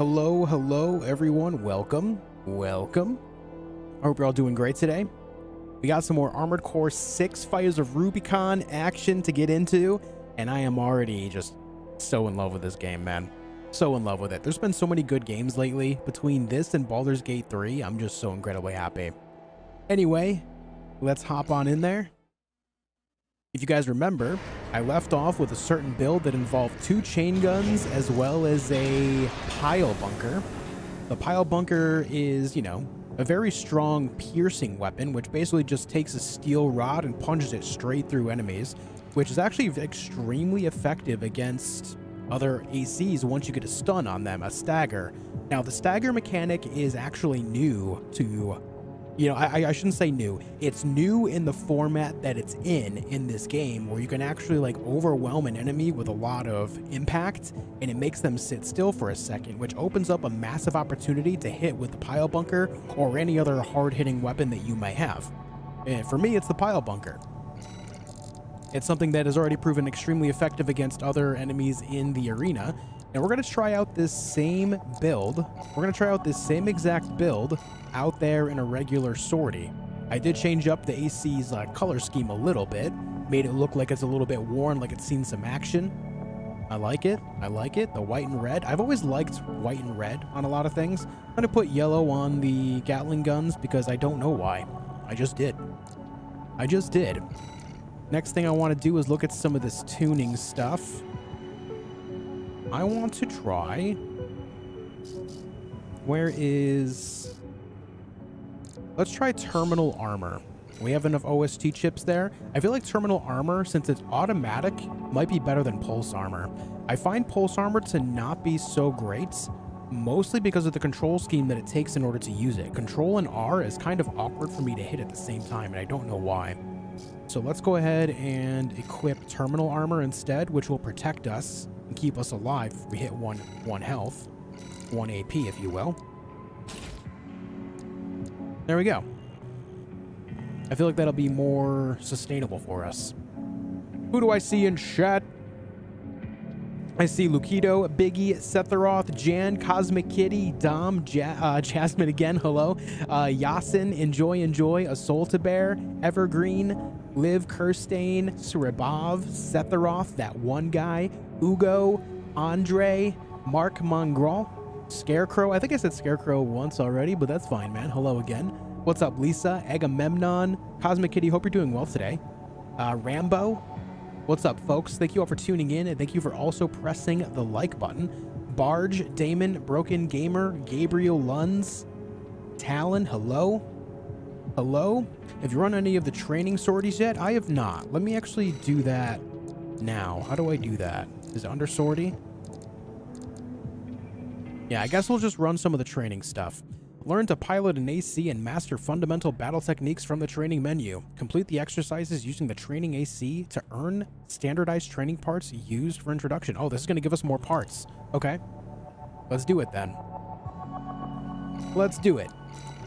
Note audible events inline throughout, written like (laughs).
Hello, hello, everyone. Welcome, welcome. I hope you're all doing great today. We got some more Armored Core 6 Fires of Rubicon action to get into, and I am already just so in love with this game, man. So in love with it. There's been so many good games lately. Between this and Baldur's Gate 3, I'm just so incredibly happy. Anyway, let's hop on in there. If you guys remember, I left off with a certain build that involved two chain guns as well as a pile bunker. The pile bunker is, you know, a very strong piercing weapon, which basically just takes a steel rod and punches it straight through enemies, which is actually extremely effective against other ACs once you get a stun on them, a stagger. Now, the stagger mechanic is actually new to you know, I, I shouldn't say new. It's new in the format that it's in in this game, where you can actually like overwhelm an enemy with a lot of impact, and it makes them sit still for a second, which opens up a massive opportunity to hit with the pile bunker or any other hard-hitting weapon that you may have. And for me, it's the pile bunker. It's something that has already proven extremely effective against other enemies in the arena, and we're going to try out this same build. We're going to try out this same exact build out there in a regular sortie. I did change up the AC's uh, color scheme a little bit, made it look like it's a little bit worn, like it's seen some action. I like it. I like it. The white and red. I've always liked white and red on a lot of things. I'm going to put yellow on the Gatling guns because I don't know why. I just did. I just did. Next thing I want to do is look at some of this tuning stuff. I want to try... Where is... Let's try terminal armor. We have enough OST chips there. I feel like terminal armor, since it's automatic, might be better than pulse armor. I find pulse armor to not be so great, mostly because of the control scheme that it takes in order to use it. Control and R is kind of awkward for me to hit at the same time, and I don't know why. So let's go ahead and equip terminal armor instead, which will protect us and keep us alive if we hit one, one health. One AP, if you will. There we go. I feel like that'll be more sustainable for us. Who do I see in chat? I see Lukido, Biggie, Setharoth, Jan, Cosmic Kitty, Dom, ja uh, (laughs) Jasmine again, hello, uh, Yasin, Enjoy, Enjoy, Assault to Bear, Evergreen, Liv, Kirstane, Surabov, Setharoth, that one guy, Ugo, Andre, Mark Mongrel, Scarecrow. I think I said Scarecrow once already, but that's fine, man. Hello again. What's up, Lisa? Agamemnon, Cosmic Kitty. Hope you're doing well today. Uh, Rambo. What's up, folks? Thank you all for tuning in, and thank you for also pressing the like button. Barge, Damon, Broken Gamer, Gabriel Lunds, Talon, hello. Hello? Have you run any of the training sorties yet? I have not. Let me actually do that now. How do I do that? Is it under sortie? Yeah, I guess we'll just run some of the training stuff. Learn to pilot an AC and master fundamental battle techniques from the training menu. Complete the exercises using the training AC to earn standardized training parts used for introduction. Oh, this is going to give us more parts. Okay. Let's do it then. Let's do it.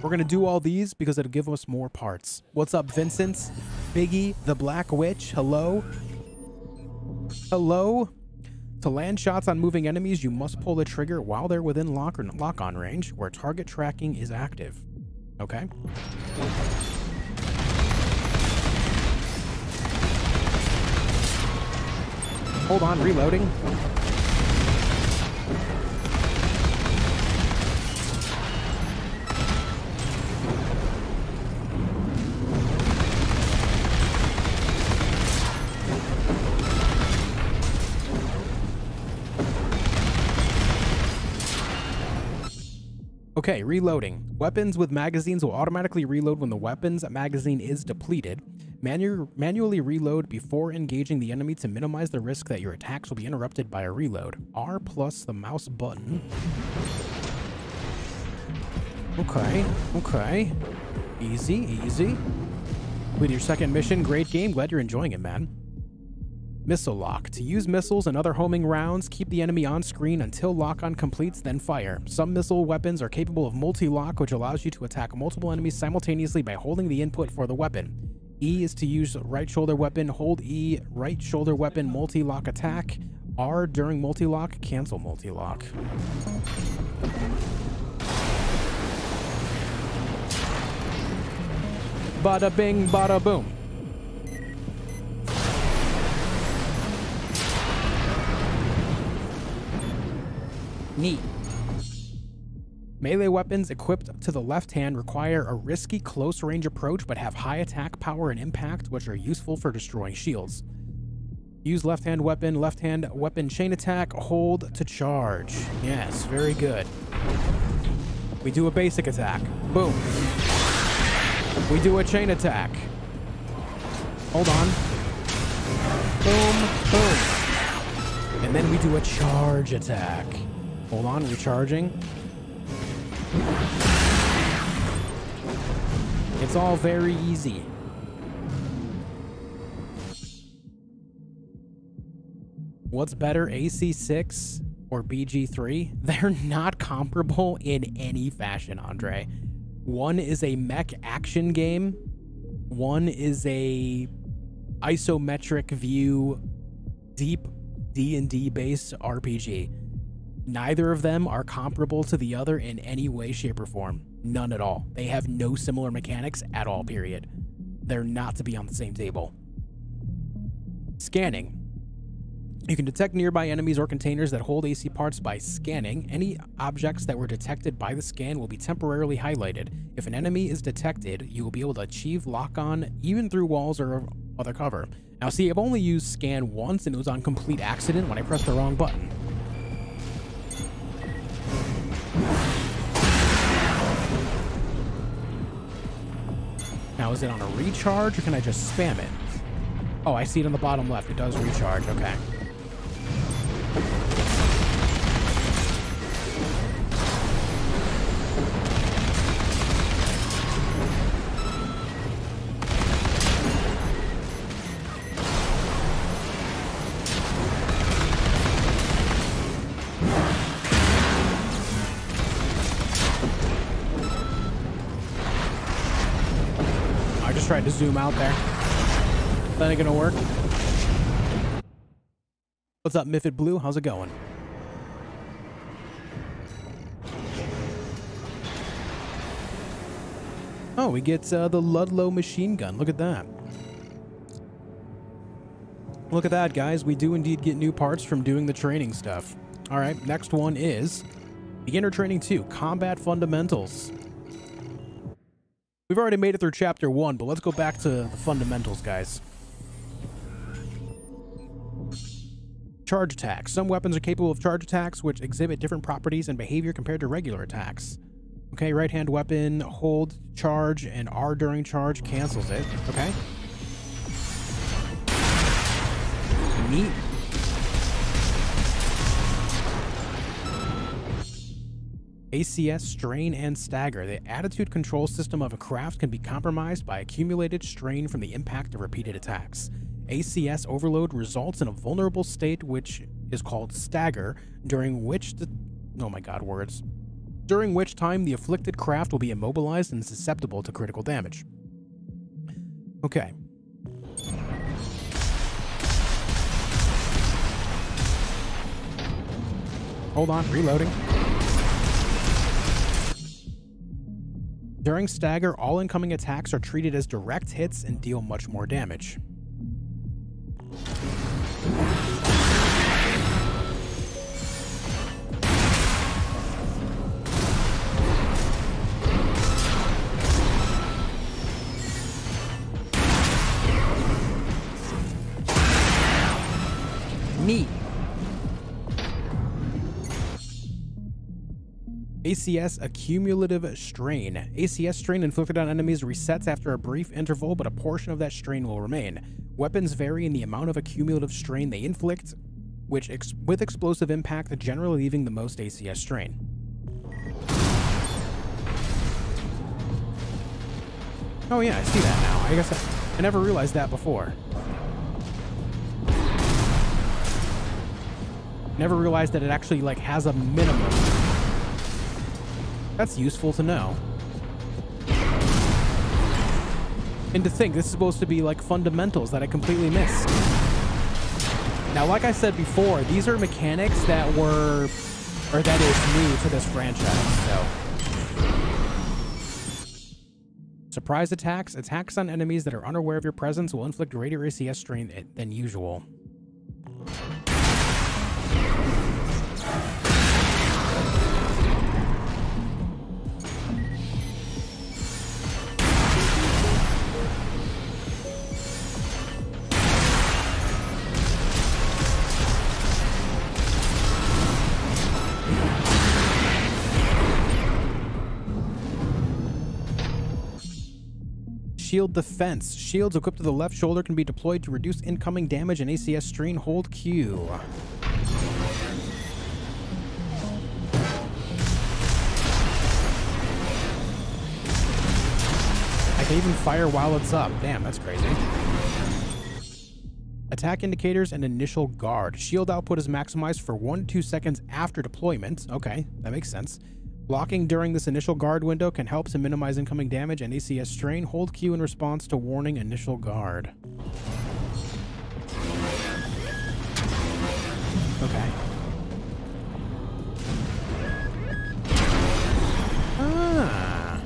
We're going to do all these because it'll give us more parts. What's up, Vincent? Biggie, the Black Witch, hello? Hello? To land shots on moving enemies, you must pull the trigger while they're within lock-on lock range, where target tracking is active. Okay? Hold on, reloading. Okay, reloading. Weapons with magazines will automatically reload when the weapon's magazine is depleted. Manu manually reload before engaging the enemy to minimize the risk that your attacks will be interrupted by a reload. R plus the mouse button. Okay, okay. Easy, easy. With your second mission, great game. Glad you're enjoying it, man. Missile lock. To use missiles and other homing rounds, keep the enemy on screen until lock-on completes, then fire. Some missile weapons are capable of multi-lock, which allows you to attack multiple enemies simultaneously by holding the input for the weapon. E is to use right shoulder weapon, hold E, right shoulder weapon, multi-lock attack. R during multi-lock, cancel multi-lock. Bada bing, bada boom. Neat. Melee weapons equipped to the left hand require a risky close range approach but have high attack power and impact, which are useful for destroying shields. Use left hand weapon, left hand weapon chain attack, hold to charge. Yes, very good. We do a basic attack. Boom. We do a chain attack. Hold on. Boom, boom. And then we do a charge attack. Hold on, recharging. It's all very easy. What's better, AC6 or BG3? (laughs) They're not comparable in any fashion, Andre. One is a mech action game. One is a isometric view deep D&D based RPG. Neither of them are comparable to the other in any way, shape, or form. None at all. They have no similar mechanics at all, period. They're not to be on the same table. Scanning. You can detect nearby enemies or containers that hold AC parts by scanning. Any objects that were detected by the scan will be temporarily highlighted. If an enemy is detected, you will be able to achieve lock-on even through walls or other cover. Now see, I've only used scan once and it was on complete accident when I pressed the wrong button. Now, is it on a recharge or can I just spam it? Oh, I see it on the bottom left. It does recharge. Okay. Zoom out there. That ain't gonna work. What's up, Miffid Blue? How's it going? Oh, we get uh, the Ludlow machine gun. Look at that. Look at that, guys. We do indeed get new parts from doing the training stuff. All right, next one is Beginner Training 2, Combat Fundamentals. We've already made it through chapter one, but let's go back to the fundamentals, guys. Charge attacks. Some weapons are capable of charge attacks, which exhibit different properties and behavior compared to regular attacks. Okay, right hand weapon, hold, charge, and R during charge cancels it. Okay. Neat. ACS, strain, and stagger. The attitude control system of a craft can be compromised by accumulated strain from the impact of repeated attacks. ACS overload results in a vulnerable state which is called stagger, during which the oh my god, words. During which time the afflicted craft will be immobilized and susceptible to critical damage. Okay. Hold on, reloading. During stagger, all incoming attacks are treated as direct hits and deal much more damage. Neat. ACS Accumulative Strain. ACS strain inflicted on enemies resets after a brief interval, but a portion of that strain will remain. Weapons vary in the amount of accumulative strain they inflict, which ex with explosive impact generally leaving the most ACS strain. Oh yeah, I see that now. I guess I, I never realized that before. Never realized that it actually like has a minimum that's useful to know. And to think, this is supposed to be like fundamentals that I completely missed. Now, like I said before, these are mechanics that were, or that is new to this franchise, so. Surprise attacks. Attacks on enemies that are unaware of your presence will inflict greater ACS strain than usual. Shield defense. Shields equipped to the left shoulder can be deployed to reduce incoming damage and ACS strain. Hold Q. I can even fire while it's up. Damn, that's crazy. Attack indicators and initial guard. Shield output is maximized for 1 to 2 seconds after deployment. Okay, that makes sense. Blocking during this initial guard window can help to minimize incoming damage and ACS strain. Hold Q in response to warning initial guard. Okay. Ah,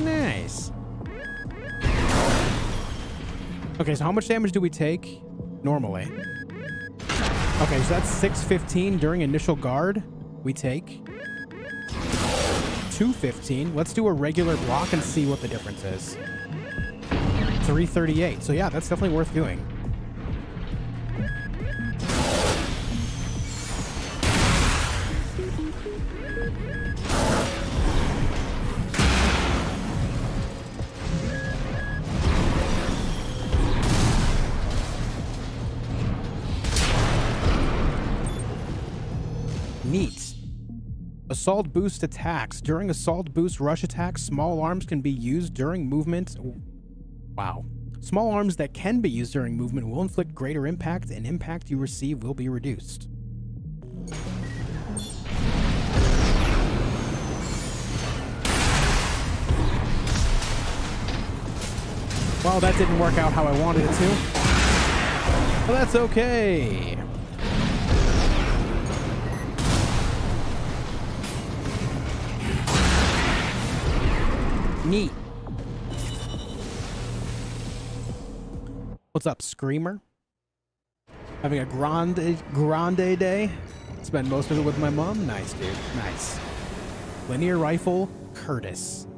nice. Okay, so how much damage do we take normally? Okay, so that's 615 during initial guard. We take 215. Let's do a regular block and see what the difference is. 338. So yeah, that's definitely worth doing. Assault boost attacks. During assault boost rush attacks, small arms can be used during movement. Wow. Small arms that can be used during movement will inflict greater impact, and impact you receive will be reduced. Well, that didn't work out how I wanted it to. But that's okay. Neat. What's up, Screamer? Having a grande grande day? Spend most of it with my mom? Nice, dude. Nice. Linear rifle, Curtis.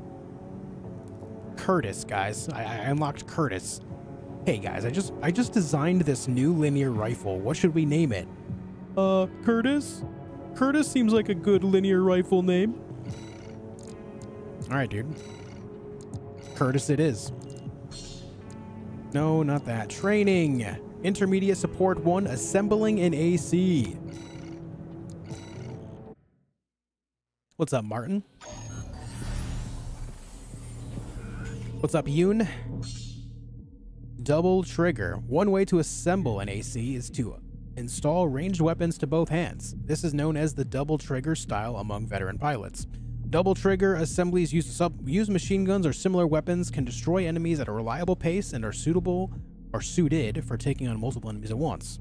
Curtis, guys. I, I unlocked Curtis. Hey guys, I just I just designed this new linear rifle. What should we name it? Uh, Curtis? Curtis seems like a good linear rifle name. All right, dude. Curtis it is. No, not that. Training. Intermediate Support 1, Assembling an AC. What's up, Martin? What's up, Yoon? Double trigger. One way to assemble an AC is to install ranged weapons to both hands. This is known as the double trigger style among veteran pilots. Double trigger assemblies use, sub, use machine guns or similar weapons can destroy enemies at a reliable pace and are suitable or suited for taking on multiple enemies at once.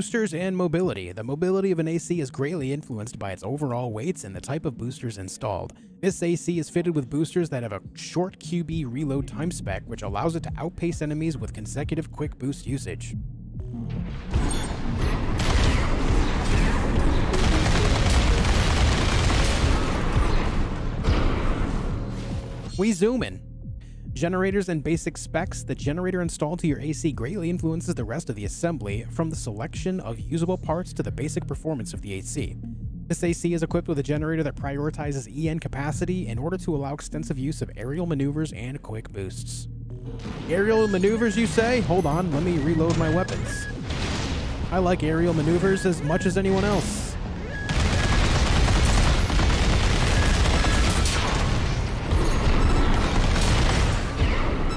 Boosters and mobility. The mobility of an AC is greatly influenced by its overall weights and the type of boosters installed. This AC is fitted with boosters that have a short QB reload time spec, which allows it to outpace enemies with consecutive quick boost usage. We zoom in. Generators and basic specs, the generator installed to your AC greatly influences the rest of the assembly, from the selection of usable parts to the basic performance of the AC. This AC is equipped with a generator that prioritizes EN capacity in order to allow extensive use of aerial maneuvers and quick boosts. Aerial maneuvers, you say? Hold on, let me reload my weapons. I like aerial maneuvers as much as anyone else.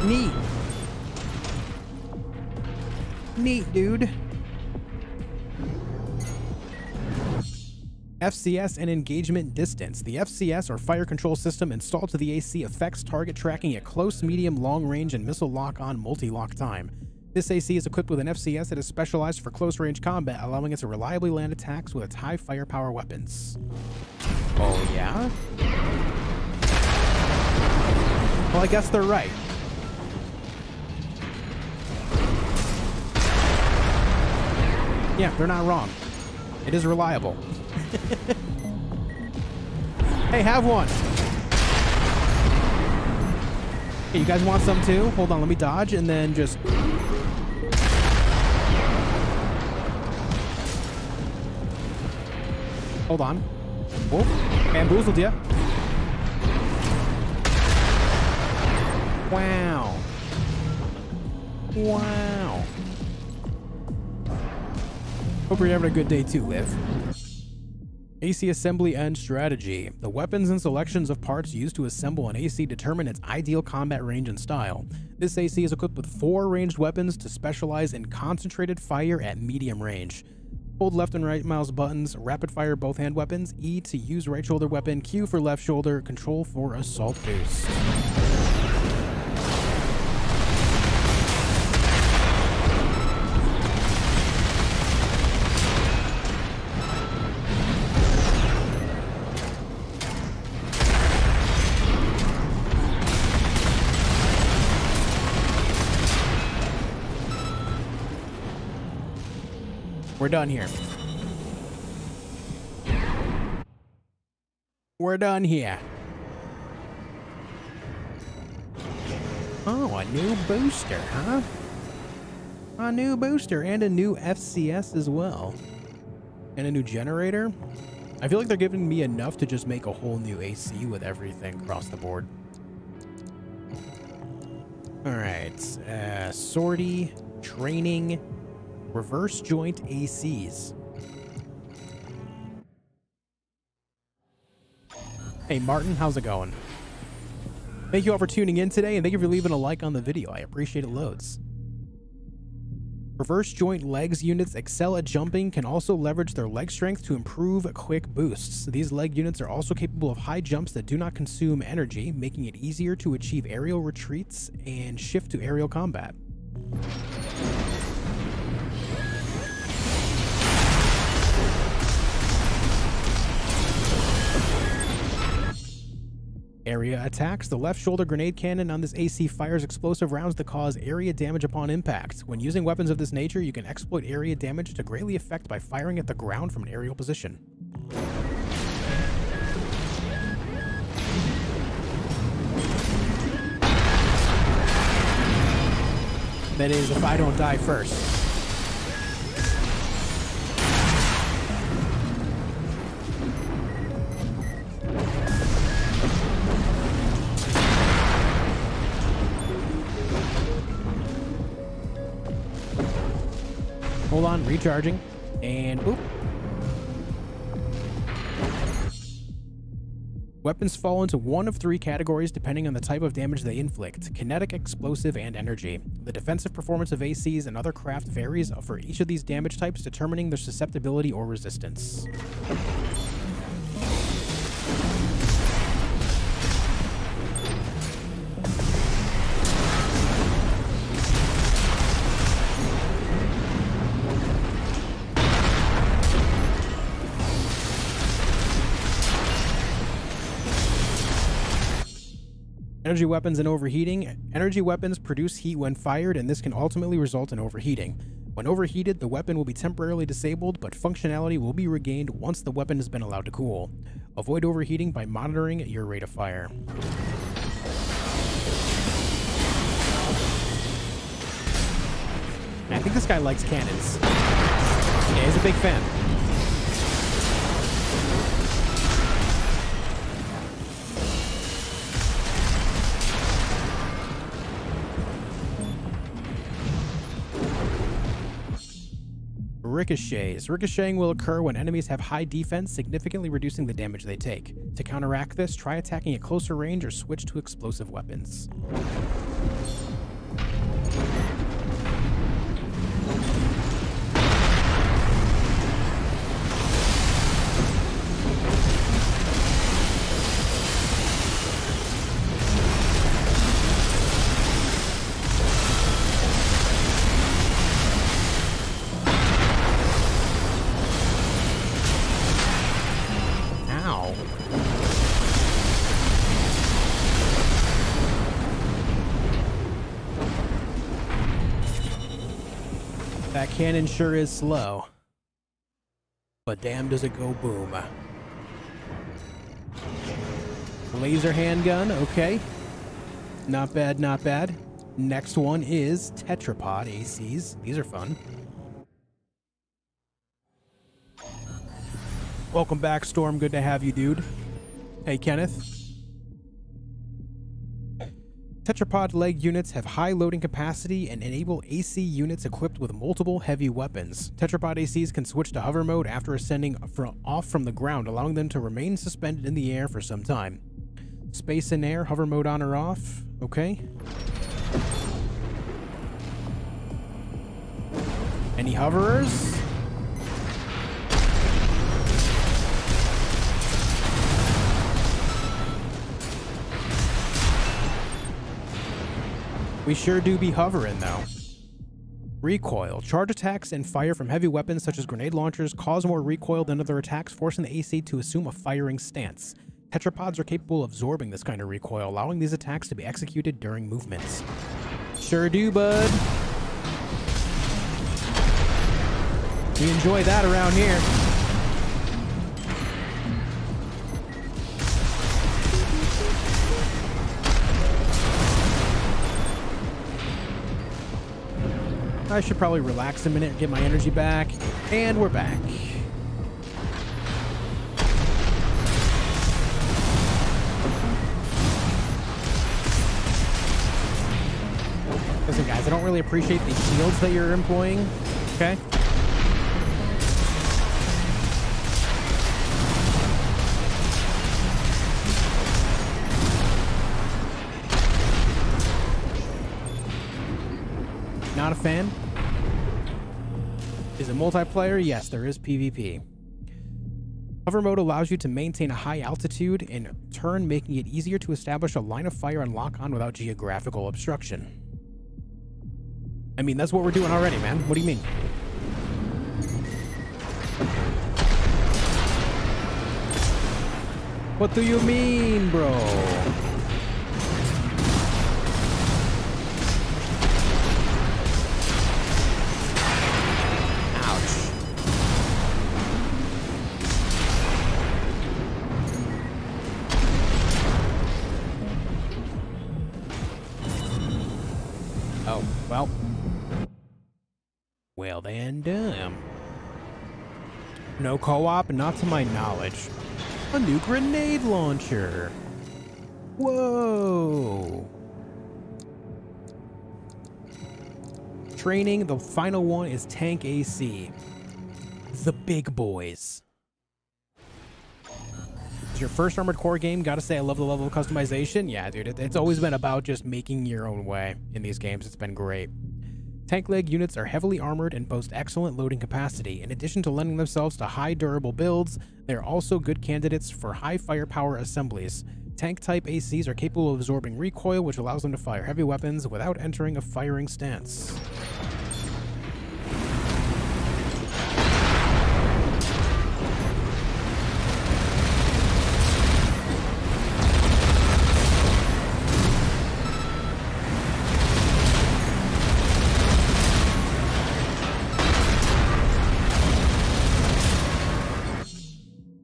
Neat. Neat, dude. FCS and engagement distance. The FCS or fire control system installed to the AC affects target tracking at close, medium, long range, and missile lock on multi lock time. This AC is equipped with an FCS that is specialized for close range combat, allowing it to reliably land attacks with its high firepower weapons. Oh, yeah? Well, I guess they're right. Yeah, they're not wrong. It is reliable. (laughs) hey, have one. Hey, you guys want some too? Hold on, let me dodge and then just... Hold on. Oh, bamboozled ya. Wow. Wow. Hope you're having a good day too, Liv. AC assembly and strategy. The weapons and selections of parts used to assemble an AC determine its ideal combat range and style. This AC is equipped with four ranged weapons to specialize in concentrated fire at medium range. Hold left and right mouse buttons, rapid fire both hand weapons, E to use right shoulder weapon, Q for left shoulder, control for assault boost. We're done here. We're done here. Oh, a new booster, huh? A new booster and a new FCS as well. And a new generator. I feel like they're giving me enough to just make a whole new AC with everything across the board. All right, uh, sortie, training, reverse joint ACs. Hey Martin, how's it going? Thank you all for tuning in today and thank you for leaving a like on the video. I appreciate it loads. Reverse joint legs units excel at jumping, can also leverage their leg strength to improve quick boosts. These leg units are also capable of high jumps that do not consume energy, making it easier to achieve aerial retreats and shift to aerial combat. Area attacks. The left shoulder grenade cannon on this AC fires explosive rounds that cause area damage upon impact. When using weapons of this nature, you can exploit area damage to greatly affect by firing at the ground from an aerial position. That is, if I don't die first. Hold on, recharging. And boop. Weapons fall into one of three categories depending on the type of damage they inflict kinetic, explosive, and energy. The defensive performance of ACs and other craft varies for each of these damage types, determining their susceptibility or resistance. Energy weapons and overheating. Energy weapons produce heat when fired, and this can ultimately result in overheating. When overheated, the weapon will be temporarily disabled, but functionality will be regained once the weapon has been allowed to cool. Avoid overheating by monitoring your rate of fire. I think this guy likes cannons. Yeah, he's a big fan. Ricochets. Ricocheting will occur when enemies have high defense, significantly reducing the damage they take. To counteract this, try attacking at closer range or switch to explosive weapons. Cannon sure is slow. But damn does it go boom. Laser handgun, okay. Not bad, not bad. Next one is Tetrapod ACs. These are fun. Welcome back, Storm. Good to have you, dude. Hey, Kenneth. Tetrapod leg units have high loading capacity and enable AC units equipped with multiple heavy weapons. Tetrapod ACs can switch to hover mode after ascending fro off from the ground, allowing them to remain suspended in the air for some time. Space and air, hover mode on or off. Okay. Any hoverers? We sure do be hovering, though. Recoil. Charge attacks and fire from heavy weapons such as grenade launchers cause more recoil than other attacks, forcing the AC to assume a firing stance. Tetrapods are capable of absorbing this kind of recoil, allowing these attacks to be executed during movements. Sure do, bud. We enjoy that around here. I should probably relax a minute and get my energy back. And we're back. Listen, guys, I don't really appreciate the shields that you're employing. Okay? Not a fan. Is it multiplayer? Yes, there is PvP. Hover mode allows you to maintain a high altitude, in turn making it easier to establish a line of fire and lock on without geographical obstruction. I mean, that's what we're doing already, man. What do you mean? What do you mean, bro? Then, damn. Um, no co-op, not to my knowledge. A new grenade launcher. Whoa. Training, the final one is Tank AC. The big boys. It's your first Armored Core game. Gotta say, I love the level of customization. Yeah, dude, it, it's always been about just making your own way in these games. It's been great. Tank leg units are heavily armored and boast excellent loading capacity. In addition to lending themselves to high durable builds, they're also good candidates for high firepower assemblies. Tank type ACs are capable of absorbing recoil, which allows them to fire heavy weapons without entering a firing stance.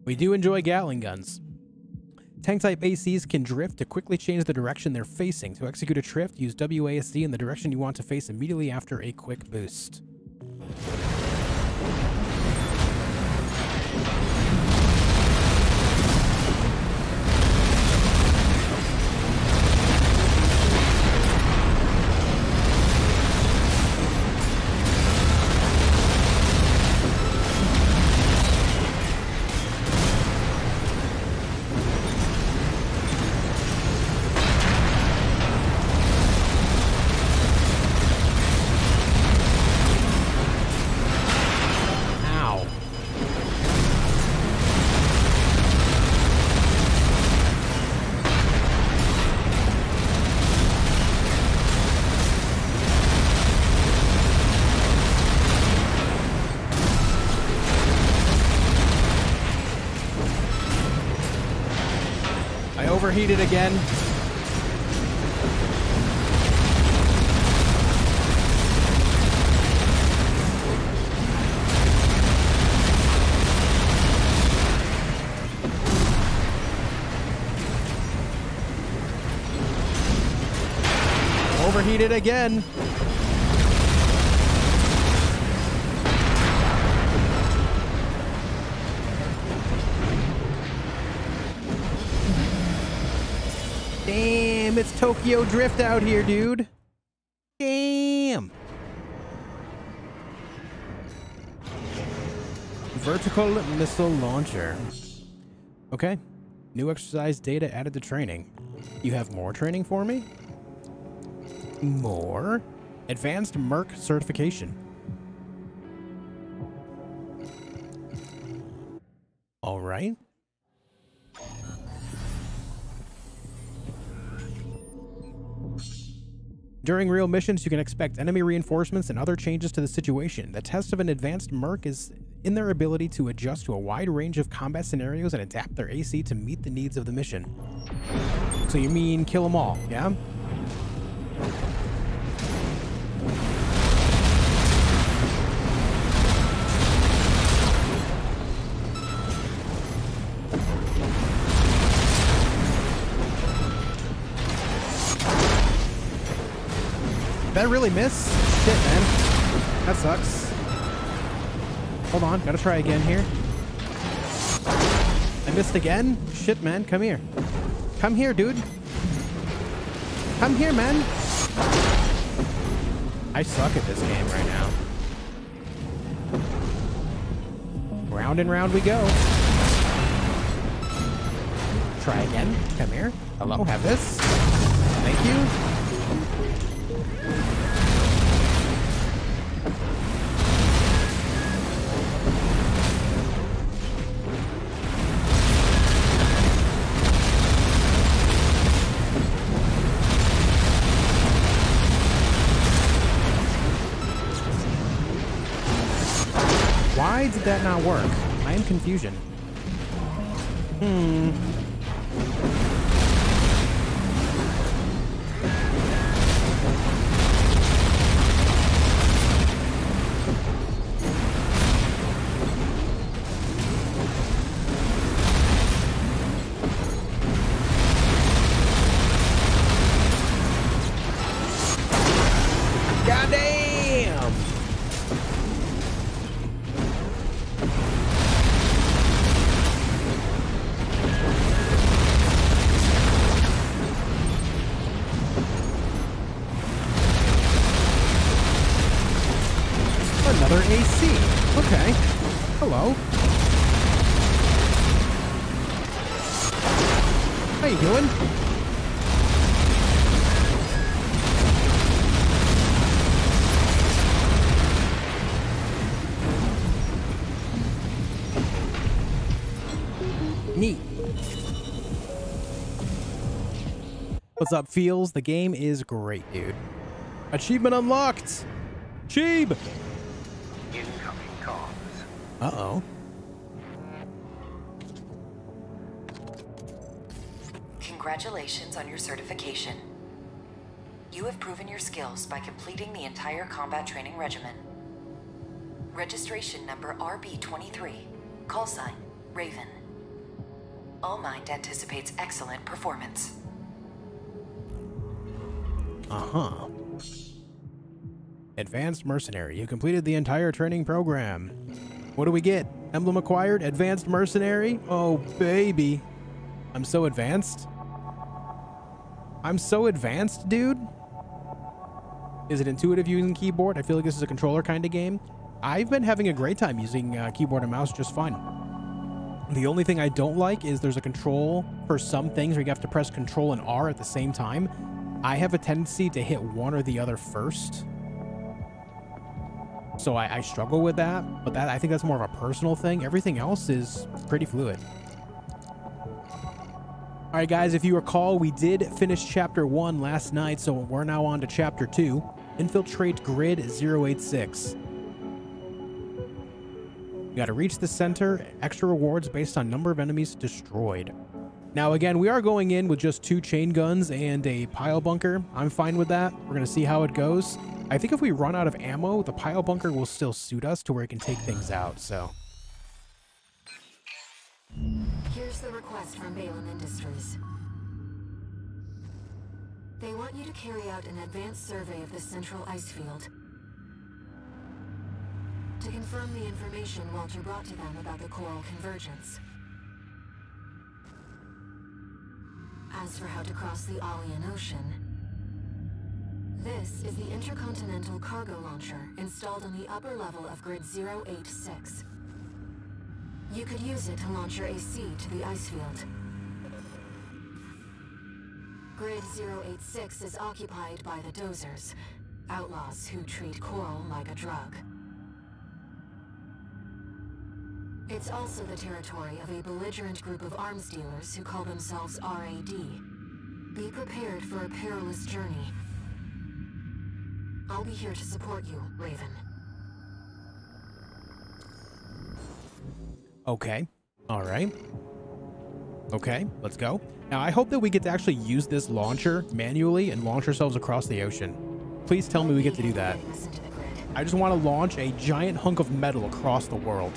We do enjoy Gatling guns. Tank type ACs can drift to quickly change the direction they're facing. To execute a drift, use WASD in the direction you want to face immediately after a quick boost. Overheated again. Damn, it's Tokyo Drift out here, dude. Damn. Vertical missile launcher. Okay. New exercise data added to training. You have more training for me? More? Advanced Merc certification. All right. During real missions, you can expect enemy reinforcements and other changes to the situation. The test of an advanced Merc is in their ability to adjust to a wide range of combat scenarios and adapt their AC to meet the needs of the mission. So you mean kill them all, yeah? That really miss? Shit, man. That sucks. Hold on, gotta try again here. I missed again? Shit, man, come here. Come here, dude. Come here, man. I suck at this game right now. Round and round we go. Try again. Come here. Hello, have this. Thank you. That not work? I am confusion. Hmm. What's up, Feels? The game is great, dude. Achievement unlocked! Cheeb! Incoming comms. Uh-oh. Congratulations on your certification. You have proven your skills by completing the entire combat training regimen. Registration number RB23. Call sign, Raven. ALLMIND anticipates excellent performance. Uh-huh. Advanced Mercenary. You completed the entire training program. What do we get? Emblem acquired? Advanced Mercenary? Oh, baby. I'm so advanced. I'm so advanced, dude. Is it intuitive using keyboard? I feel like this is a controller kind of game. I've been having a great time using uh, keyboard and mouse just fine. The only thing I don't like is there's a control for some things where you have to press control and R at the same time. I have a tendency to hit one or the other first. So I, I struggle with that, but that I think that's more of a personal thing. Everything else is pretty fluid. All right, guys, if you recall, we did finish chapter one last night, so we're now on to chapter two Infiltrate Grid 086. You got to reach the center, extra rewards based on number of enemies destroyed. Now, again, we are going in with just two chain guns and a pile bunker. I'm fine with that. We're going to see how it goes. I think if we run out of ammo, the pile bunker will still suit us to where it can take things out, so... Here's the request from Balam Industries. They want you to carry out an advanced survey of the central ice field. To confirm the information Walter brought to them about the coral convergence. As for how to cross the Alian Ocean, this is the intercontinental cargo launcher installed on the upper level of Grid 086. You could use it to launch your AC to the ice field. Grid 086 is occupied by the Dozers, outlaws who treat coral like a drug. It's also the territory of a belligerent group of arms dealers who call themselves RAD. Be prepared for a perilous journey. I'll be here to support you, Raven. Okay. All right. Okay, let's go. Now, I hope that we get to actually use this launcher manually and launch ourselves across the ocean. Please tell me we get to do that. Getting us into the grid. I just want to launch a giant hunk of metal across the world.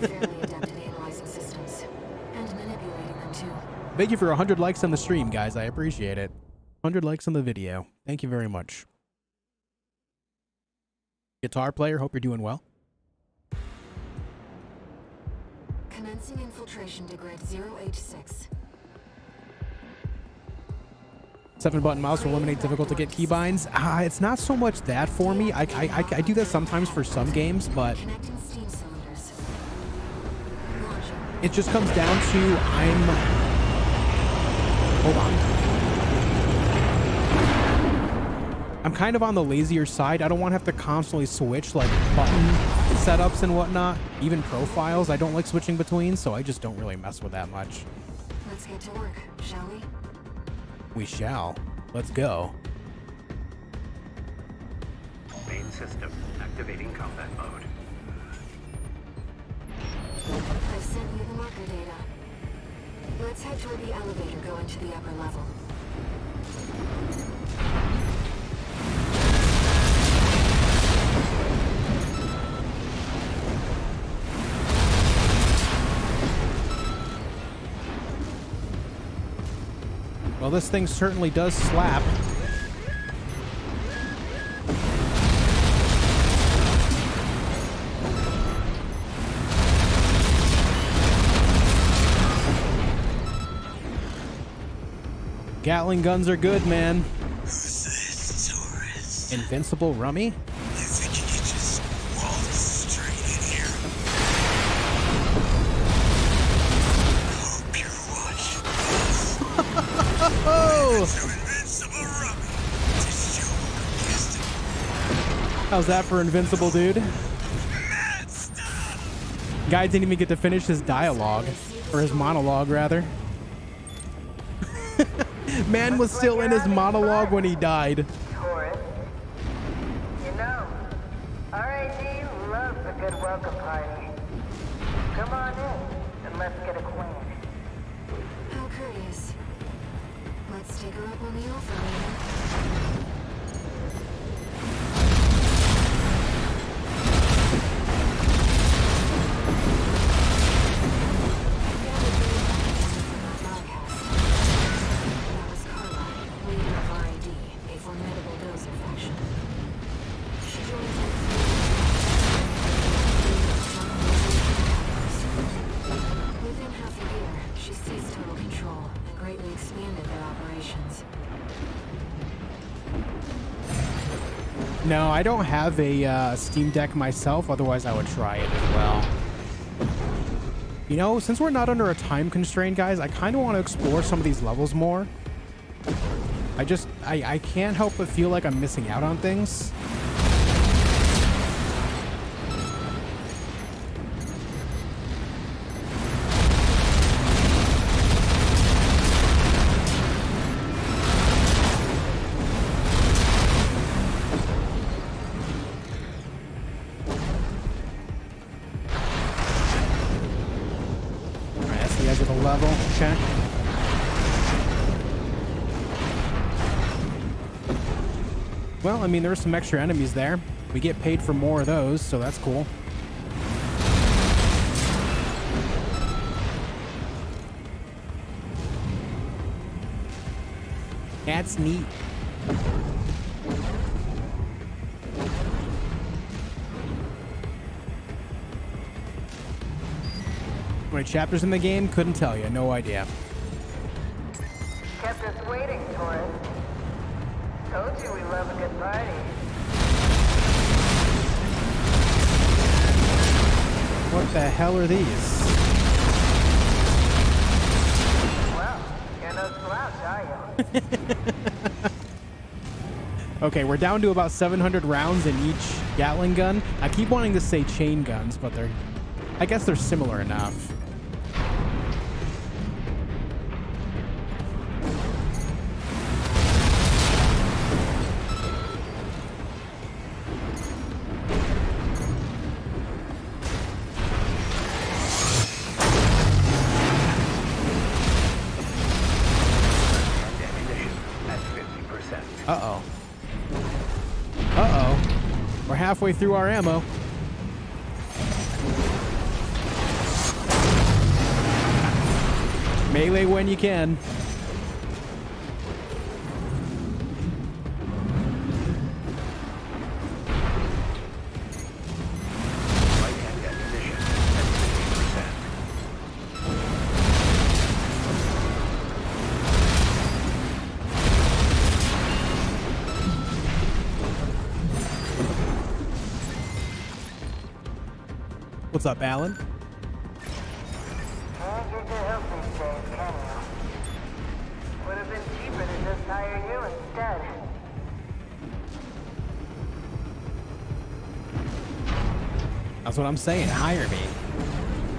Fairly adept at analyzing systems and manipulating them too. Thank you for 100 likes on the stream, guys. I appreciate it. 100 likes on the video. Thank you very much. Guitar player, hope you're doing well. Commencing infiltration to grid 086. Seven button mouse will eliminate difficult to get keybinds. Ah, it's not so much that for me. I, I, I, I do that sometimes for some games, but it just comes down to I'm. Hold on. I'm kind of on the lazier side. I don't want to have to constantly switch like button setups and whatnot, even profiles. I don't like switching between, so I just don't really mess with that much. Let's get to work, shall we? We shall. Let's go. Main system activating combat mode. I've sent you the marker data. Let's head toward the elevator going to the upper level. Well, this thing certainly does slap. Gatling guns are good, man. Who's this, Taurus? Invincible Rummy? You think you can just waltz straight in here? Hope you're watching this. Invincible Rummy to show against How's that for invincible, dude? Guy didn't even get to finish his dialogue, or his monologue, rather. Man was still in his monologue when he died. Taurus. You know, RAD loves a good welcome party. Come on in and let's get acquainted. How curious. Let's take on the offer, I don't have a uh, Steam Deck myself, otherwise I would try it as well. You know, since we're not under a time constraint, guys, I kind of want to explore some of these levels more. I just, I, I can't help but feel like I'm missing out on things. I mean, there's some extra enemies there. We get paid for more of those, so that's cool. That's neat. How many chapters in the game? Couldn't tell you. No idea. Kept us waiting, Taurus. Told you we love a good party. What the hell are these? Well, you're no slouch, are you? (laughs) Okay, we're down to about 700 rounds in each Gatling gun. I keep wanting to say chain guns, but they're, I guess they're similar enough. Halfway through our ammo. Melee when you can. Hire you instead. That's what I'm saying. Hire me.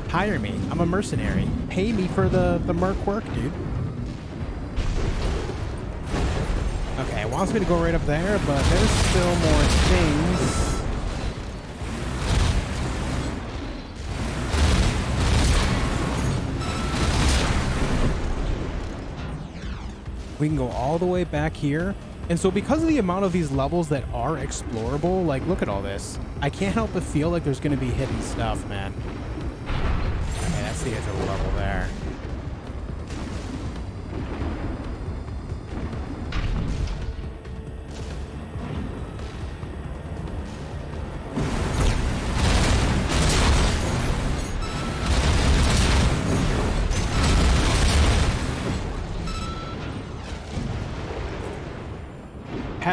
Hire me. I'm a mercenary. Pay me for the, the merc work, dude. Okay, it wants me to go right up there, but there's still more things. We can go all the way back here. And so because of the amount of these levels that are explorable, like look at all this. I can't help but feel like there's gonna be hidden stuff, man. Okay, that's the edge of the level there.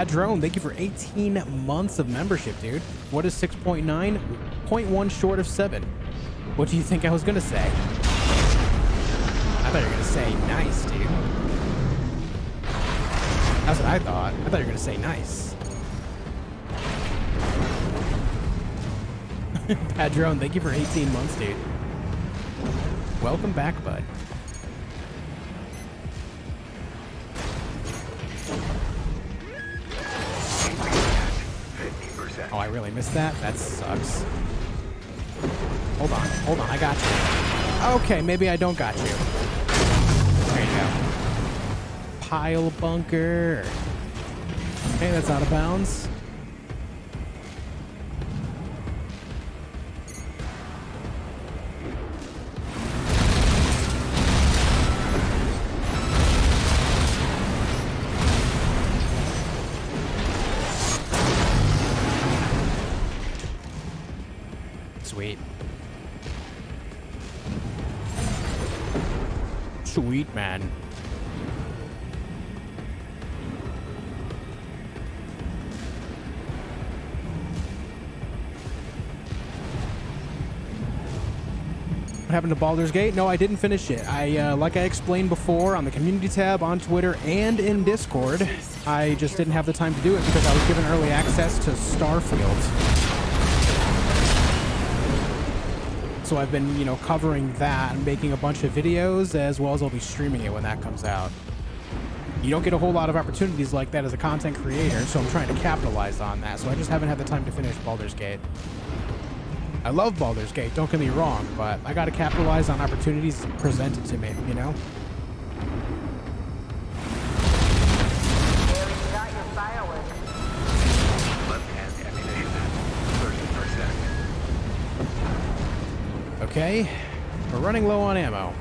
Padrone, thank you for 18 months of membership, dude. What is 6.9? 0.1 short of 7. What do you think I was going to say? I thought you were going to say nice, dude. That's what I thought. I thought you were going to say nice. (laughs) Padrone, thank you for 18 months, dude. Welcome back, bud. Missed that? That sucks. Hold on, hold on, I got you. Okay, maybe I don't got you. There you go. Pile bunker. Hey, that's out of bounds. Happened to Baldur's Gate? No, I didn't finish it. I, uh, like I explained before on the community tab, on Twitter, and in Discord, I just didn't have the time to do it because I was given early access to Starfield. So I've been, you know, covering that and making a bunch of videos as well as I'll be streaming it when that comes out. You don't get a whole lot of opportunities like that as a content creator, so I'm trying to capitalize on that. So I just haven't had the time to finish Baldur's Gate. I love Baldur's Gate, don't get me wrong, but I gotta capitalize on opportunities presented to me, you know? Okay, we're running low on ammo.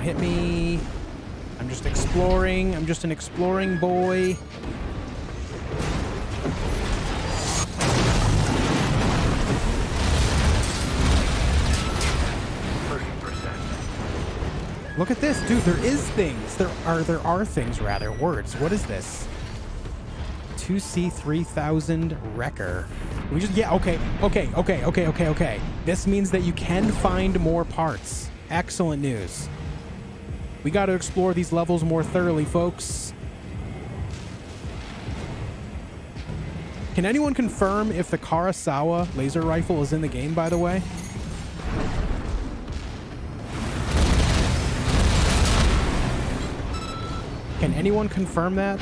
Don't hit me. I'm just exploring. I'm just an exploring boy. Look at this, dude. There is things. There are there are things rather. Words. What is this? 2C3000 Wrecker. We just yeah, okay. Okay, okay, okay, okay, okay. This means that you can find more parts. Excellent news. We got to explore these levels more thoroughly, folks. Can anyone confirm if the Karasawa laser rifle is in the game, by the way? Can anyone confirm that?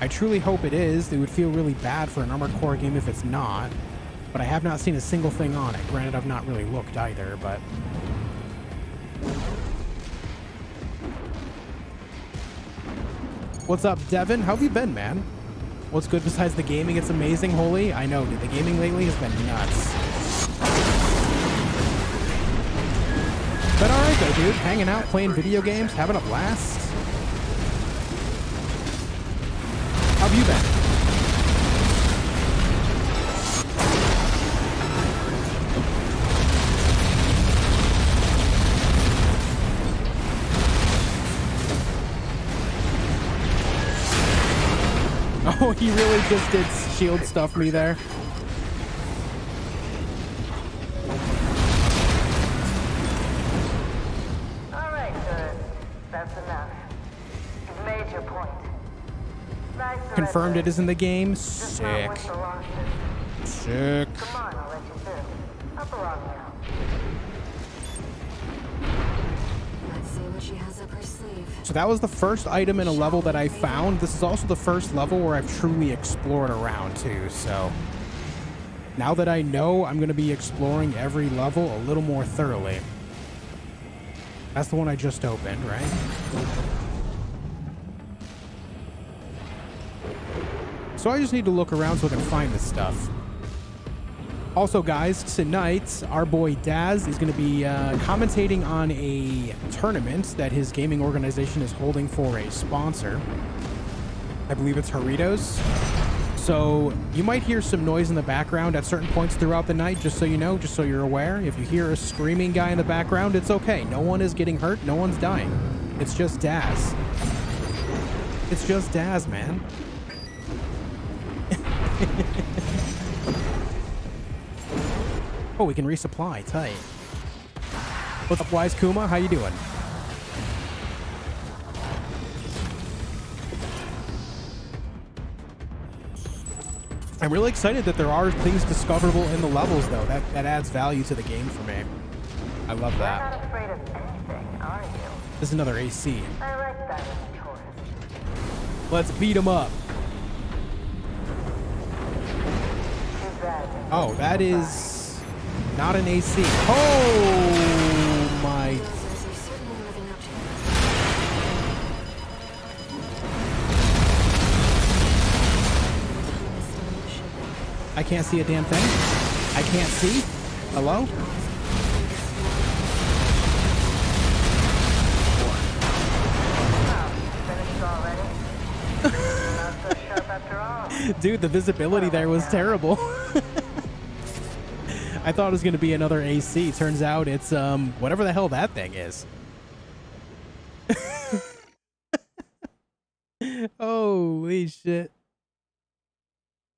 I truly hope it is. It would feel really bad for an Armored Core game if it's not. But I have not seen a single thing on it. Granted, I've not really looked either, but... What's up, Devin? How have you been, man? What's good besides the gaming? It's amazing, holy. I know, dude. The gaming lately has been nuts. But alright though, dude. Hanging out, playing video games, having a blast. How have you been? (laughs) He really just did shield stuff me there. All right, tourist. That's enough. You've made your point. Nice Confirmed it is in the game. Sick. worth the losses. Sick. Come on, So that was the first item in a level that I found. This is also the first level where I've truly explored around too, so... Now that I know, I'm going to be exploring every level a little more thoroughly. That's the one I just opened, right? So I just need to look around so I can find this stuff. Also, guys, tonight our boy Daz is going to be uh, commentating on a tournament that his gaming organization is holding for a sponsor. I believe it's Doritos. So you might hear some noise in the background at certain points throughout the night, just so you know, just so you're aware. If you hear a screaming guy in the background, it's okay. No one is getting hurt. No one's dying. It's just Daz. It's just Daz, man. (laughs) Oh, we can resupply. Tight. What's up, Wise Kuma? How you doing? I'm really excited that there are things discoverable in the levels, though. That that adds value to the game for me. I love You're that. not afraid of anything, are you? This is another AC. I like that in. Let's beat him up. Oh, that is not an AC. Oh my I can't see a damn thing. I can't see. Hello? (laughs) Dude, the visibility there was terrible. (laughs) I thought it was going to be another AC. Turns out it's um whatever the hell that thing is. (laughs) Holy shit.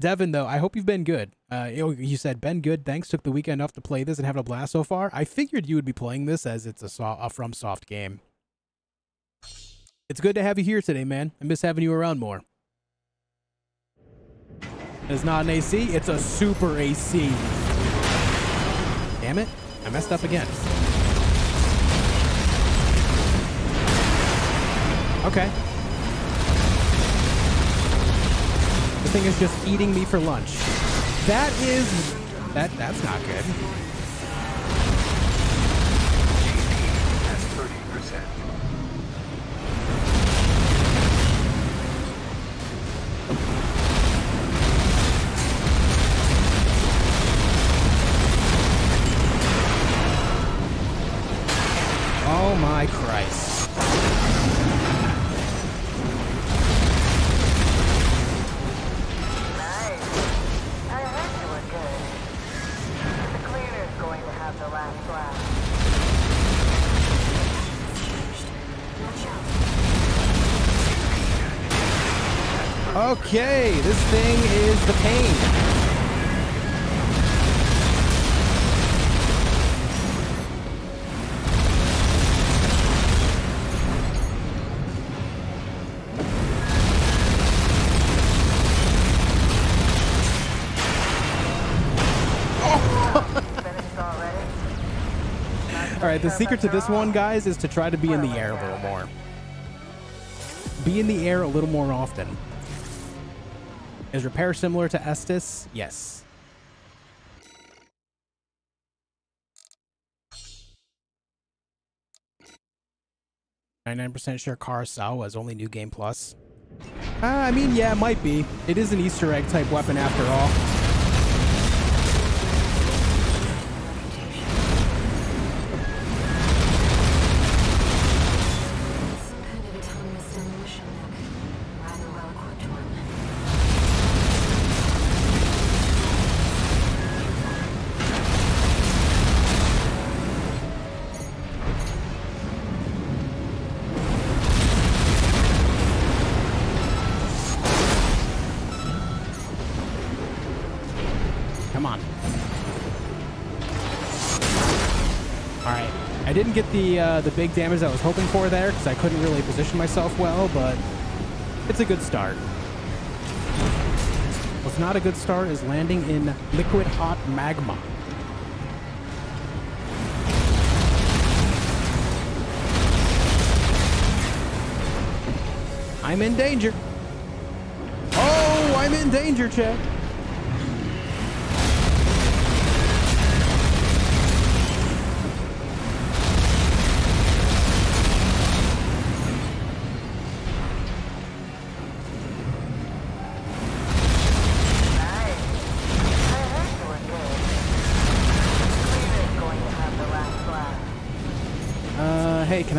Devin, though, I hope you've been good. Uh, you said been good. Thanks. Took the weekend off to play this and having a blast so far. I figured you would be playing this as it's a, so- a FromSoft game. It's good to have you here today, man. I miss having you around more. It's not an AC, it's a super AC. Damn it, I messed up again. Okay. The thing is just eating me for lunch. That is that that's not good. Okay, this thing is the pain. (laughs) All right, the secret to this one, guys, is to try to be in the air a little more. Be in the air a little more often. Is repair similar to Estus? Yes. Ninety-nine percent sure Carousel was only new game plus. Uh, I mean, yeah, it might be. It is an Easter egg type weapon after all. Uh, the big damage I was hoping for there because I couldn't really position myself well, but it's a good start. What's not a good start is landing in liquid hot magma. I'm in danger. Oh, I'm in danger, Chet.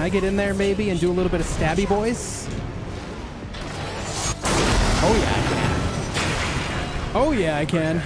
I get in there maybe and do a little bit of stabby boys? Oh yeah, I can. Oh yeah, I can.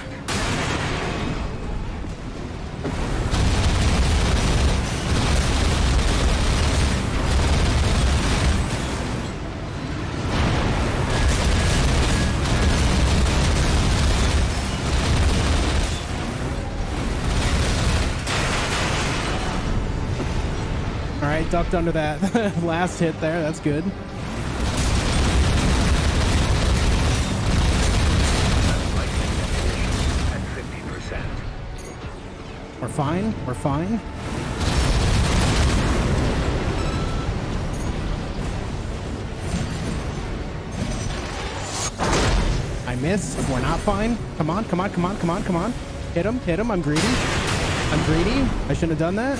Ducked under that (laughs) last hit there. That's good. We're fine. We're fine. I missed. We're not fine. Come on, come on, come on, come on, come on. Hit him, hit him. I'm greedy. I'm greedy. I shouldn't have done that.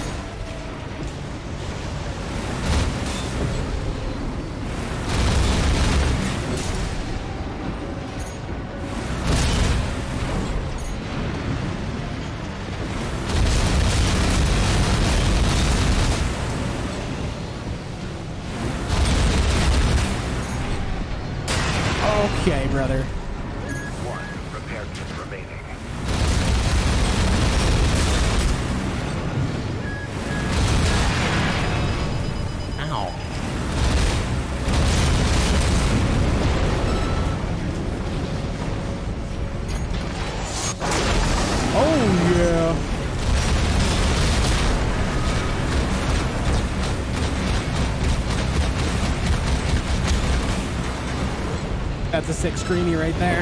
Screamy right there.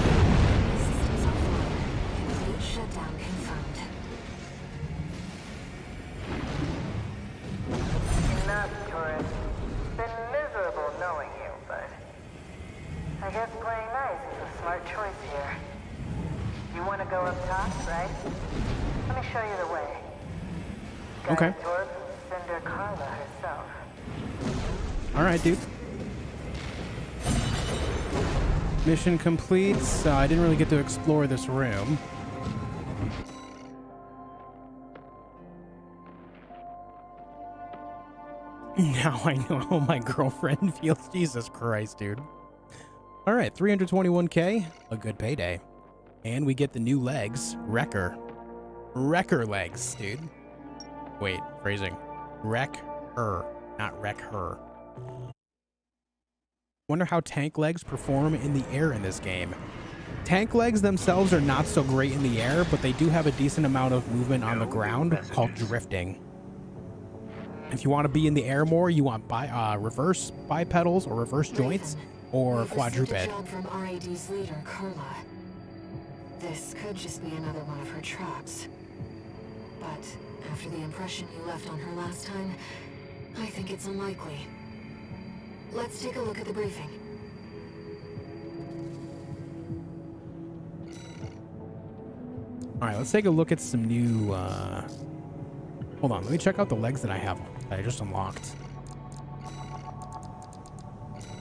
Mission complete. So I didn't really get to explore this room. (laughs) Now I know how my girlfriend (laughs) feels. Jesus Christ, dude. All right, 321k, a good payday. And we get the new legs, Wrecker. Wrecker legs, dude. Wait, phrasing. Wreck her, not wreck her. Wonder how tank legs perform in the air in this game. Tank legs themselves are not so great in the air, but they do have a decent amount of movement on the ground called drifting. If you want to be in the air more, you want bi- uh, reverse bipedals or reverse joints or quadruped. from RAD's leader, Carla. This could just be another one of her traps. But after the impression you left on her last time, I think it's unlikely. Let's take a look at the briefing. All right, let's take a look at some new. Uh... Hold on, let me check out the legs that I have that I just unlocked.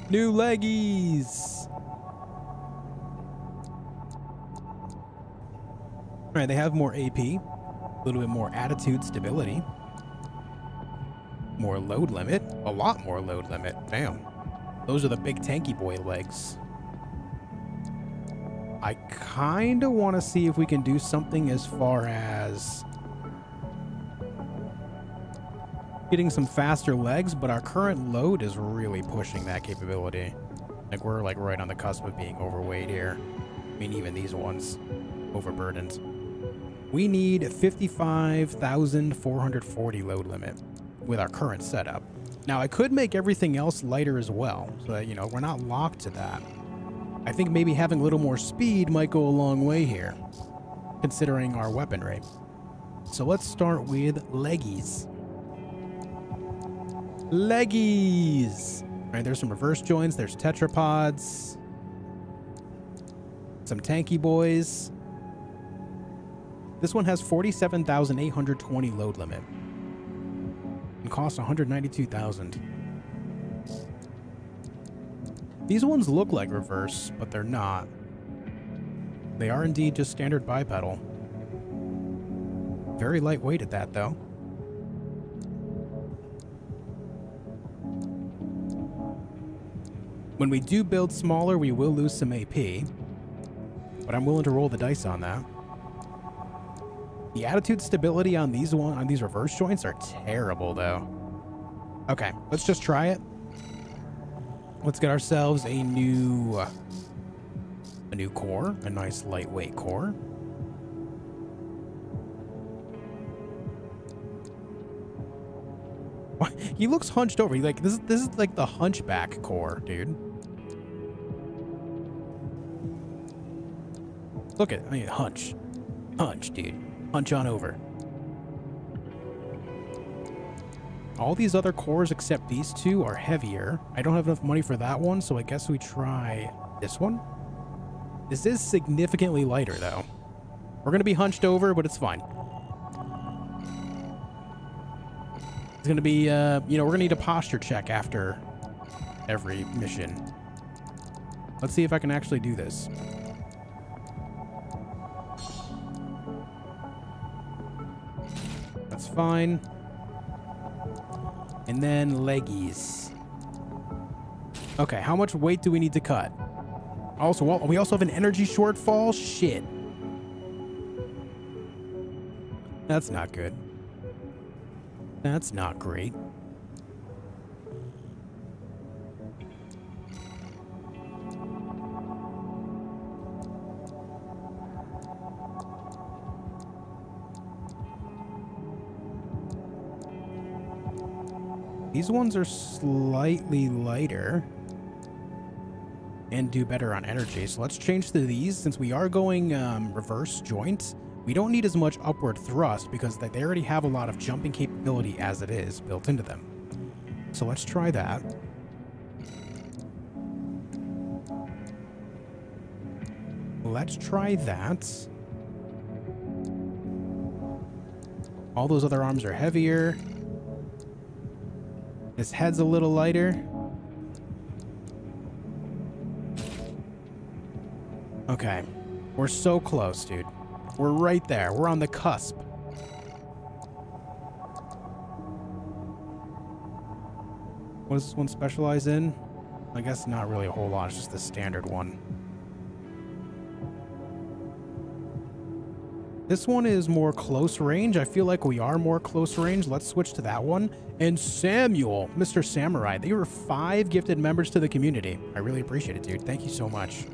New leggies. All right, they have more AP, a little bit more attitude stability, more load limit, a lot more load limit. Damn, those are the big tanky boy legs. I kind of want to see if we can do something as far as getting some faster legs, but our current load is really pushing that capability. Like we're like right on the cusp of being overweight here. I mean, even these ones overburdened. We need 55,440 load limit with our current setup. Now, I could make everything else lighter as well, so that, you know, we're not locked to that. I think maybe having a little more speed might go a long way here, considering our weaponry. So let's start with leggies. Leggies! Alright, there's some reverse joints, there's tetrapods, some tanky boys. This one has 47,820 load limit and costs 192,000. These ones look like reverse, but they're not. They are indeed just standard bipedal. Very lightweight at that, though. When we do build smaller, we will lose some AP, but I'm willing to roll the dice on that. The attitude stability on these one on these reverse joints are terrible, though. Okay, let's just try it. Let's get ourselves a new a new core, a nice lightweight core. He looks hunched over. He like this is this is like the hunchback core, dude. Look at I mean hunch. Hunch, dude. Hunch on over. All these other cores except these two are heavier. I don't have enough money for that one, so I guess we try this one. This is significantly lighter, though. We're going to be hunched over, but it's fine. It's going to be, uh, you know, we're going to need a posture check after every mission. Let's see if I can actually do this. That's fine. And then leggies. Okay, how much weight do we need to cut? Also, well, we also have an energy shortfall? Shit. That's not good. That's not great. These ones are slightly lighter and do better on energy. So let's change to these since we are going um, reverse joints. We don't need as much upward thrust because they they already have a lot of jumping capability as it is built into them. So let's try that. Let's try that. All those other arms are heavier. His head's a little lighter. Okay. We're so close, dude. We're right there. We're on the cusp. What does this one specialize in? I guess not really a whole lot. It's just the standard one. This one is more close range. I feel like we are more close range. Let's switch to that one. And Samuel, Mr. Samurai. They were five gifted members to the community. I really appreciate it, dude. Thank you so much.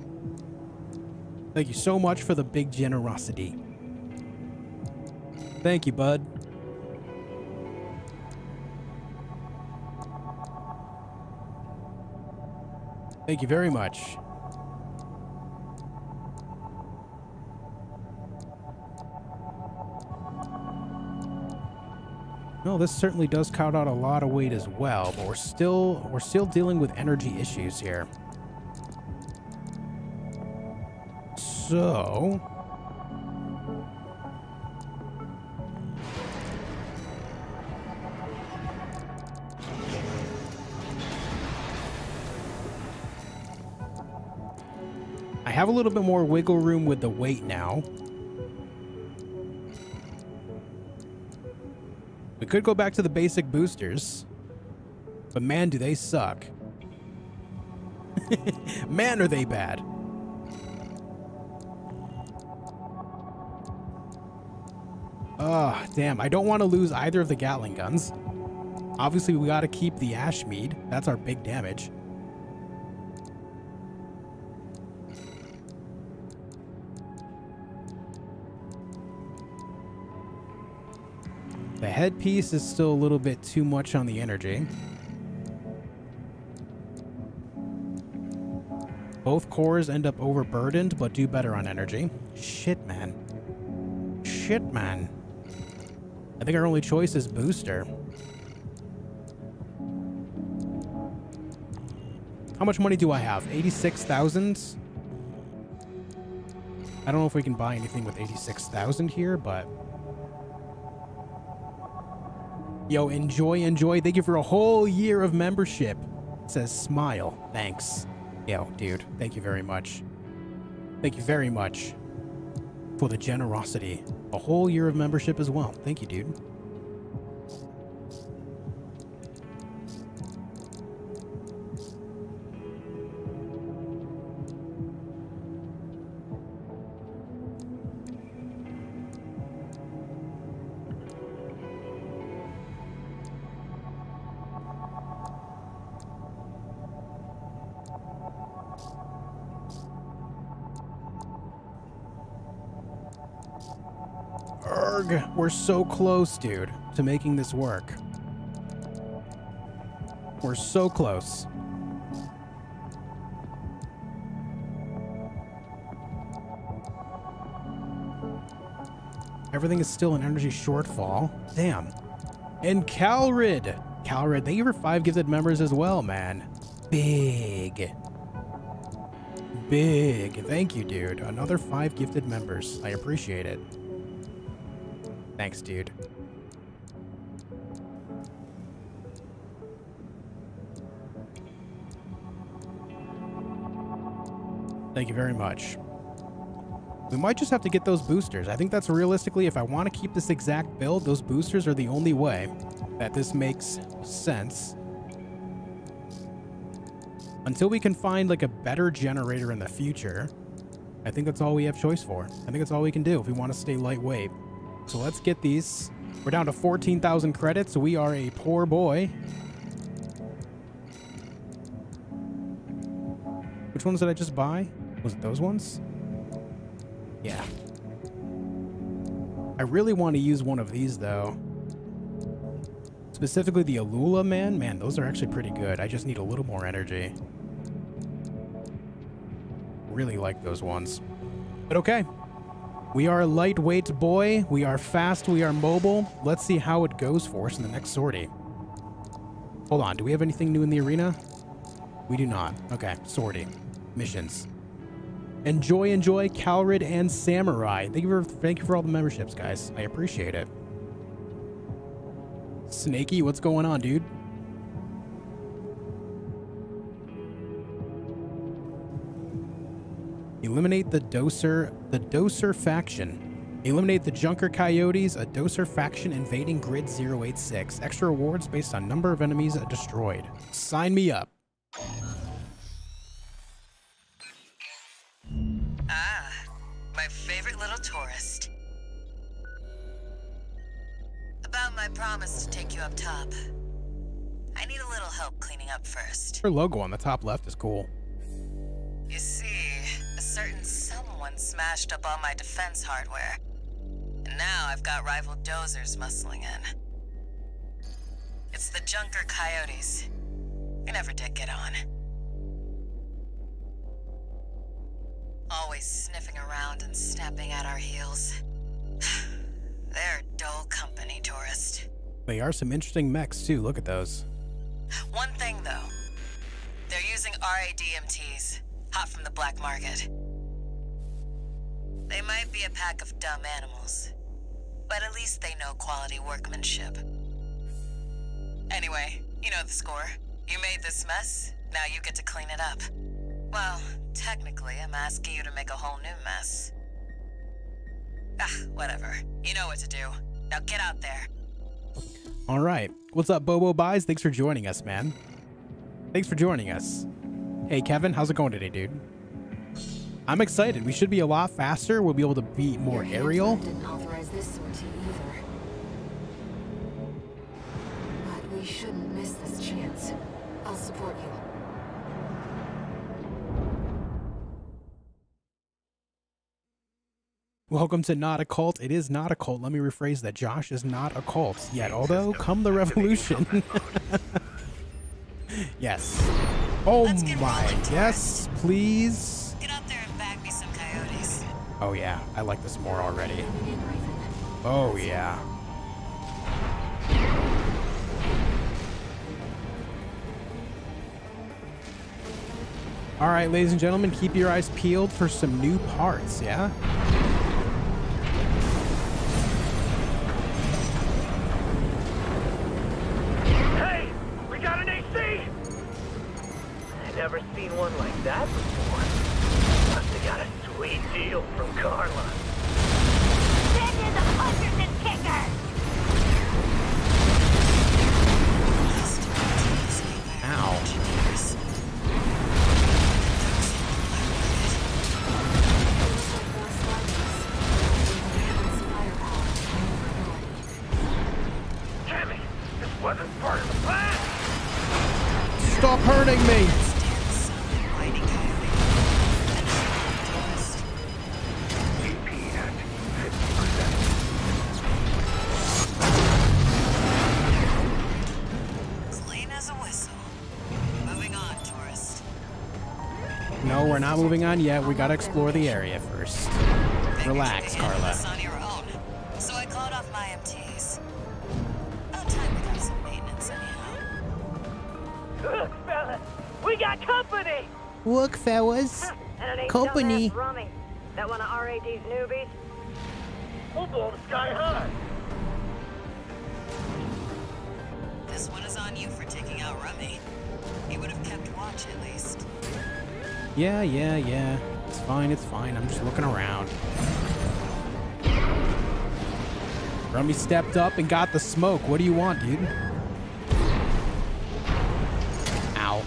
Thank you so much for the big generosity. Thank you, bud. Thank you very much. No, this certainly does count out a lot of weight as well, but we're still we're still dealing with energy issues here. So, I have a little bit more wiggle room with the weight now. We could go back to the basic boosters. But man, do they suck. (laughs) man, are they bad. Oh, damn. I don't want to lose either of the Gatling guns. Obviously, we got to keep the Ashmead. That's our big damage. The headpiece is still a little bit too much on the energy. Both cores end up overburdened, but do better on energy. Shit, man. Shit, man. I think our only choice is booster. How much money do I have? 86,000? I don't know if we can buy anything with 86,000 here, but... Yo, enjoy, enjoy. Thank you for a whole year of membership. It says smile. Thanks. Yo, dude, thank you very much. Thank you very much for the generosity. A whole year of membership as well. Thank you, dude. We're so close, dude, to making this work. We're so close. Everything is still an energy shortfall. Damn. And Calrid. Calrid, thank you for five gifted members as well, man. Big. Big. Thank you, dude. Another five gifted members. I appreciate it. Thanks, dude. Thank you very much. We might just have to get those boosters. I think that's realistically, if I want to keep this exact build, those boosters are the only way that this makes sense. Until we can find like a better generator in the future, I think that's all we have choice for. I think that's all we can do if we want to stay lightweight. So let's get these. We're down to 14,000 credits. We are a poor boy. Which ones did I just buy? Was it those ones? Yeah. I really want to use one of these, though. Specifically the Alula, man. Man, those are actually pretty good. I just need a little more energy. Really like those ones. But okay. We are a lightweight boy. We are fast. We are mobile. Let's see how it goes for us in the next sortie. Hold on. Do we have anything new in the arena? We do not. Okay. Sortie. Missions. Enjoy, enjoy, Calrid and Samurai. Thank you for thank you for all the memberships, guys. I appreciate it. Snaky, what's going on, dude? Eliminate the dozer the dozer faction. Eliminate the Junker Coyotes, a Dozer faction invading Grid 086. Extra rewards based on number of enemies destroyed. Sign me up. Ah, my favorite little tourist. About my promise to take you up top. I need a little help cleaning up first. Her logo on the top left is cool. You see, certain someone smashed up all my defense hardware. And now I've got rival dozers muscling in. It's the Junker Coyotes. We never did get on. Always sniffing around and snapping at our heels. (sighs) They're dull company, tourist. They are some interesting mechs too. Look at those. One thing, though. They're using RADMTs, hot from the black market. They might be a pack of dumb animals, but at least they know quality workmanship. Anyway, you know the score. You made this mess, now you get to clean it up. Well, technically, I'm asking you to make a whole new mess. Ah, whatever. You know what to do. Now get out there. All right. What's up, Bobo Buys? Thanks for joining us, man. Thanks for joining us. Hey, Kevin, how's it going today, dude? I'm excited. We should be a lot faster. We'll be able to beat more aerial. didn't authorize this sortie either. But we shouldn't miss this chance. I'll support you. Welcome to Not a Cult. It is not a cult. Let me rephrase that. Josh is not a cult yet, although come the (laughs) revolution. (laughs) yes. Oh my. Yes, please. Get out there and bag me some coyotes. Oh yeah, I like this more already. Coming in, Raven. Oh yeah. All right, ladies and gentlemen, keep your eyes peeled for some new parts, yeah? Never seen one like that before. Must have got a sweet deal from Carla. Send in the punchers and kickers! Ow. More sliders. Enhanced moving on yet. We gotta explore the area first. Relax, you'd be handling Carla. this on your own. So I called off my MTs. About time we got some maintenance anyhow. Look, fella, we got company! Look, fellas. (laughs) And it ain't Company. Rummy. That one of RAD's newbies? We'll blow the sky high! This one is on you for taking out Rummy. He would have kept watch at least. Yeah, yeah, yeah. It's fine, it's fine. I'm just looking around. Rummy stepped up and got the smoke. What do you want, dude? Ow.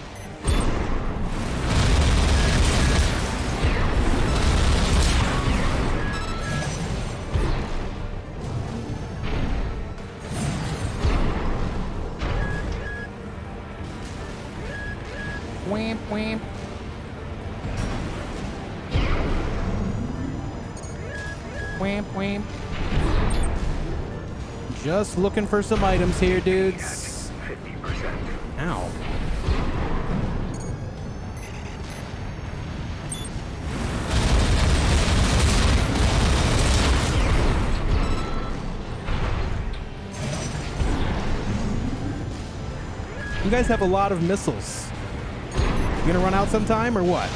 Wamp, wamp. Wamp. Just looking for some items here, dudes. 50%. Ow. You guys have a lot of missiles. You gonna run out sometime or what?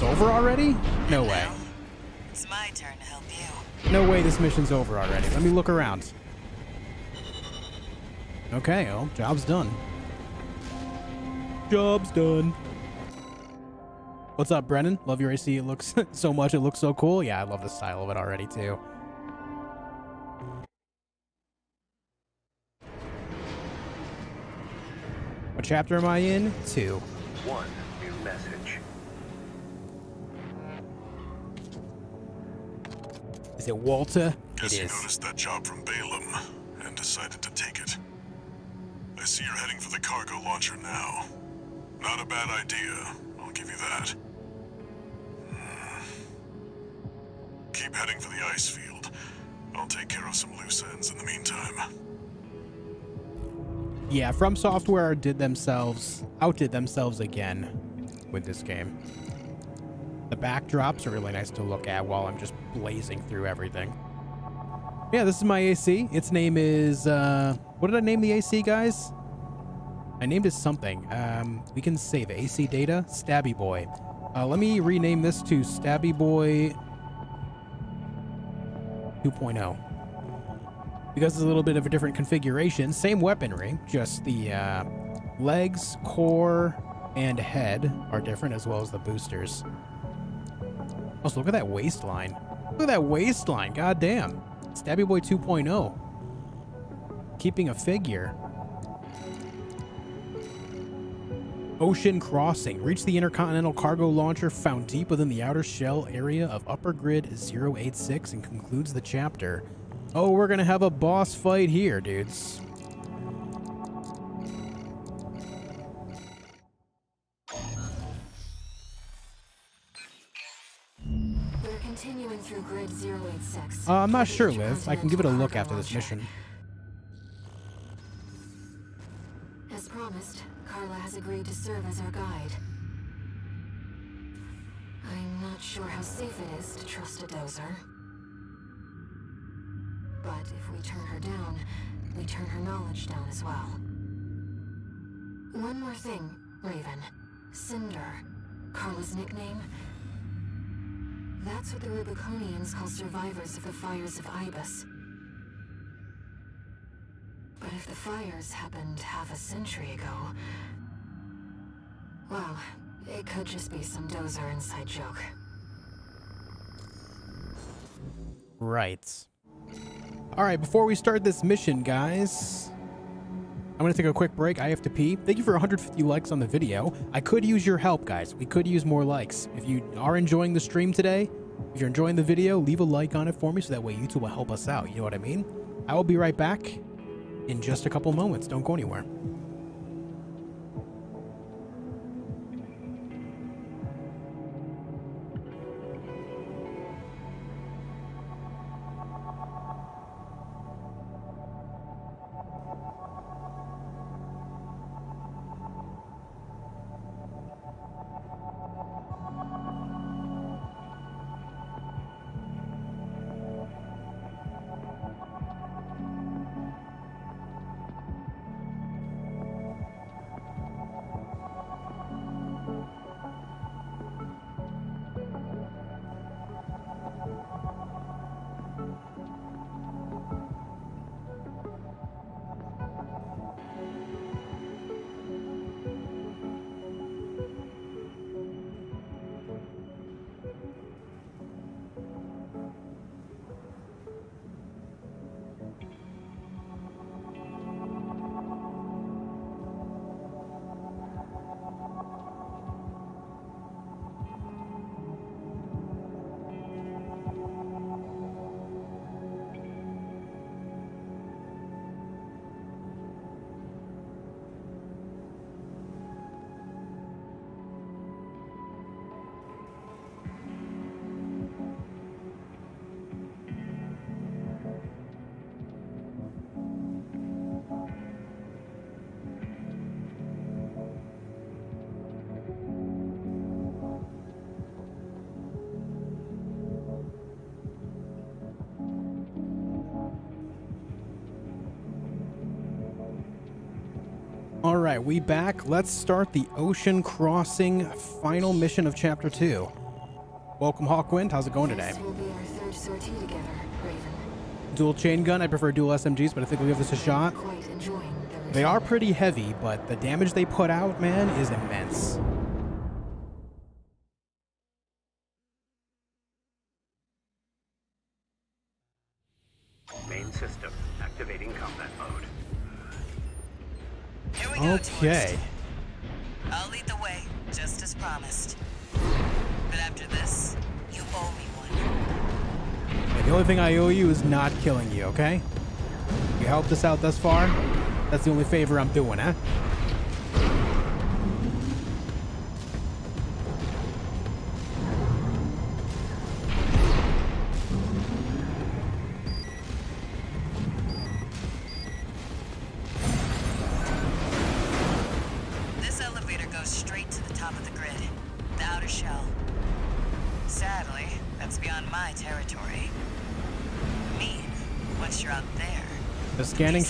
Is over already? No way. It's my turn to help you. No way this mission's over already. Let me look around. Okay, well, job's done. Job's done. What's up, Brennan? Love your AC. It looks (laughs) so much. It looks so cool. Yeah, I love the style of it already, too. What chapter am I in? Two. One Is it Walter? Guess it you noticed that job from Balam and decided to take it. I see you're heading for the cargo launcher now. Not a bad idea, I'll give you that. Hmm. Keep heading for the ice field. I'll take care of some loose ends in the meantime. Yeah, From Software did themselves, outdid themselves again with this game. The backdrops are really nice to look at while I'm just blazing through everything. Yeah, this is my AC. Its name is, uh, what did I name the AC, guys? I named it something. Um, we can save AC data, Stabby Boy. Uh, let me rename this to Stabby Boy 2.0 because it's a little bit of a different configuration. Same weaponry, just the uh, legs, core, and head are different, as well as the boosters. Also, look at that waistline. Look at that waistline. God damn. Stabby Boy 2.0. Keeping a figure. Ocean Crossing. Reach the intercontinental cargo launcher found deep within the outer shell area of Upper Grid 086 and concludes the chapter. Oh, we're gonna have a boss fight here, dudes. Through Grid 086. Uh, I'm not sure, Liv. I can give it a look after this mission. As promised, Carla has agreed to serve as our guide. I'm not sure how safe it is to trust a dozer. But if we turn her down, we turn her knowledge down as well. One more thing, Raven. Cinder. Carla's nickname. That's what the Rubiconians call survivors of the fires of Ibis. But if the fires happened half a century ago... Well, it could just be some dozer inside joke. Right. All right, before we start this mission, guys, I'm going to take a quick break. I have to pee. Thank you for 150 likes on the video. I could use your help, guys. We could use more likes. If you are enjoying the stream today, if you're enjoying the video, leave a like on it for me so that way YouTube will help us out. You know what I mean? I will be right back in just a couple moments. Don't go anywhere. Right, we back. Let's start the Ocean Crossing final mission of Chapter 2. Welcome, Hawkwind. How's it going today? This will be our third sortie together. dual chain gun. I prefer dual SMGs, but I think we'll give this a shot. Quite enjoying the They are pretty heavy, but the damage they put out, man, is immense. Not killing you, okay? You helped us out thus far. That's the only favor I'm doing, huh?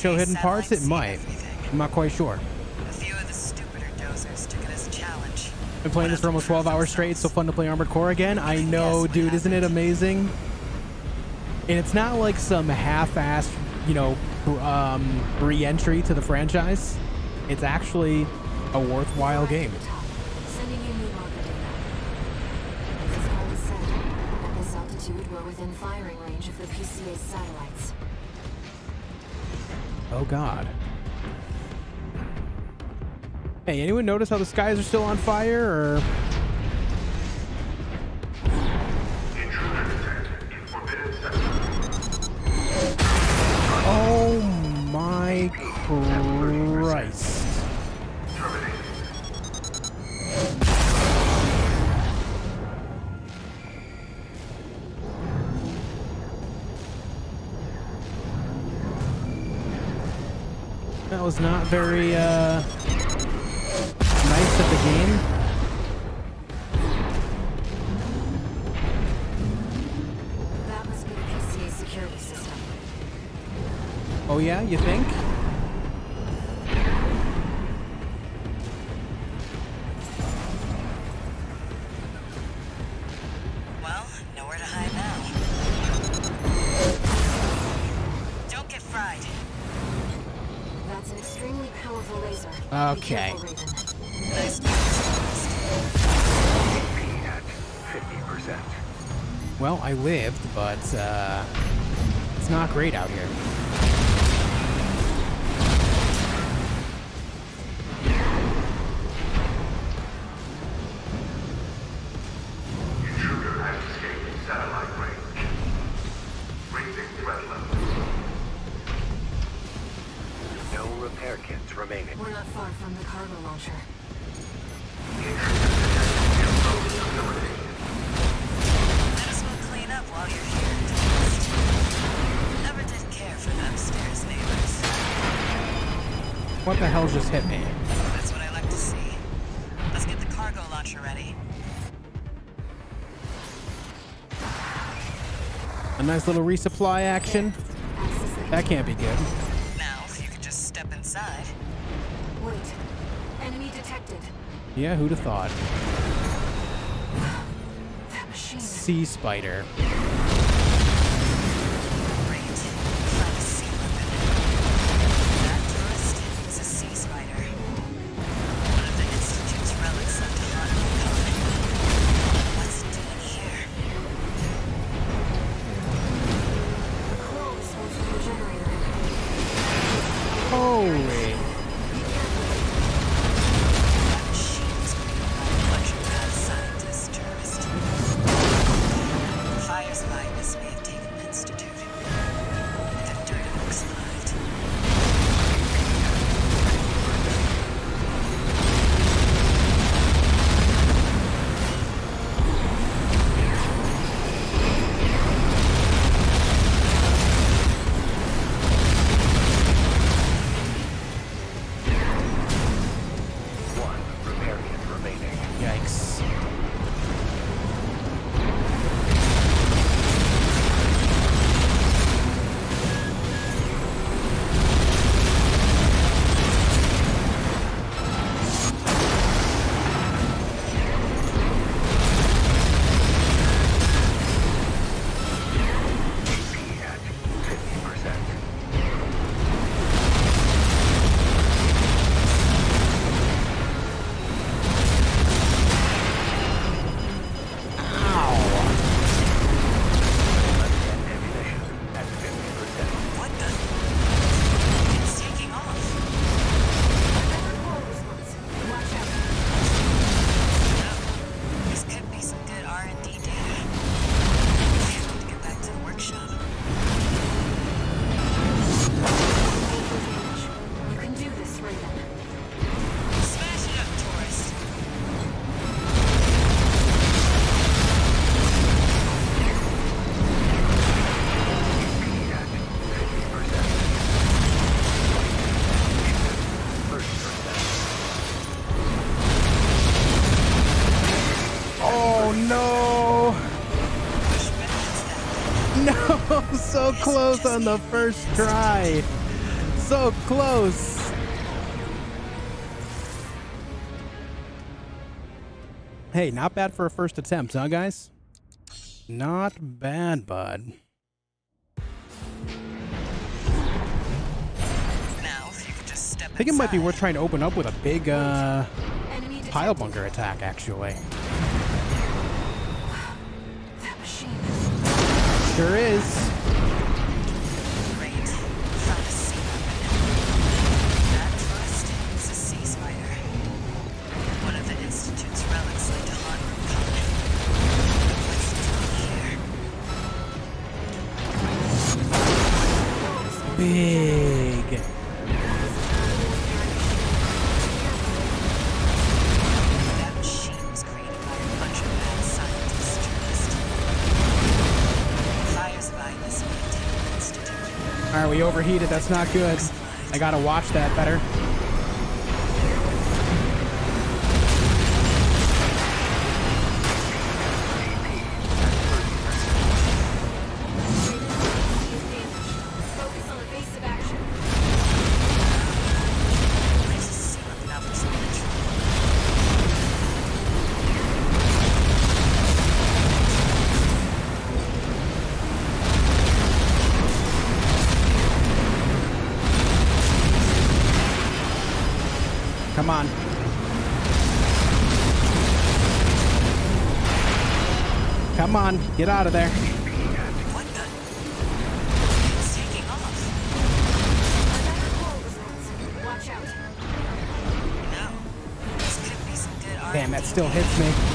Show hidden parts? It might. I'm not quite sure. a few of the stupider dozers took it as a challenge. Been playing this for almost 12 hours straight. So fun to play Armored Core again. I know, dude. Isn't it amazing? And it's not like some half-assed, you know, um, re-entry to the franchise. It's actually a worthwhile game. Oh God. Hey, anyone notice how the skies are still on fire, or? Very uh, nice of the game. That must be the PCA security system. Oh yeah, you think? But uh, it's not great out here. What the hell just hit me? That's what I like to see. Let's get the cargo launcher ready. A nice little resupply action. That can't be good. Now, if you could just step inside. Wait. Enemy detected. Yeah, who'd have thought? That machine. Sea spider. Close on the first try. So close. Hey, not bad for a first attempt, huh, guys? Not bad, bud. Now, if you could just step I think it might be worth trying to open up with a big uh, pile bunker attack, actually. That machine. Sure is. That's not good. I gotta watch that better. Be out of there. Damn, that still hits me.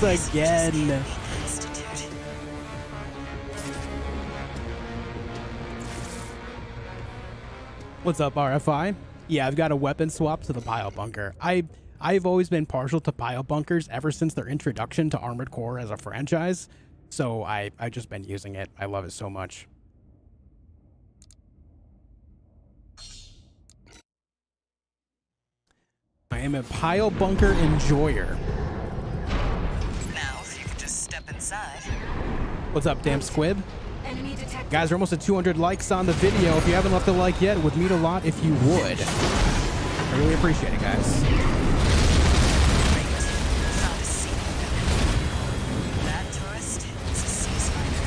Close again. What's up, RFI? Yeah, I've got a weapon swap to the pile bunker. I I've always been partial to pile bunkers ever since their introduction to Armored Core as a franchise. So I I've just been using it. I love it so much. I am a pile bunker enjoyer. Inside. What's up, damn squib? Guys, we're almost at 200 likes on the video. If you haven't left a like yet, it would mean a lot if you would. I really appreciate it, guys. Great. Found a C weapon. That tourist is a sea spider.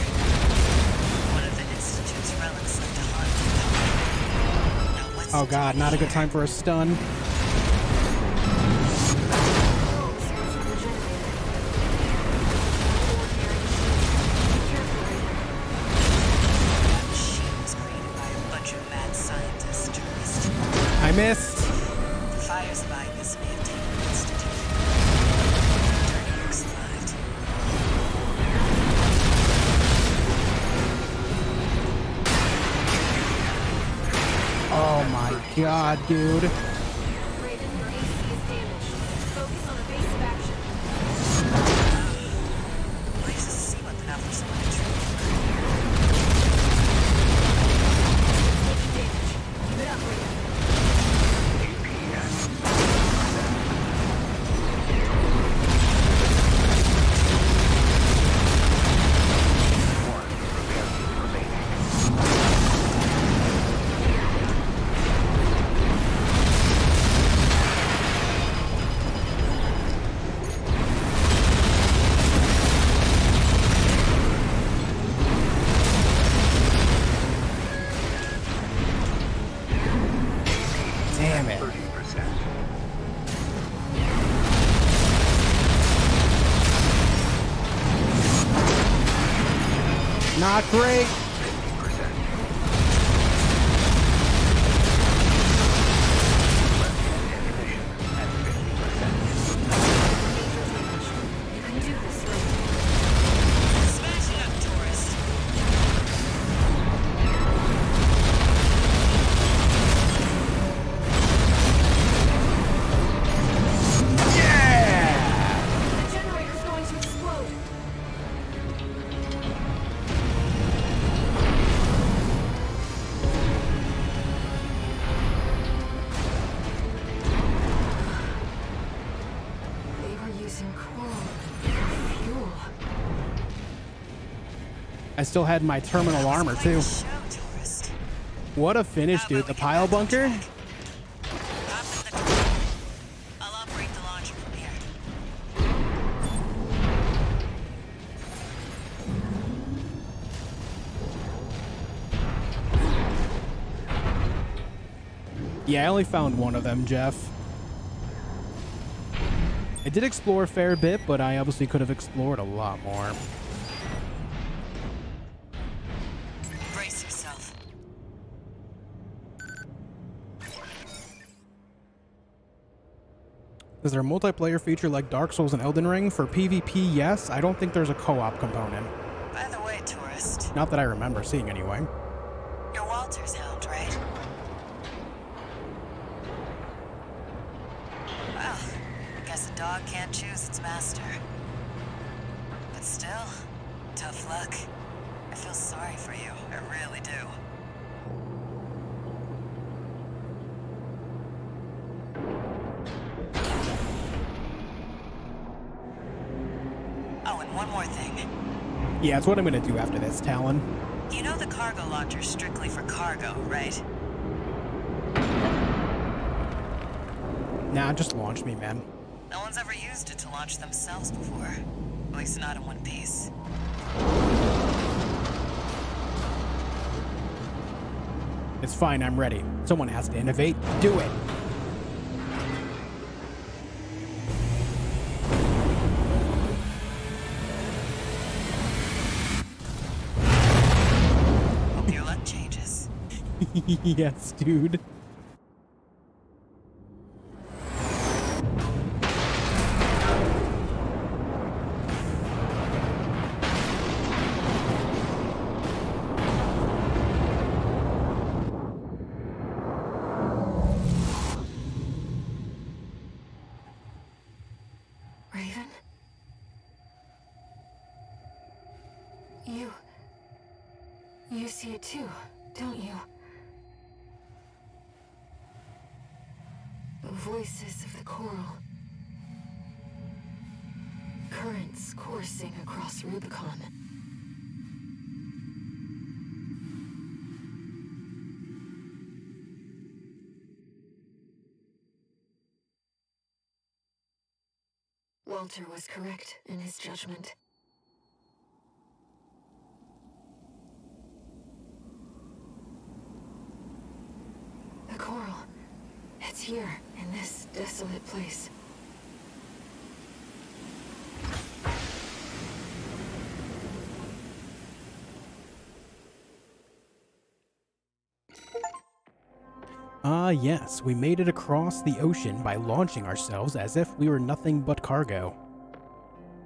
One of the Institute's relics left to haunt. Now, what's Oh god, not a good time for a stun. Dude. I still had my terminal armor too. What a finish, dude. The pile bunker. Yeah, I only found one of them, Jeff. I did explore a fair bit, but I obviously could have explored a lot more. Is there a multiplayer feature like Dark Souls and Elden Ring? For PvP, yes. I don't think there's a co-op component. By the way, tourist, Not that I remember seeing anyway. you're Walter's hound, right? Well, guess a dog can't choose its master. But still, tough luck. I feel sorry for you. I really do. Yeah, it's what I'm gonna do after this, Talon. You know the cargo launcher's strictly for cargo, right? Nah, just launch me, man. No one's ever used it to launch themselves before. At least not in one piece. It's fine, I'm ready. Someone has to innovate. Do it. (laughs) yes, dude. Walter was correct in his judgment. The coral. It's here, in this desolate place. Ah, yes, we made it across the ocean by launching ourselves as if we were nothing but cargo.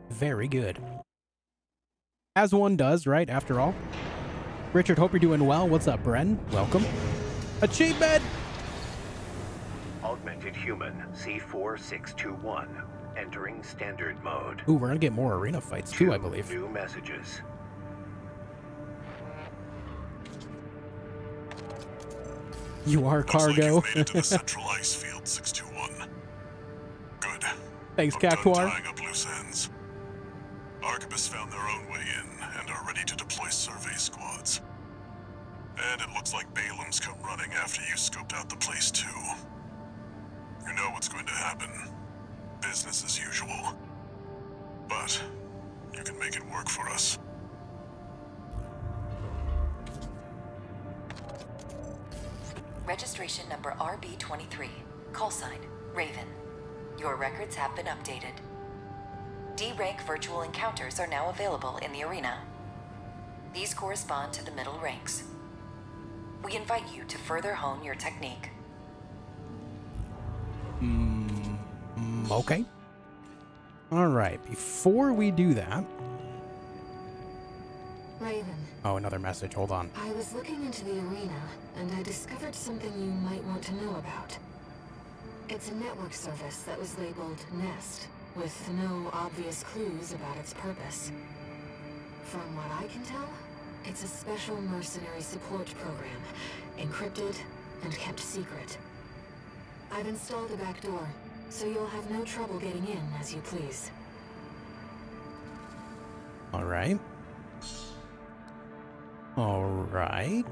Very good. As one does, right, after all? Richard, hope you're doing well. What's up, Bren? Welcome. Achievement! Augmented Human C4621. Entering standard mode. Ooh, we're gonna get more arena fights too, I believe. New messages. You are Looks like cargo. you've made it to the (laughs) central ice field 621. Good. Thanks, Cactuar. Arquebus found their own way in and are ready to deploy survey squads. And it looks like Balam's come running after you scoped out the place too. You know what's going to happen. Business as usual. But you can make it work for us. Registration number RB23. Call sign Raven. Your records have been updated. D rank virtual encounters are now available in the arena. These correspond to the middle ranks. We invite you to further hone your technique. Mm, okay. All right. Before we do that, Raven, oh, another message. Hold on. I was looking into the arena, and I discovered something you might want to know about. It's a network service that was labeled Nest, with no obvious clues about its purpose. From what I can tell, it's a special mercenary support program, encrypted and kept secret. I've installed a back door, so you'll have no trouble getting in as you please. All right. All right.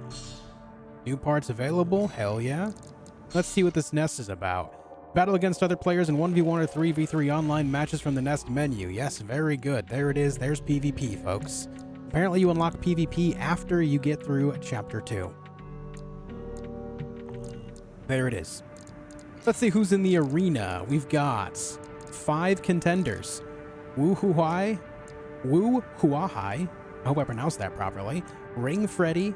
New parts available. Hell yeah. Let's see what this nest is about. Battle against other players in 1v1 or 3v3 online matches from the nest menu. Yes, very good. There it is. There's PvP, folks. Apparently you unlock PvP after you get through Chapter 2. There it is. Let's see who's in the arena. We've got five contenders. Wu Huai, Wu Huahai, I hope I pronounced that properly. Ring Freddy,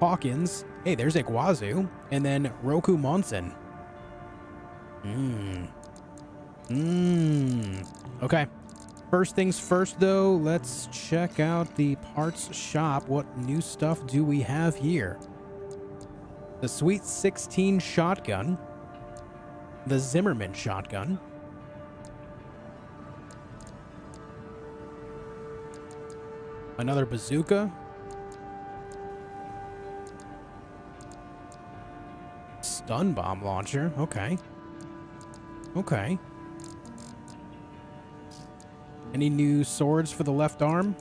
Hawkins, hey, there's Iguazu, and then Roku Monson. Mmm. Mmm. Okay. First things first, though, let's check out the parts shop. What new stuff do we have here? The Sweet 16 shotgun, the Zimmerman shotgun, another bazooka, stun bomb launcher. Okay. Okay. Any new swords for the left arm?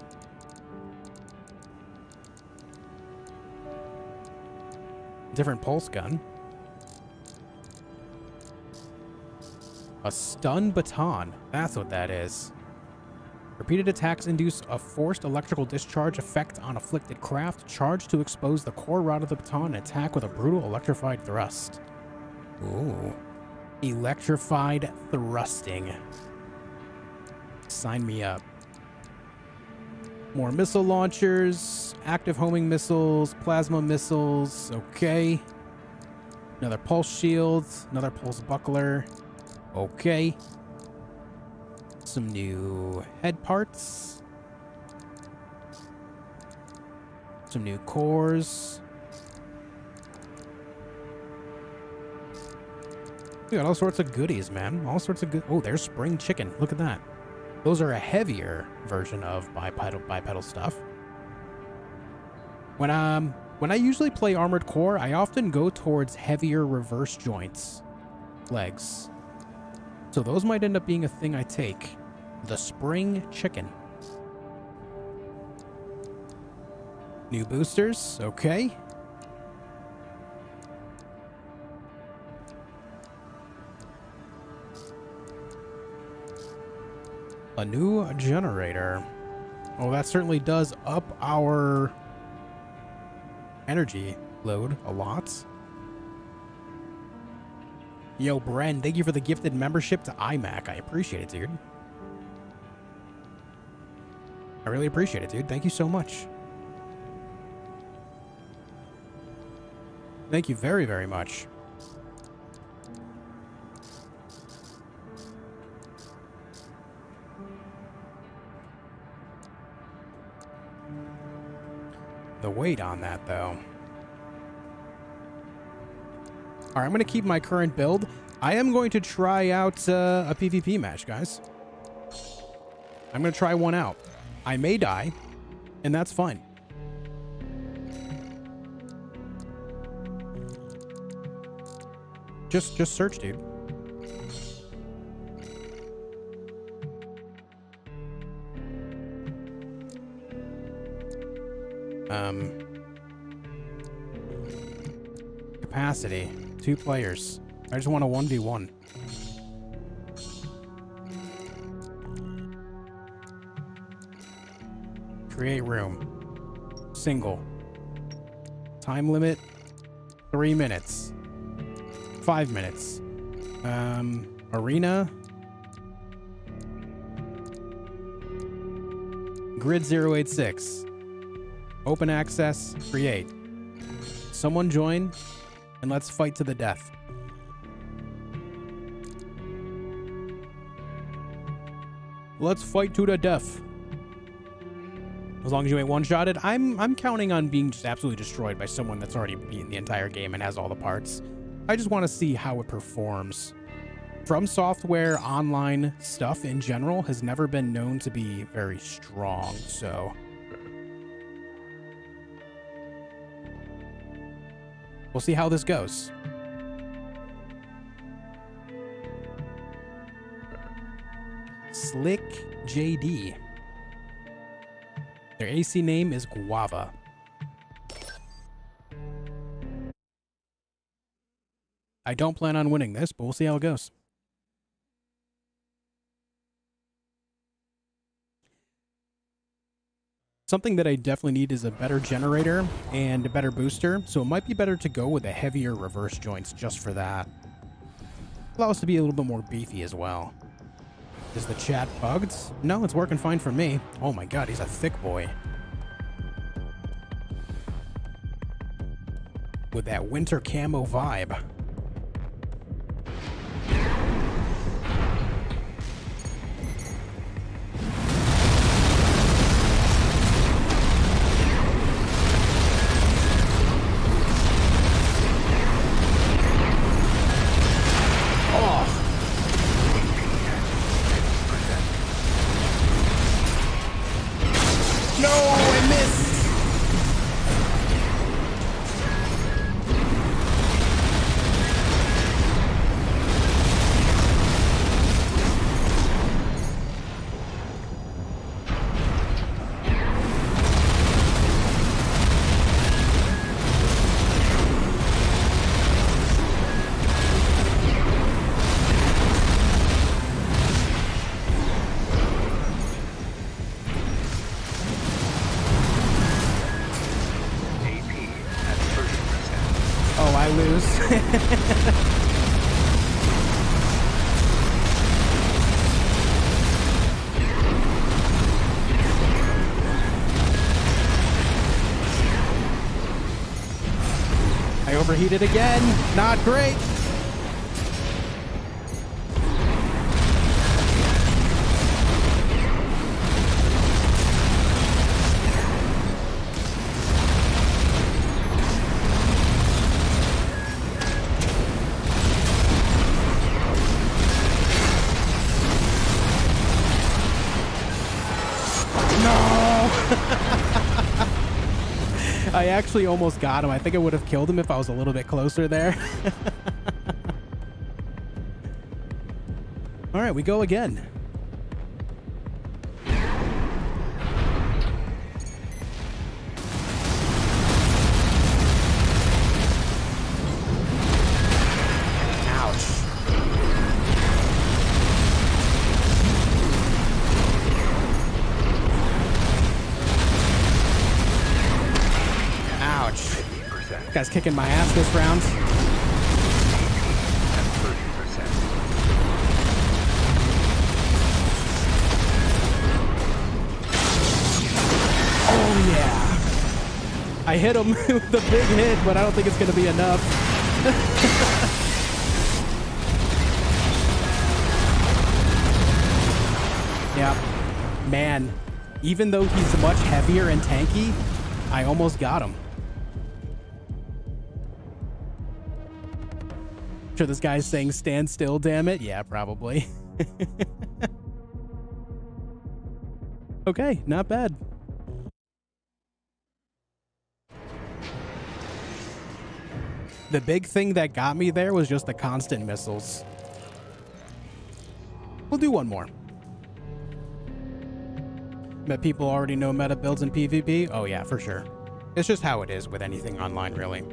Different pulse gun. A stun baton. That's what that is. Repeated attacks induce a forced electrical discharge effect on afflicted craft. Charge to expose the core rod of the baton and attack with a brutal electrified thrust. Ooh. Electrified thrusting. Sign me up. More missile launchers, active homing missiles, plasma missiles. Okay. Another pulse shield, another pulse buckler. Okay. Some new head parts. Some new cores. We got all sorts of goodies, man. All sorts of good. Oh, there's spring chicken. Look at that. Those are a heavier version of bipedal bipedal stuff. When um when I usually play Armored Core, I often go towards heavier reverse joints legs. So those might end up being a thing I take. The spring chicken. New boosters, okay. A new generator. Well, that certainly does up our energy load a lot. Yo, Bren, thank you for the gifted membership to iMac. I appreciate it, dude. I really appreciate it, dude. Thank you so much. Thank you very, very much. The weight on that, though. All right, I'm going to keep my current build. I am going to try out uh, a PvP match, guys. I'm going to try one out. I may die, and that's fine. Just, just search, dude. Um, capacity, two players. I just want a 1v1. Create room. Single. Time limit, three minutes. Five minutes. Um, arena. Grid 086. Open access, create. Someone join, and let's fight to the death. Let's fight to the death. As long as you ain't one-shotted, I'm I'm counting on being just absolutely destroyed by someone that's already beaten the entire game and has all the parts. I just want to see how it performs. From Software online stuff in general has never been known to be very strong, so We'll see how this goes. Slick JD. Their AC name is Guava. I don't plan on winning this, but we'll see how it goes. Something that I definitely need is a better generator and a better booster, so it might be better to go with the heavier reverse joints just for that. Allow us to be a little bit more beefy as well. Is the chat bugged? No, it's working fine for me. Oh my god, he's a thick boy. With that winter camo vibe. Overheated again. Not great. Actually almost got him. I think I would have killed him if I was a little bit closer there. (laughs) All right, we go again. Guy's kicking my ass this round. Oh yeah. I hit him (laughs) with the big hit, but I don't think it's gonna be enough. (laughs) yeah. Man, even though he's much heavier and tanky, I almost got him. Sure, this guy's saying stand still, damn it. Yeah, probably. (laughs) okay, not bad. The big thing that got me there was just the constant missiles. We'll do one more. Bet people already know meta builds in PvP? Oh yeah, for sure. It's just how it is with anything online, really.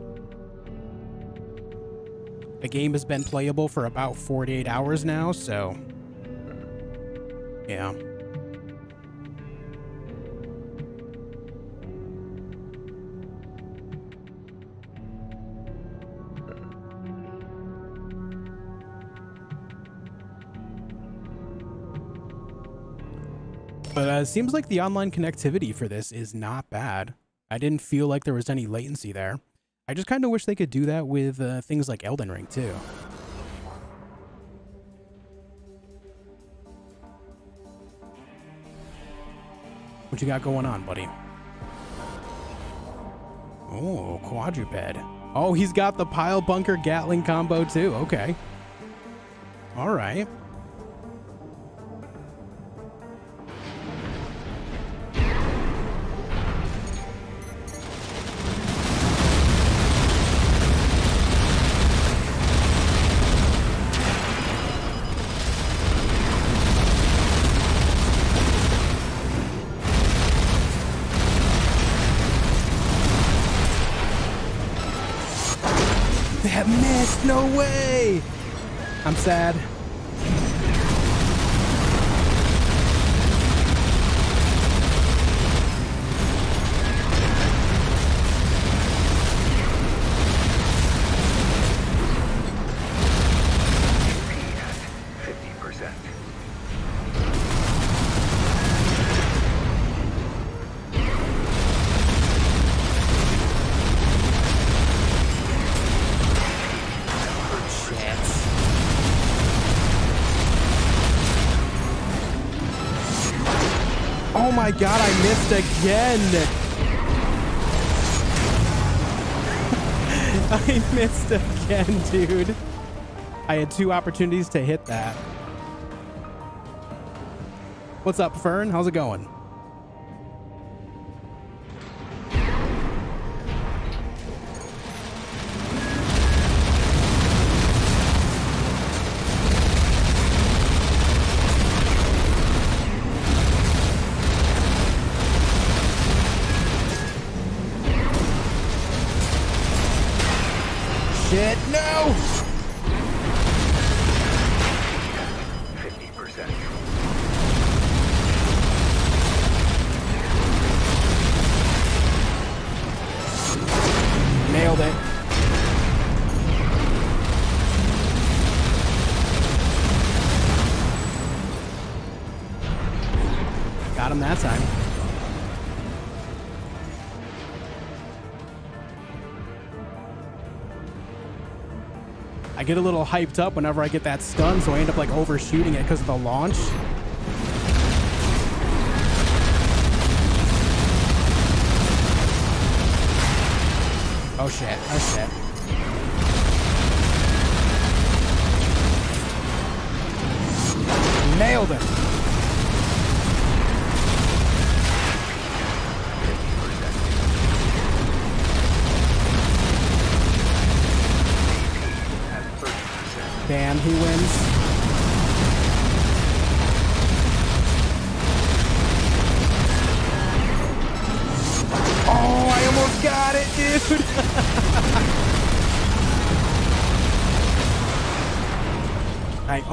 The game has been playable for about 48 hours now, so... Yeah. But uh, it seems like the online connectivity for this is not bad. I didn't feel like there was any latency there. I just kind of wish they could do that with uh, things like Elden Ring too. What you got going on, buddy? Oh, quadruped. Oh, he's got the pile bunker Gatling combo too. Okay. All right. No way. I'm sad. My god, I missed again. (laughs) I missed again, dude. I had two opportunities to hit that. What's up, Fern? How's it going? I get a little hyped up whenever I get that stun, so I end up like overshooting it because of the launch. Oh shit, oh shit.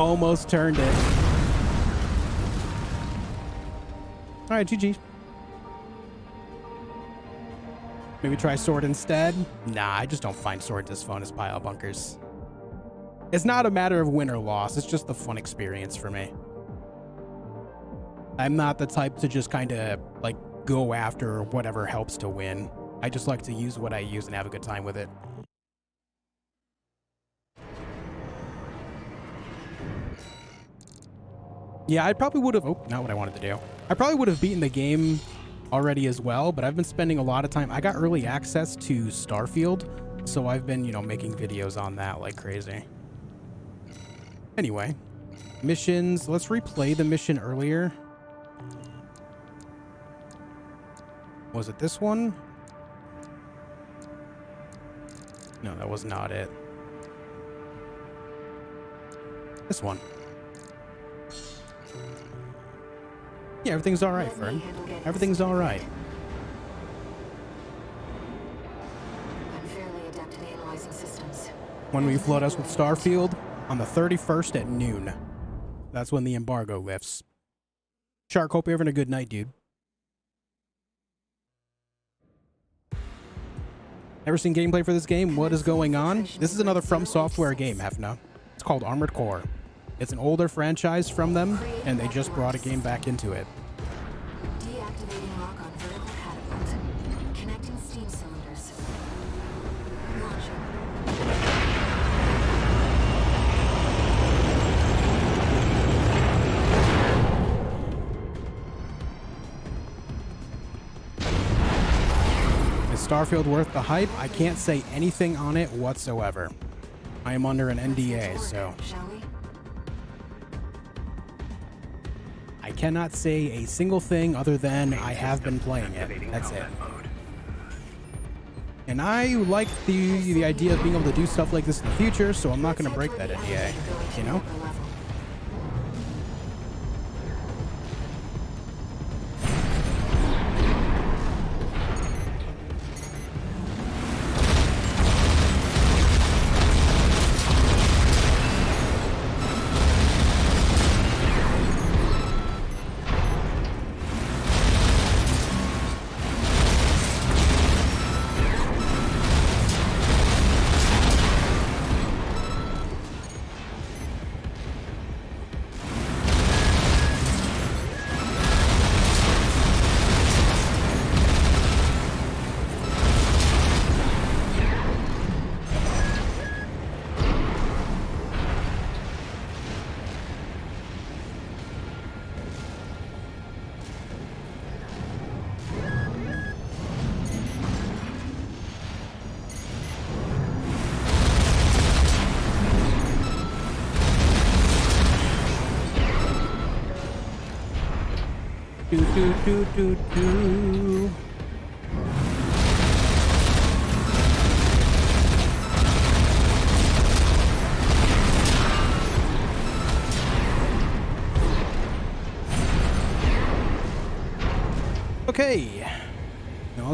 Almost turned it. All right, GG. Maybe try sword instead? Nah, I just don't find swords as fun as pile bunkers. It's not a matter of win or loss. It's just the fun experience for me. I'm not the type to just kind of like go after whatever helps to win. I just like to use what I use and have a good time with it. Yeah, I probably would have. Oh, not what I wanted to do. I probably would have beaten the game already as well, but I've been spending a lot of time. I got early access to Starfield, so I've been, you know, making videos on that like crazy. Anyway, missions. Let's replay the mission earlier. Was it this one? No, that was not it. This one. Yeah, everything's all right, Fern. Everything's all right. I'm fairly adept at analyzing systems. When we flood us with Starfield on the 31st at noon. That's when the embargo lifts. Shark, hope you're having a good night, dude. Ever seen gameplay for this game? What is going on? This is another From Software game, Hefna. It's called Armored Core. It's an older franchise from them, and they just brought a game back into it. Deactivating lock on vertical catapult. Connecting steam cylinders. Launching. Is Starfield worth the hype? I can't say anything on it whatsoever. I am under an NDA, so Shall we? I cannot say a single thing other than I have been playing it. That's it. And I like the the idea of being able to do stuff like this in the future, so I'm not going to break that NDA. You know?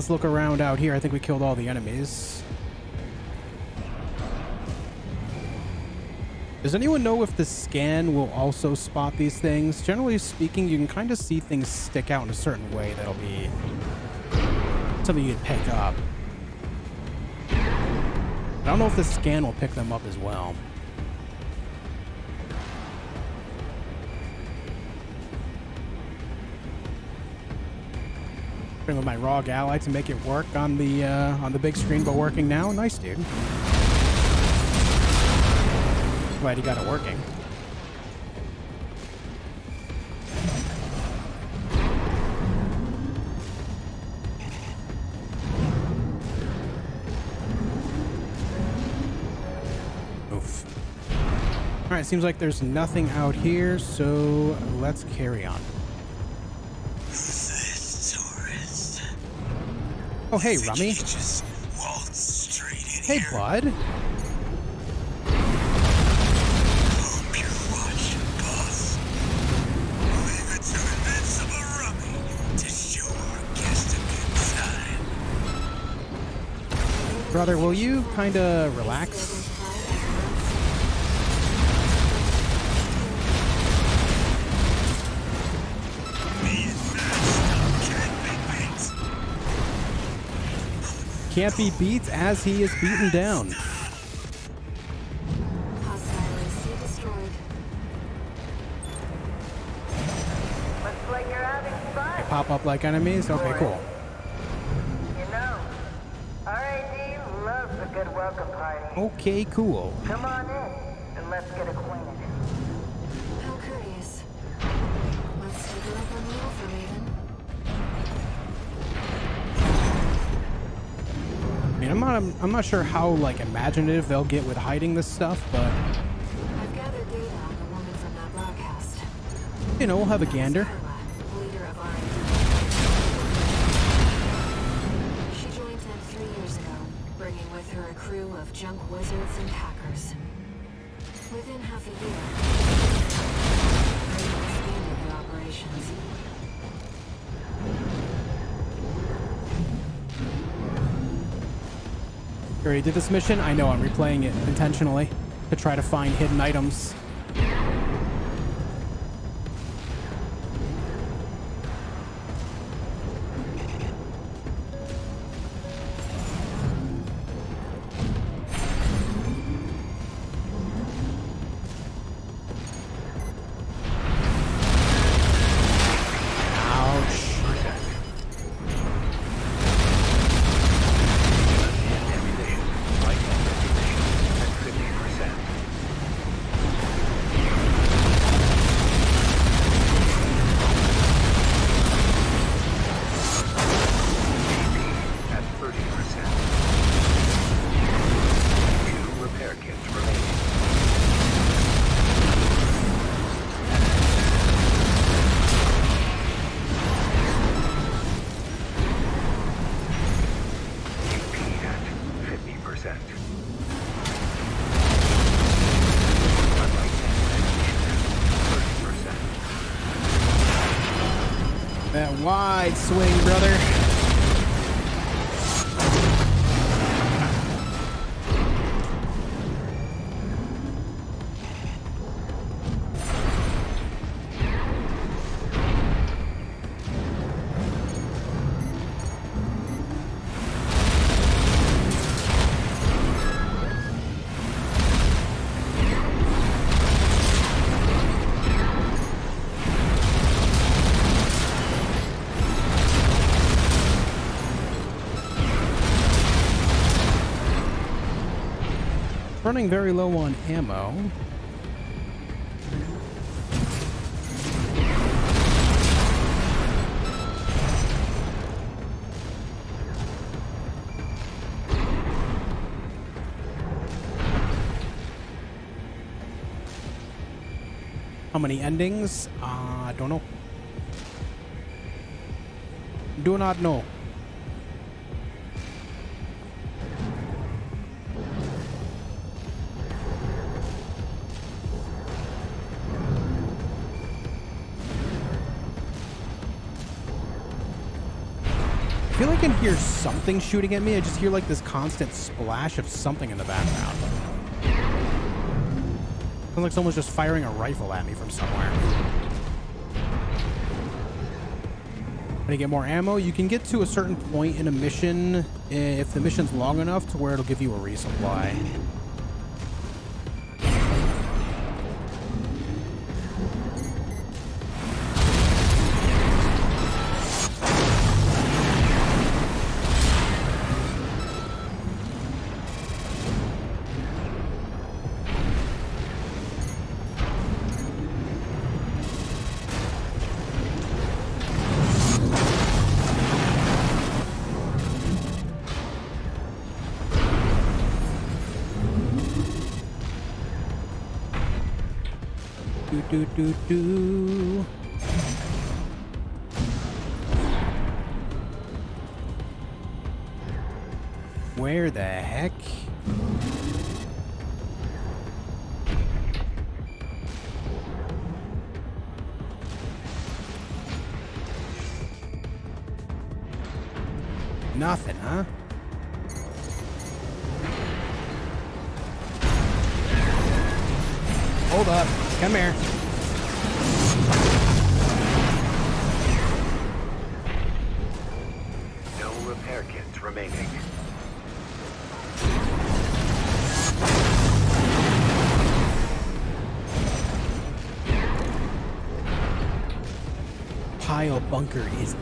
Let's look around out here. I think we killed all the enemies. Does anyone know if the scan will also spot these things? Generally speaking, you can kind of see things stick out in a certain way that'll be something you'd pick up. I don't know if the scan will pick them up as well. With my ROG Ally to make it work on the uh, on the big screen, but working now. Nice, dude. Glad he got it working. Oof. All right, seems like there's nothing out here, so let's carry on. Oh, hey, Rummy. Hey, bud. Brother, will you kind of relax? Can't be beat as he is beaten down. Hostile AC destroyed. Looks like you're having fun. Pop up like enemies? Okay, cool. You know, RAD loves a good welcome party. Okay, cool. Come on I'm not, I'm not sure how like imaginative they'll get with hiding this stuff, but I've gathered data on the woman from that broadcast. you know, we'll have a gander. Carla, leader of R&D. She joined them three years ago, bringing with her a crew of junk wizards and hackers. Within half a year, already did this mission? I know, I'm replaying it intentionally to try to find hidden items. Running very low on ammo. How many endings? Uh, I don't know. do not know. Something shooting at me. I just hear like this constant splash of something in the background. Sounds like someone's just firing a rifle at me from somewhere. When you get more ammo, you can get to a certain point in a mission eh, if the mission's long enough to where it'll give you a resupply.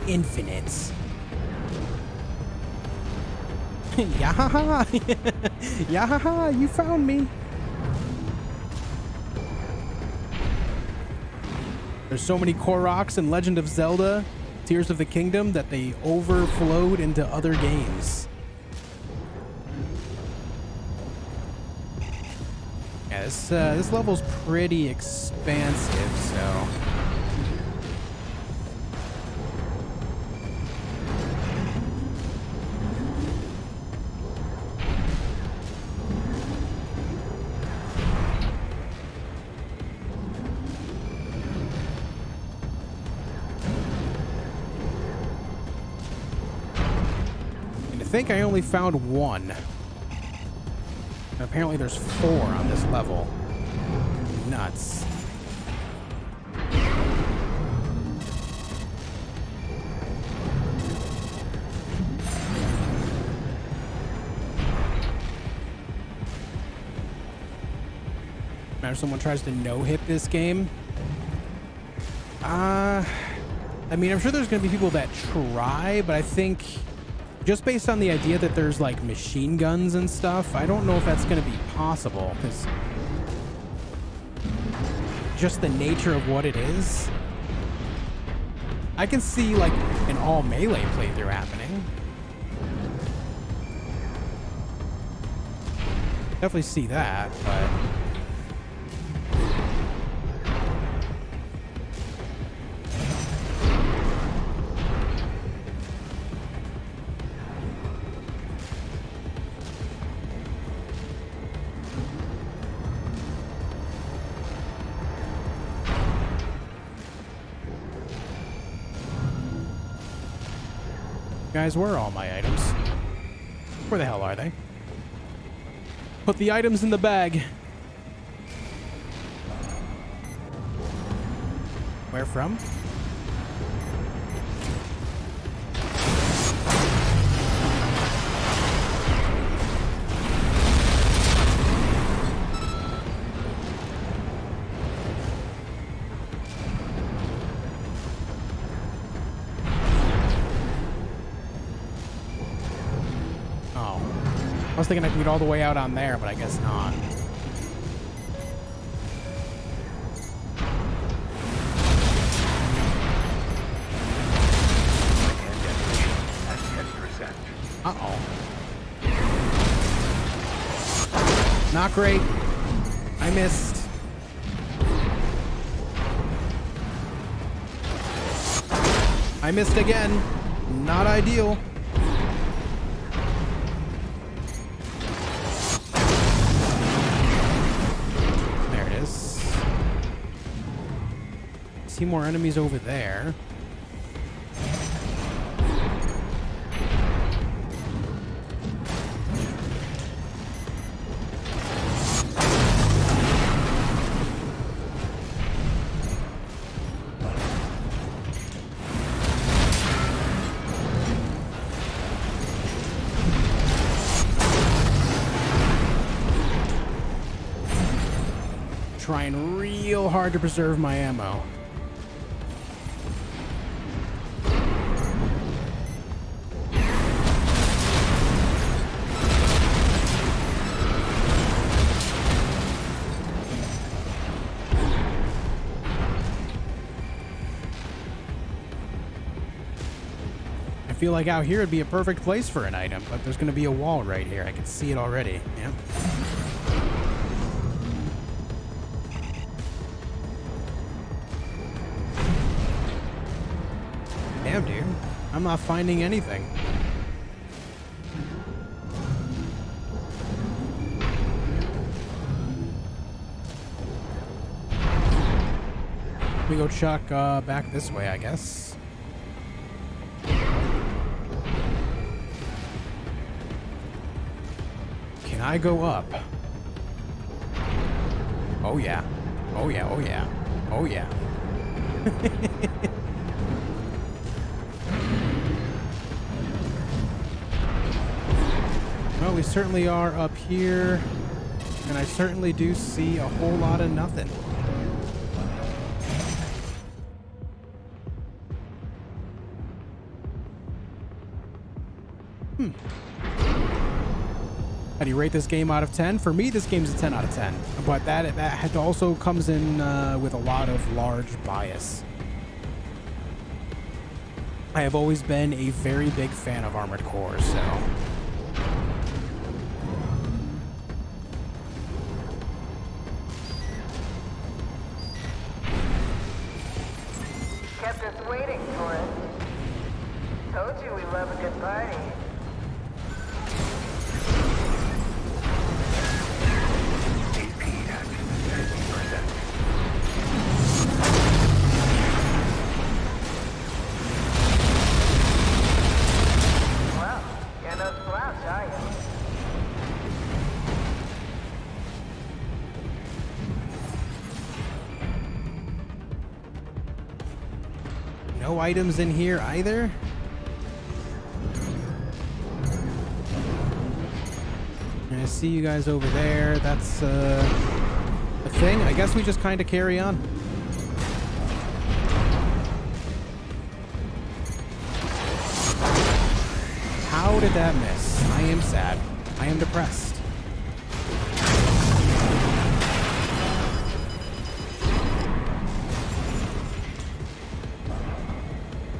Infinite. (laughs) Yahaha! (laughs) Yahaha! You found me! There's so many Koroks in Legend of Zelda Tears of the Kingdom that they overflowed into other games. Yeah, this, uh, this level's pretty expansive, so... think I only found one. And apparently there's four on this level. Nuts. Imagine someone tries to no-hit this game. Uh, I mean, I'm sure there's going to be people that try, but I think just based on the idea that there's like machine guns and stuff, I don't know if that's going to be possible because just the nature of what it is. I can see like an all melee playthrough happening. Definitely see that, but Where are all my items? Where the hell are they? Put the items in the bag. Where from? Was thinking I could get all the way out on there, but I guess not. And detonation at 10%. Uh-oh. Not great. I missed. I missed again. Not ideal. See more enemies over there. Trying real hard to preserve my ammo. Feel like out here would be a perfect place for an item, but there's going to be a wall right here. I can see it already. Yep. Damn, dude. I'm not finding anything. We go Chuck uh, back this way, I guess. I go up? Oh yeah. Oh yeah, oh yeah. Oh yeah. (laughs) Well, we certainly are up here, and I certainly do see a whole lot of nothing. Rate this game out of 10? For me, this game's a 10 out of 10. But that that also comes in uh, with a lot of large bias. I have always been a very big fan of Armored Core, so... items in here either? And I see you guys over there. That's uh, a thing. I guess we just kind of carry on. How did that miss? I am sad. I am depressed.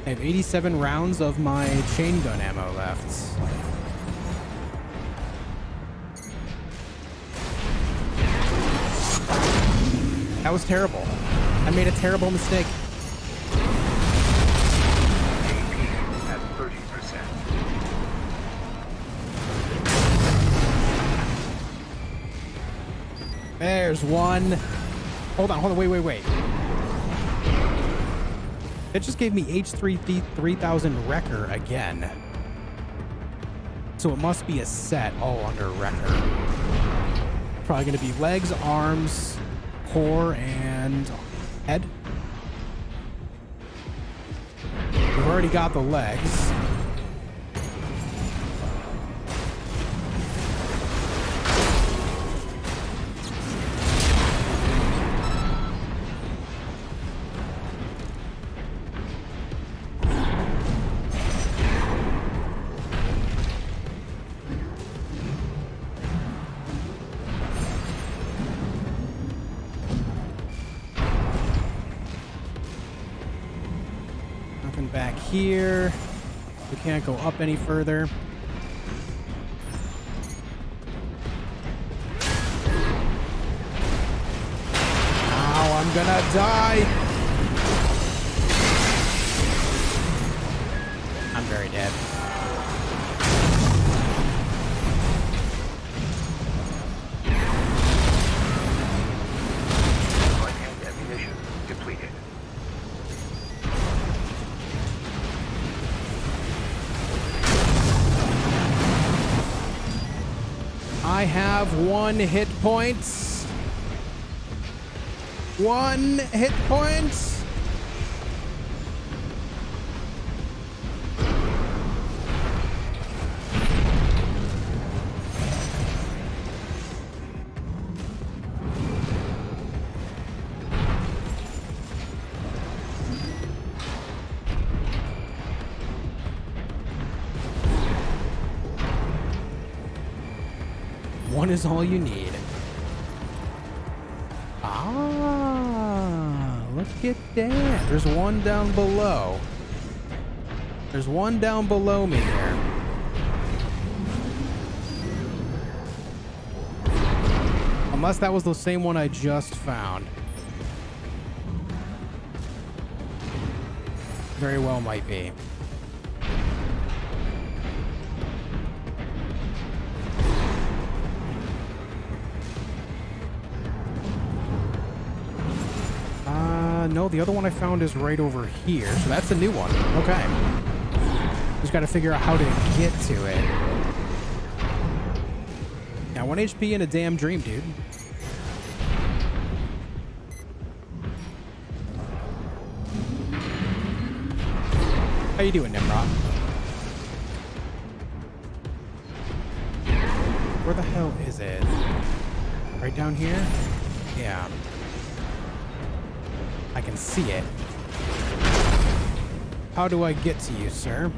I have 87 rounds of my chain gun ammo left. That was terrible. I made a terrible mistake. AP at 30%. There's one. Hold on, hold on, wait, wait, wait. It just gave me H3 3000 Wrecker again. So it must be a set all under Wrecker. Probably going to be legs, arms, core, and head. We've already got the legs. Can't go up any further. Ow, I'm gonna die. One hit point. One hit point. Is all you need. Ah, look at that. There's one down below. There's one down below me here. Unless that was the same one I just found. Very well might be. The other one I found is right over here. So that's the new one. Okay. Just got to figure out how to get to it. Now, 1 HP in a damn dream, dude. How you doing, Nimrod? Where the hell is it? Right down here? Yeah. I can see it. How do I get to you, sir?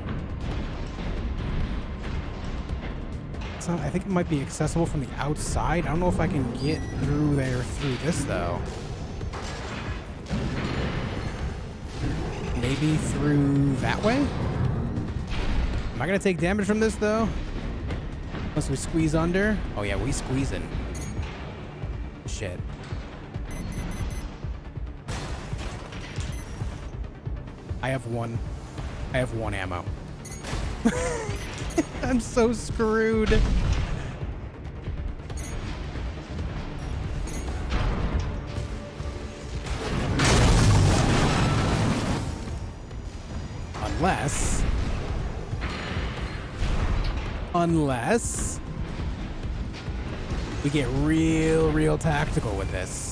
I think it might be accessible from the outside. I don't know if I can get through there through this, though. Maybe through that way? Am I going to take damage from this, though? Unless we squeeze under? Oh, yeah, we squeezing. Shit. I have one. I have one ammo. (laughs) I'm so screwed. Unless... Unless... We get real, real tactical with this.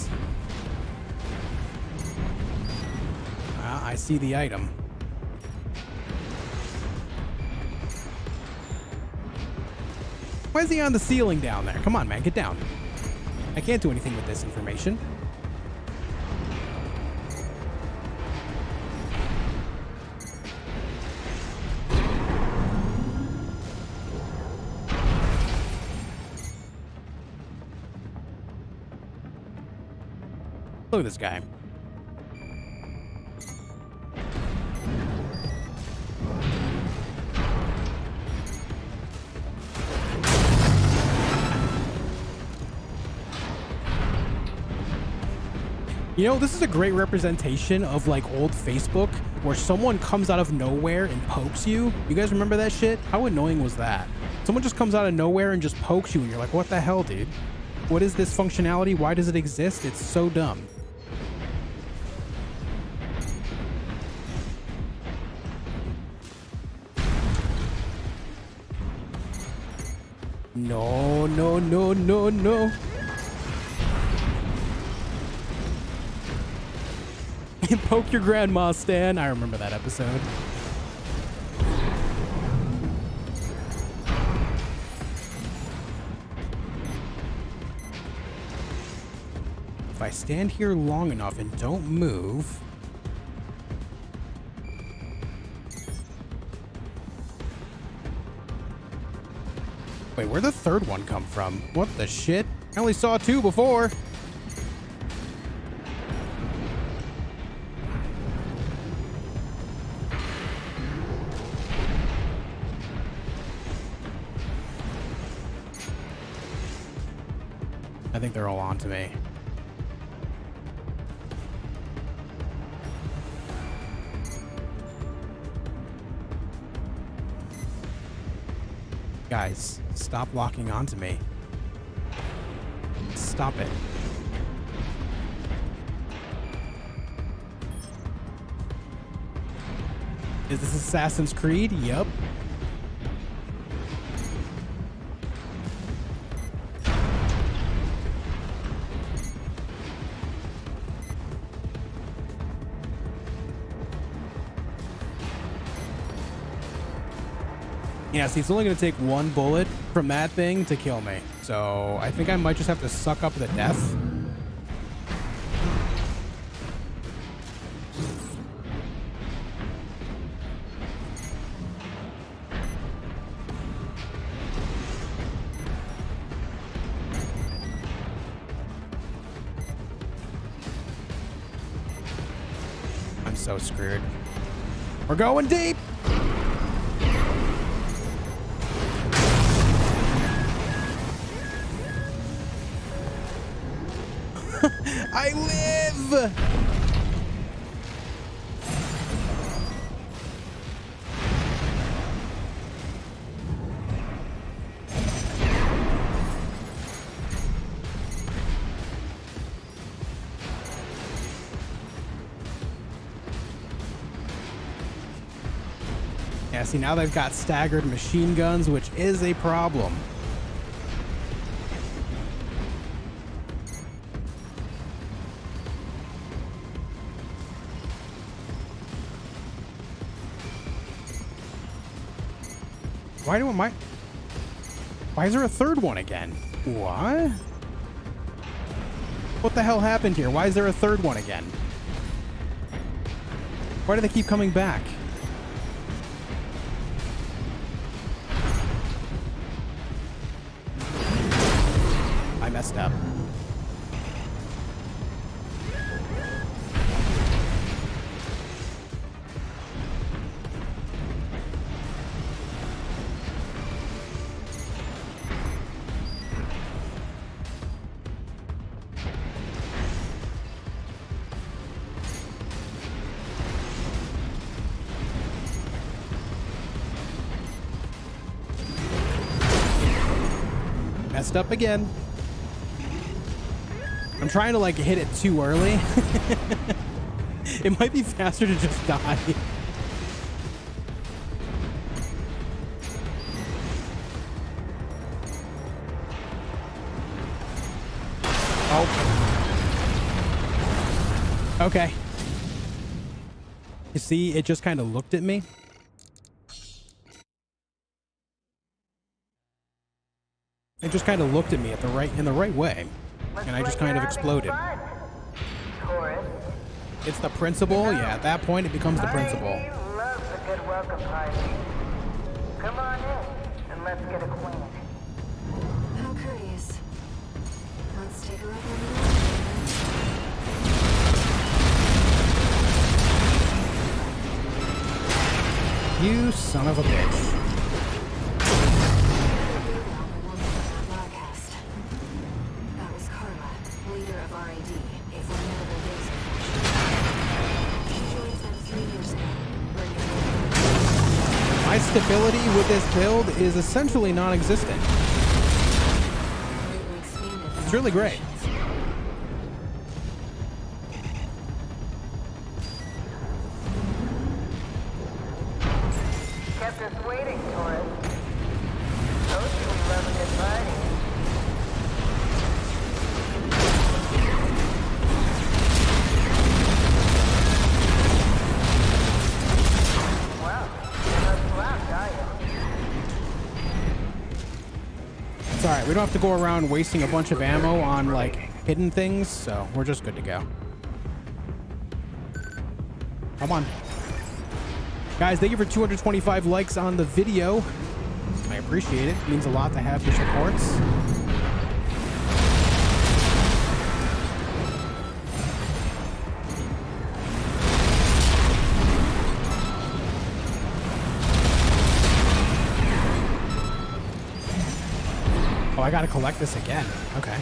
See the item. Why is he on the ceiling down there? Come on, man, get down. I can't do anything with this information. Look at this guy. You know, this is a great representation of like old Facebook where someone comes out of nowhere and pokes you. You guys remember that shit? How annoying was that? Someone just comes out of nowhere and just pokes you and you're like, what the hell, dude? What is this functionality? Why does it exist? It's so dumb. No, no, no, no, no. (laughs) Poke your grandma, Stan. I remember that episode. If I stand here long enough and don't move... Wait, where'd the third one come from? What the shit? I only saw two before. To me. Guys, stop locking onto me. Stop it. Is this Assassin's Creed? Yep. It's only going to take one bullet from that thing to kill me. So I think I might just have to suck up the death. I'm so screwed. We're going deep. See, now they've got staggered machine guns, which is a problem. Why do my... Why is there a third one again? What? What the hell happened here? Why is there a third one again? Why do they keep coming back? Up again. I'm trying to like hit it too early. (laughs) it might be faster to just die. Oh. Okay. You see, it just kind of looked at me. It just kind of looked at me at the right in the right way, and I just kind of exploded. It's the principal? Yeah, at that point, it becomes the principal. loves a good welcome party. Come on in and let's get acquainted. How curious. Let's take a look You son of a bitch. With this build is essentially non-existent. It's really great. Don't have to go around wasting a bunch of ammo on like hidden things, so we're just good to go. Come on. Guys, thank you for 225 likes on the video. I appreciate it. It means a lot to have your supports. I gotta collect this again. Okay.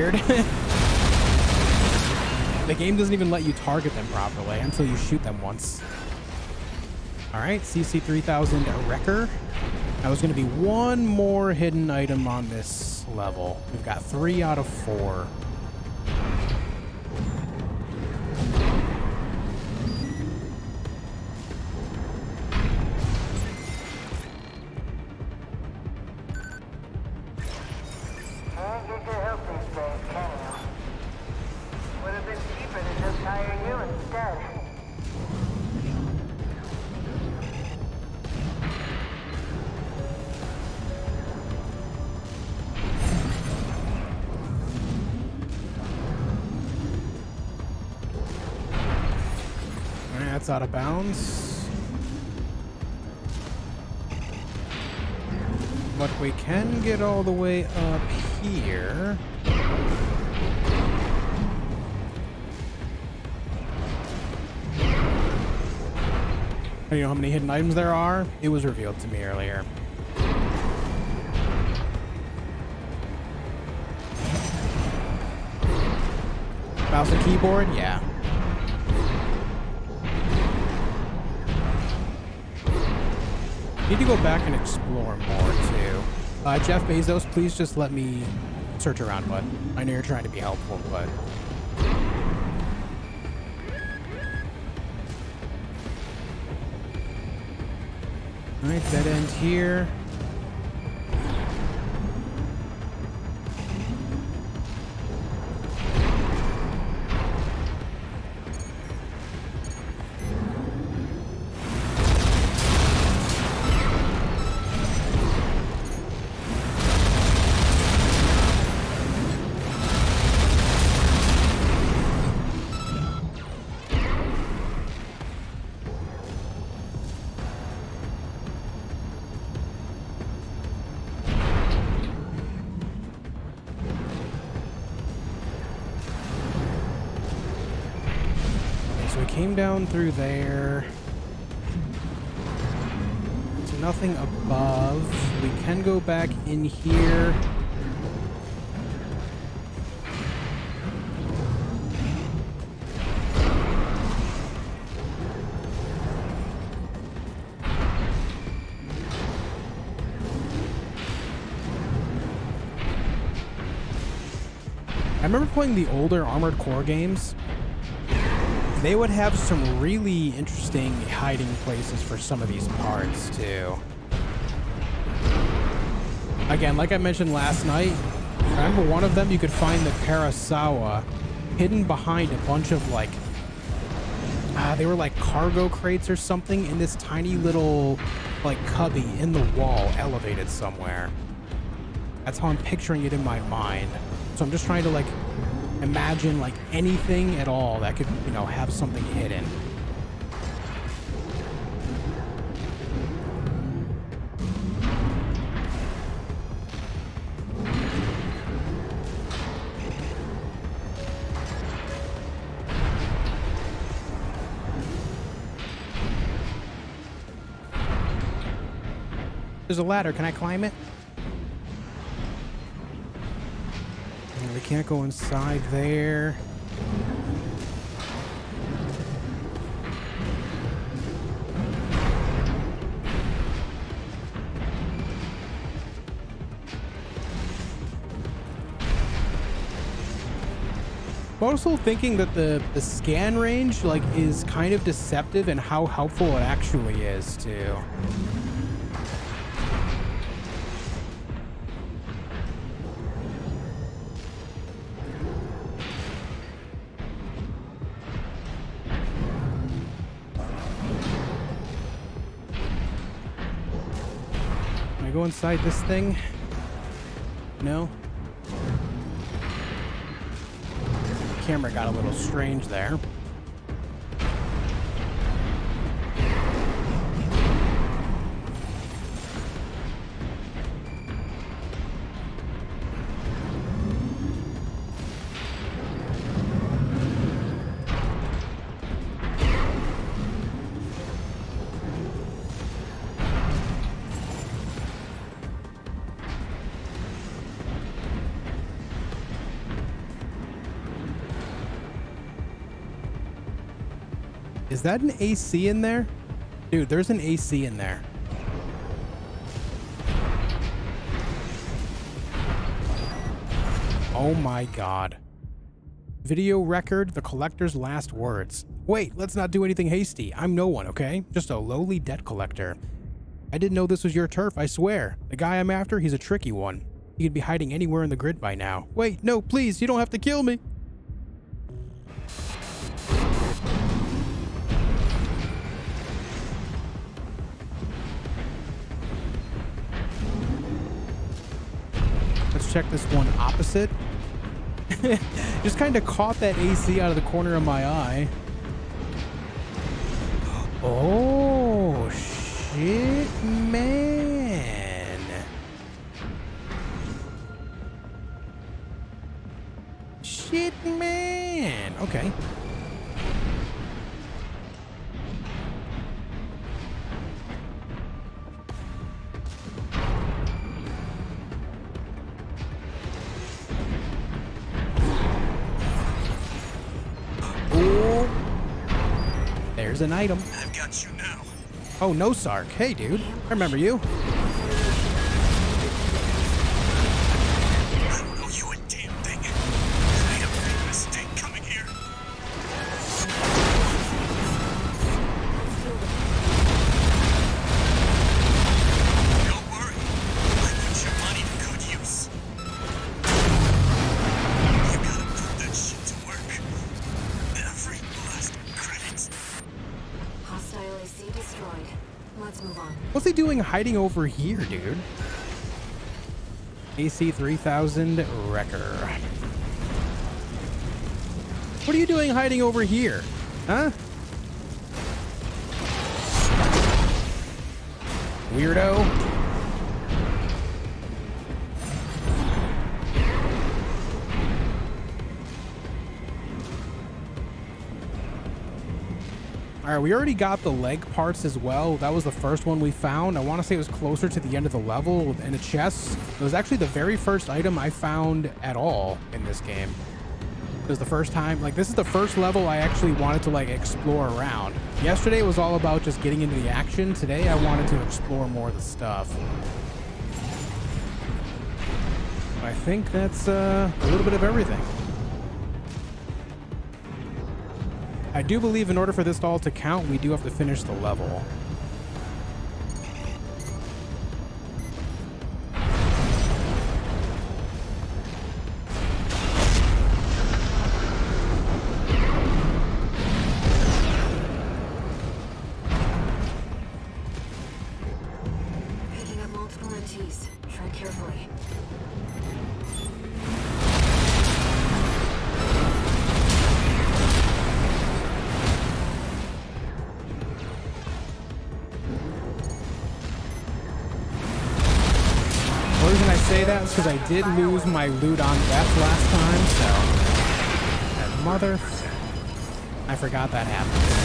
Weird. (laughs) the game doesn't even let you target them properly until you shoot them once. All right, CC3000 Wrecker. Now, there's going to be one more hidden item on this level. We've got three out of four. Out of bounds. But we can get all the way up here. Do you know how many hidden items there are? It was revealed to me earlier. Mouse and keyboard? Yeah. Need to go back and explore more too. Uh, Jeff Bezos, please just let me search around, bud. I know you're trying to be helpful, but All right, dead end here. Through there. There's nothing above. We can go back in here. I remember playing the older Armored Core games. They would have some really interesting hiding places for some of these parts, too. Again, like I mentioned last night, remember one of them you could find the Karasawa hidden behind a bunch of, like, uh, they were like cargo crates or something in this tiny little, like, cubby in the wall, elevated somewhere. That's how I'm picturing it in my mind. So I'm just trying to, like, imagine like anything at all that could, you know, have something hidden. There's a ladder. Can I climb it? Can't go inside there. Also thinking that the, the scan range like is kind of deceptive and how helpful it actually is too. Go inside this thing? No? Camera got a little strange there. Is that an AC in there? Dude, there's an AC in there. Oh my god. Video record, the collector's last words. Wait, let's not do anything hasty. I'm no one, okay? Just a lowly debt collector. I didn't know this was your turf, I swear. The guy I'm after, he's a tricky one. He could be hiding anywhere in the grid by now. Wait, no, please, you don't have to kill me. Check this one opposite. (laughs) Just kind of caught that AC out of the corner of my eye. Oh, shit, man. An item. I've got you now. Oh, no, Sark. Hey, dude. I remember you. Hiding over here, dude? AC 3000 Wrecker. What are you doing hiding over here? Huh? We already got the leg parts as well. That was the first one we found. I want to say it was closer to the end of the level in a chest. It was actually the very first item I found at all in this game. It was the first time, like this is the first level I actually wanted to like explore around. Yesterday was all about just getting into the action. Today I wanted to explore more of the stuff. I think that's uh, a little bit of everything. I do believe in order for this all to count, we do have to finish the level. Did lose my loot on death last time, so... That mother... I forgot that happened.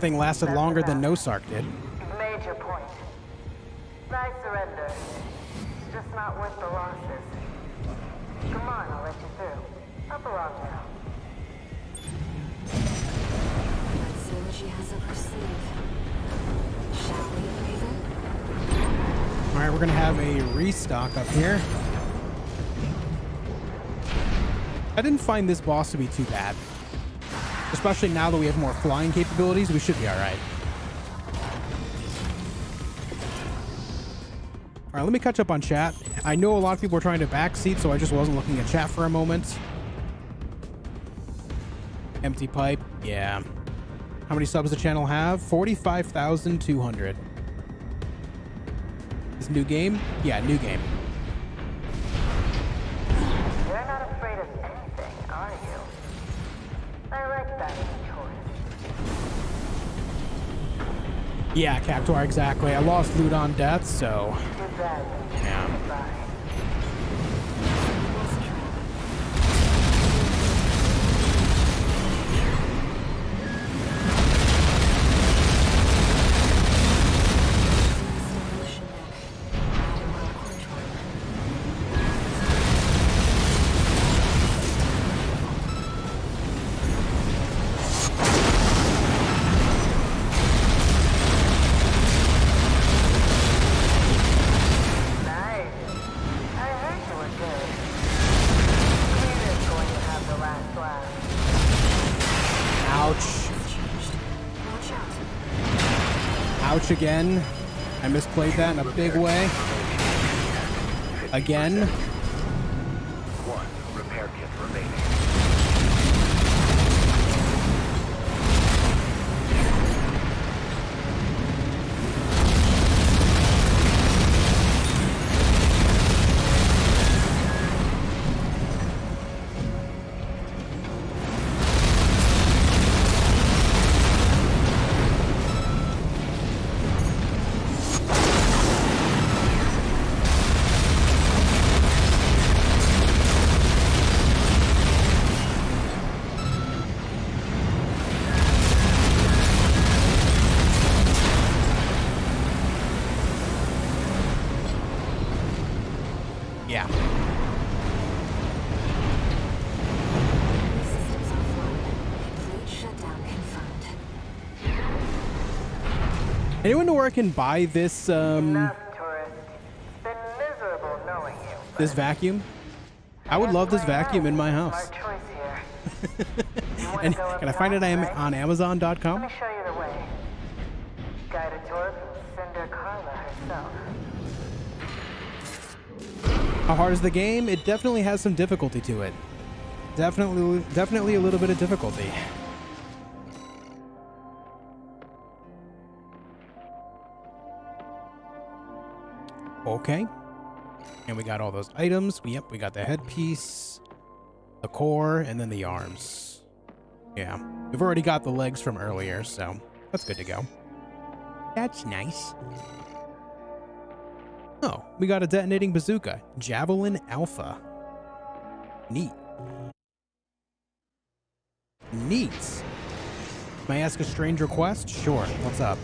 That thing lasted That's longer than enough. Nosark did. You've made your point. I surrender. It's just not worth the losses. Come on, I'll let you through. Up along now. Let's she has up her. Shall we, Raven? All right, we're gonna have a restock up here. I didn't find this boss to be too bad. Especially now that we have more flying capabilities, we should be all right. All right, let me catch up on chat. I know a lot of people are trying to backseat, so I just wasn't looking at chat for a moment. Empty pipe, yeah. How many subs the channel have? 45,200. This new game? Yeah, new game. Yeah, Cactuar, exactly. I lost loot on death, so again. I misplayed that in a big way. Again. Where I can buy this um Enough, been miserable knowing you. this vacuum? I would love this vacuum in my house. Smart choice here. You wanna And can I find it top, am- right? on Let Amazon.com? me show you the way. Guided tour from Cinder Carla herself. How hard is the game? It definitely has some difficulty to it. Definitely, definitely a little bit of difficulty. Okay. And we got all those items. Yep, we got the headpiece, the core, and then the arms. Yeah. We've already got the legs from earlier, so that's good to go. That's nice. Oh, we got a detonating bazooka. Javelin Alpha. Neat. Neat. May I ask a strange request? Sure. What's up?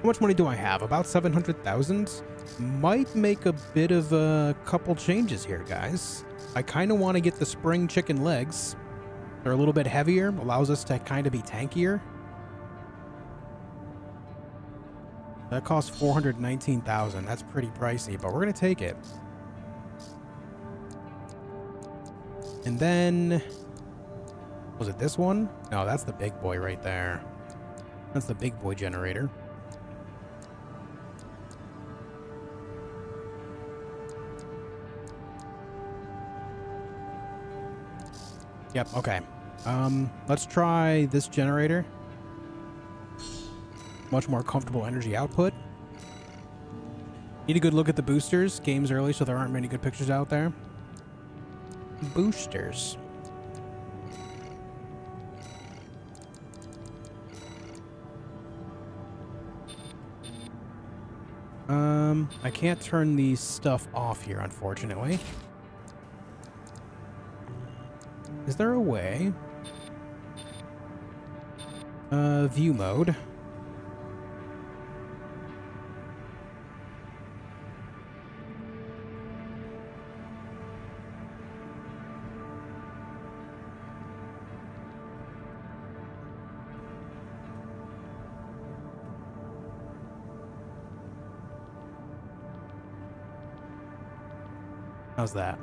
How much money do I have? About 700,000? Might make a bit of a couple changes here, guys. I kind of want to get the spring chicken legs. They're a little bit heavier, allows us to kind of be tankier. That costs 419,000. That's pretty pricey, but we're going to take it. And then was it this one? No, that's the big boy right there. That's the big boy generator. Yep, okay. Um, let's try this generator. Much more comfortable energy output. Need a good look at the boosters. Game's early, so there aren't many good pictures out there. Boosters. Um, I can't turn these stuff off here, unfortunately. Is there a way? Uh, view mode. How's that?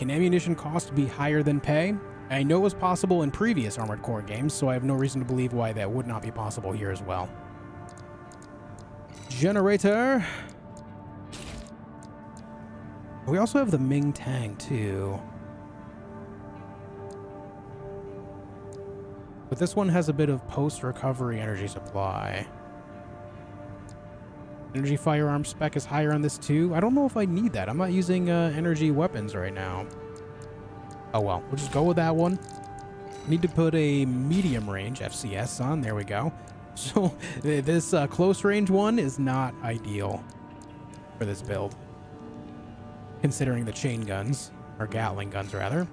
Can ammunition cost be higher than pay? I know it was possible in previous Armored Core games, so I have no reason to believe why that would not be possible here as well. Generator. We also have the Ming Tang too. But this one has a bit of post-recovery energy supply. Energy firearm spec is higher on this too. I don't know if I need that. I'm not using uh, energy weapons right now. Oh well, we'll just go with that one. Need to put a medium range FCS on. There we go. (laughs) So this uh, close range one is not ideal for this build. Considering the chain guns, or Gatling guns rather.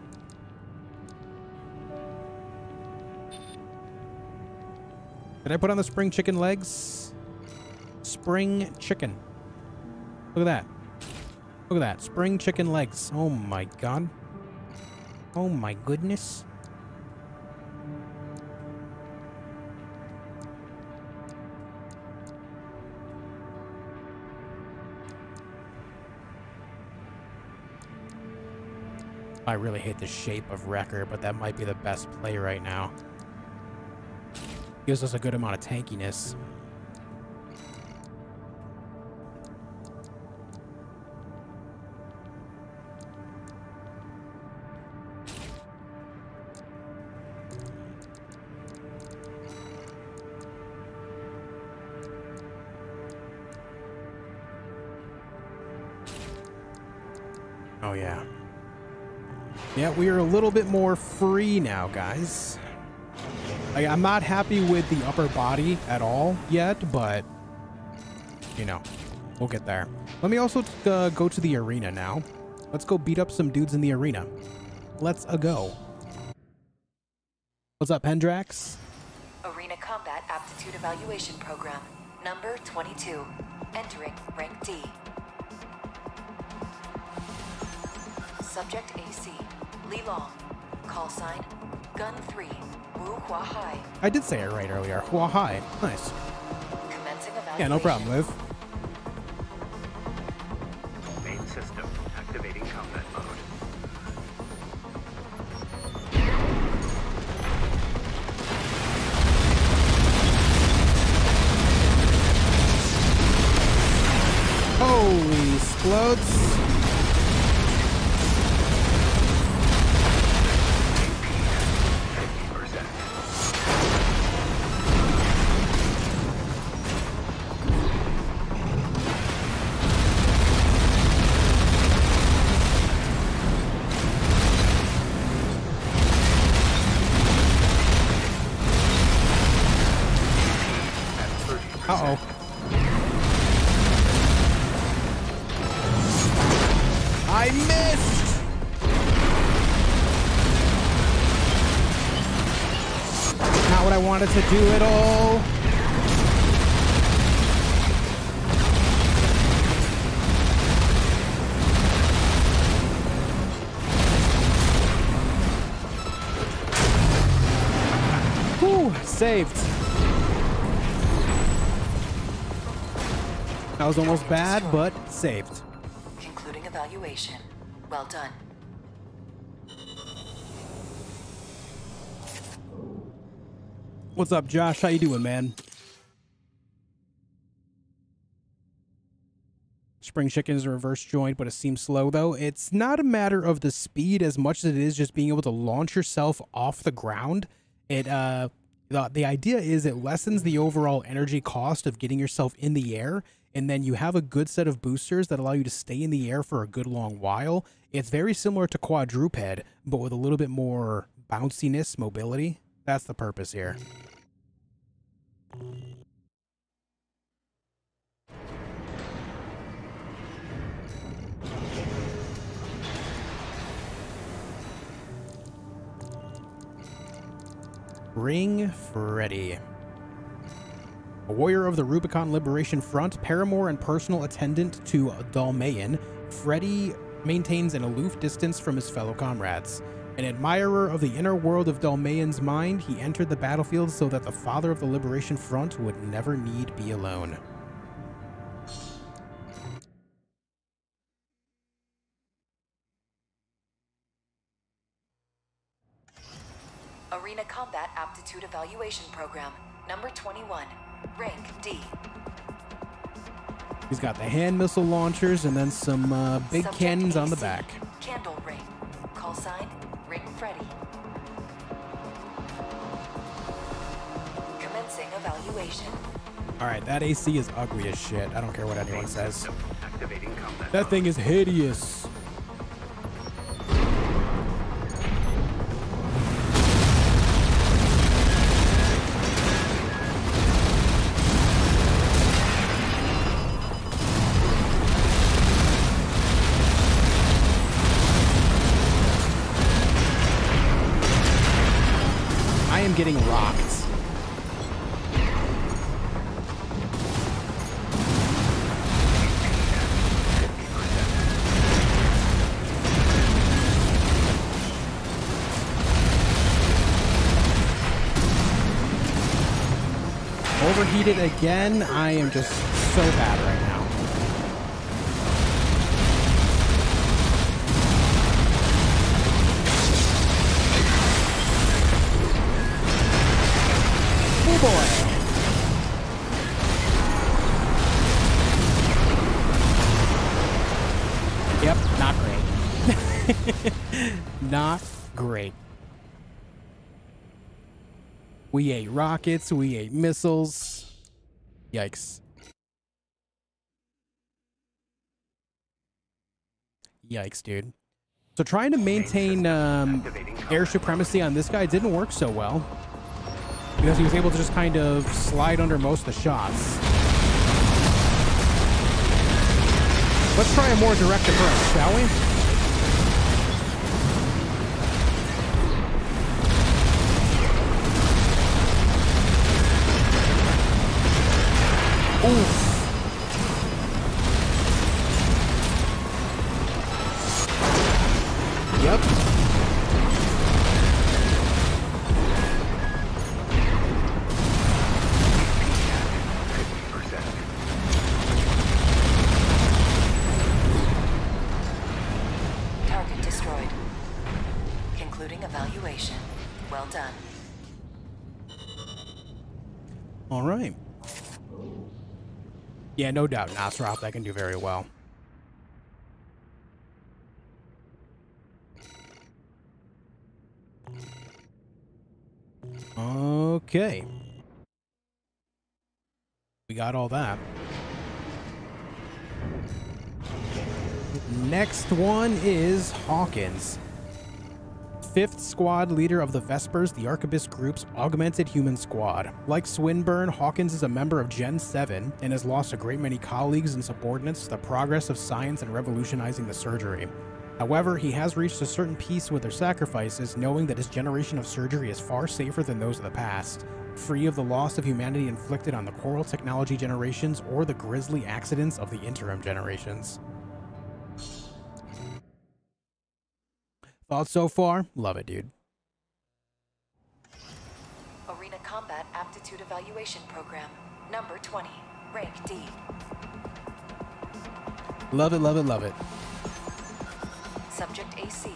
Did I put on the spring chicken legs? Spring chicken. Look at that. Look at that. Spring chicken legs. Oh my god. Oh my goodness. I really hate the shape of Wrecker, but that might be the best play right now. Gives us a good amount of tankiness. Yeah, we are a little bit more free now, guys. Like, I'm not happy with the upper body at all yet, but, you know, we'll get there. Let me also uh, go to the arena now. Let's go beat up some dudes in the arena. Let's a go. What's up, Pendrax? Arena Combat Aptitude Evaluation Program, number 22. Entering rank D. Subject AC, Li Long. Call sign, Gun 3, Wu Hua Hai. I did say it right earlier. Hua hi. Nice. Yeah, no problem, Liv. Wanted to do at all. Whew, saved. That was almost bad, but saved. Concluding evaluation. Well done. What's up, Josh? How you doing, man? Spring chicken is a reverse joint, but it seems slow though. It's not a matter of the speed as much as it is just being able to launch yourself off the ground. It uh the, the idea is it lessens the overall energy cost of getting yourself in the air and then you have a good set of boosters that allow you to stay in the air for a good long while. It's very similar to quadruped, but with a little bit more bounciness, mobility. That's the purpose here. Ring Freddy. A warrior of the Rubicon Liberation Front, paramour and personal attendant to Dolmayan, Freddy maintains an aloof distance from his fellow comrades. An admirer of the inner world of Dolmayan's mind, he entered the battlefield so that the father of the Liberation Front would never need be alone. Arena Combat Aptitude Evaluation Program, number 21. Rank D. He's got the hand missile launchers and then some uh, big Subject cannons on the back. Candle ring. Call sign Ring Freddy. Commencing evaluation. All right, that AC is ugly as shit. I don't care what anyone says. system activating combat That thing is hideous. Am just so bad right now. Oh boy. Yep, not great. (laughs) not great. We ate rockets, we ate missiles. Yikes. Yikes, dude. So trying to maintain um, air supremacy on this guy didn't work so well. Because he was able to just kind of slide under most of the shots. Let's try a more direct approach, shall we? Yeah, no doubt. Nosroth, that can do very well. Okay. We got all that. Next one is Hawkins. Fifth squad leader of the Vespers, the Arquebus Group's augmented human squad. Like Swinburne, Hawkins is a member of Gen 7 and has lost a great many colleagues and subordinates to the progress of science and revolutionizing the surgery. However, he has reached a certain peace with their sacrifices, knowing that his generation of surgery is far safer than those of the past, free of the loss of humanity inflicted on the Coral Technology generations or the grisly accidents of the interim generations. Thoughts so far? Love it, dude. Arena Combat Aptitude Evaluation Program. Number 20. Rank D. Love it, love it, love it. Subject AC.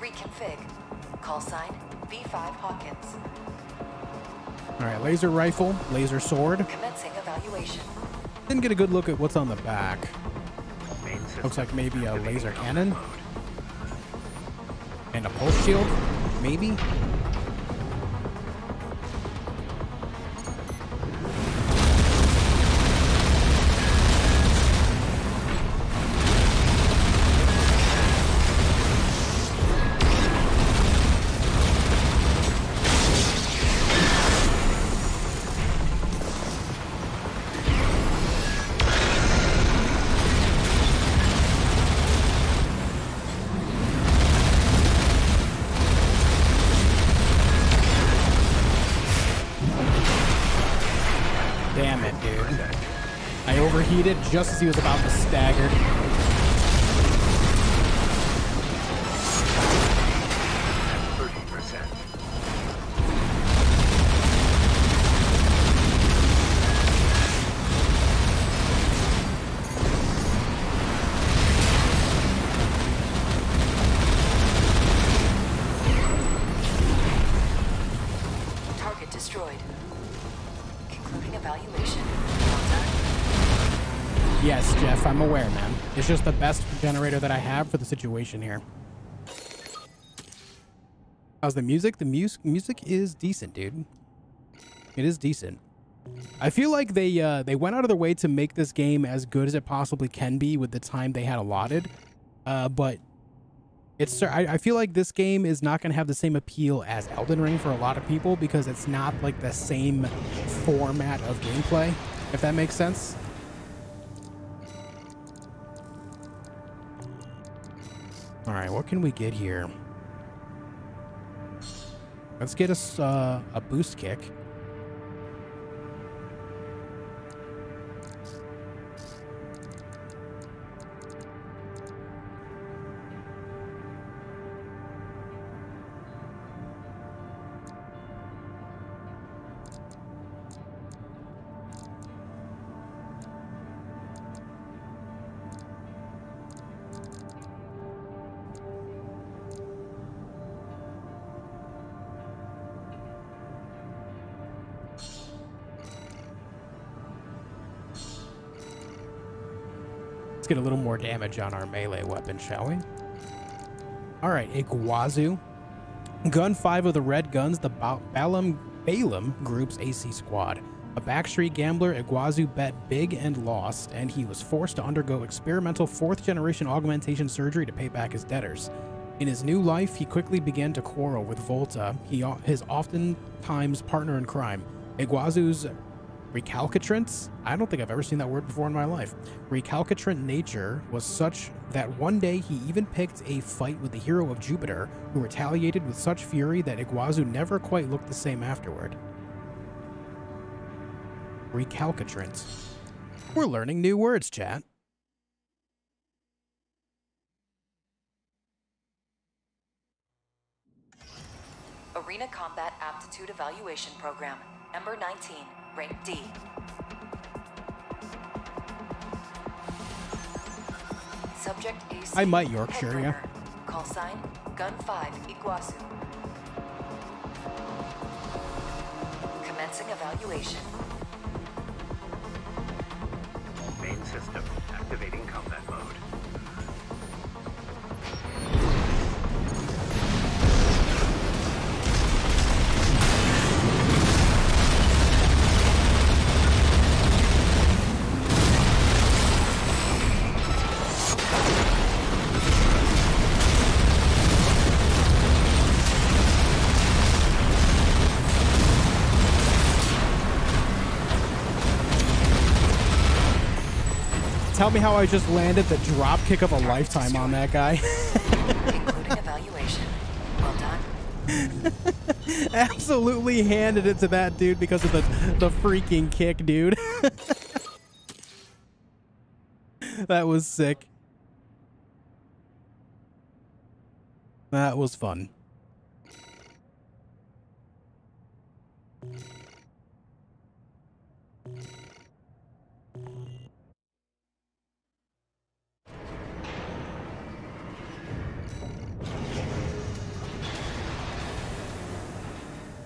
Reconfig. Call sign V5 Hawkins. All right, laser rifle, laser sword. Commencing evaluation. Didn't get a good look at what's on the back. Looks like maybe a laser cannon. And a pulse shield, maybe. I overheated just as he was about to stagger. Just the best generator that I have for the situation here. How's the music? The music music is decent, dude. It is decent. I feel like they uh, they went out of their way to make this game as good as it possibly can be with the time they had allotted. Uh, but it's I, I feel like this game is not going to have the same appeal as Elden Ring for a lot of people because it's not like the same format of gameplay, if that makes sense. All right, what can we get here? Let's get us uh, a boost kick. Let's get a little more damage on our melee weapon, shall we? All right, Iguazu. Gun 5 of the Red Guns, the ba Balam, Balam Group's AC squad. A backstreet gambler, Iguazu bet big and lost, and he was forced to undergo experimental fourth generation augmentation surgery to pay back his debtors. In his new life, he quickly began to quarrel with Volta, he, his oftentimes partner in crime. Iguazu's recalcitrance? I don't think i've ever seen that word before in my life. Recalcitrant nature was such that one day he even picked a fight with the hero of jupiter who retaliated with such fury that iguazu never quite looked the same afterward. Recalcitrant we're learning new words chat. Arena Combat Aptitude Evaluation Program, number 19, rank D. Subject AC. I might Yorkshire ya. Head Bringer. Call sign Gun 5 Iguazu. Commencing evaluation. Main system activating combat mode. Tell me how i just landed the drop kick of a lifetime on that guy (laughs) Including evaluation. Well done. (laughs) absolutely handed it to that dude because of the the freaking kick, dude. (laughs) that was sick. That was fun.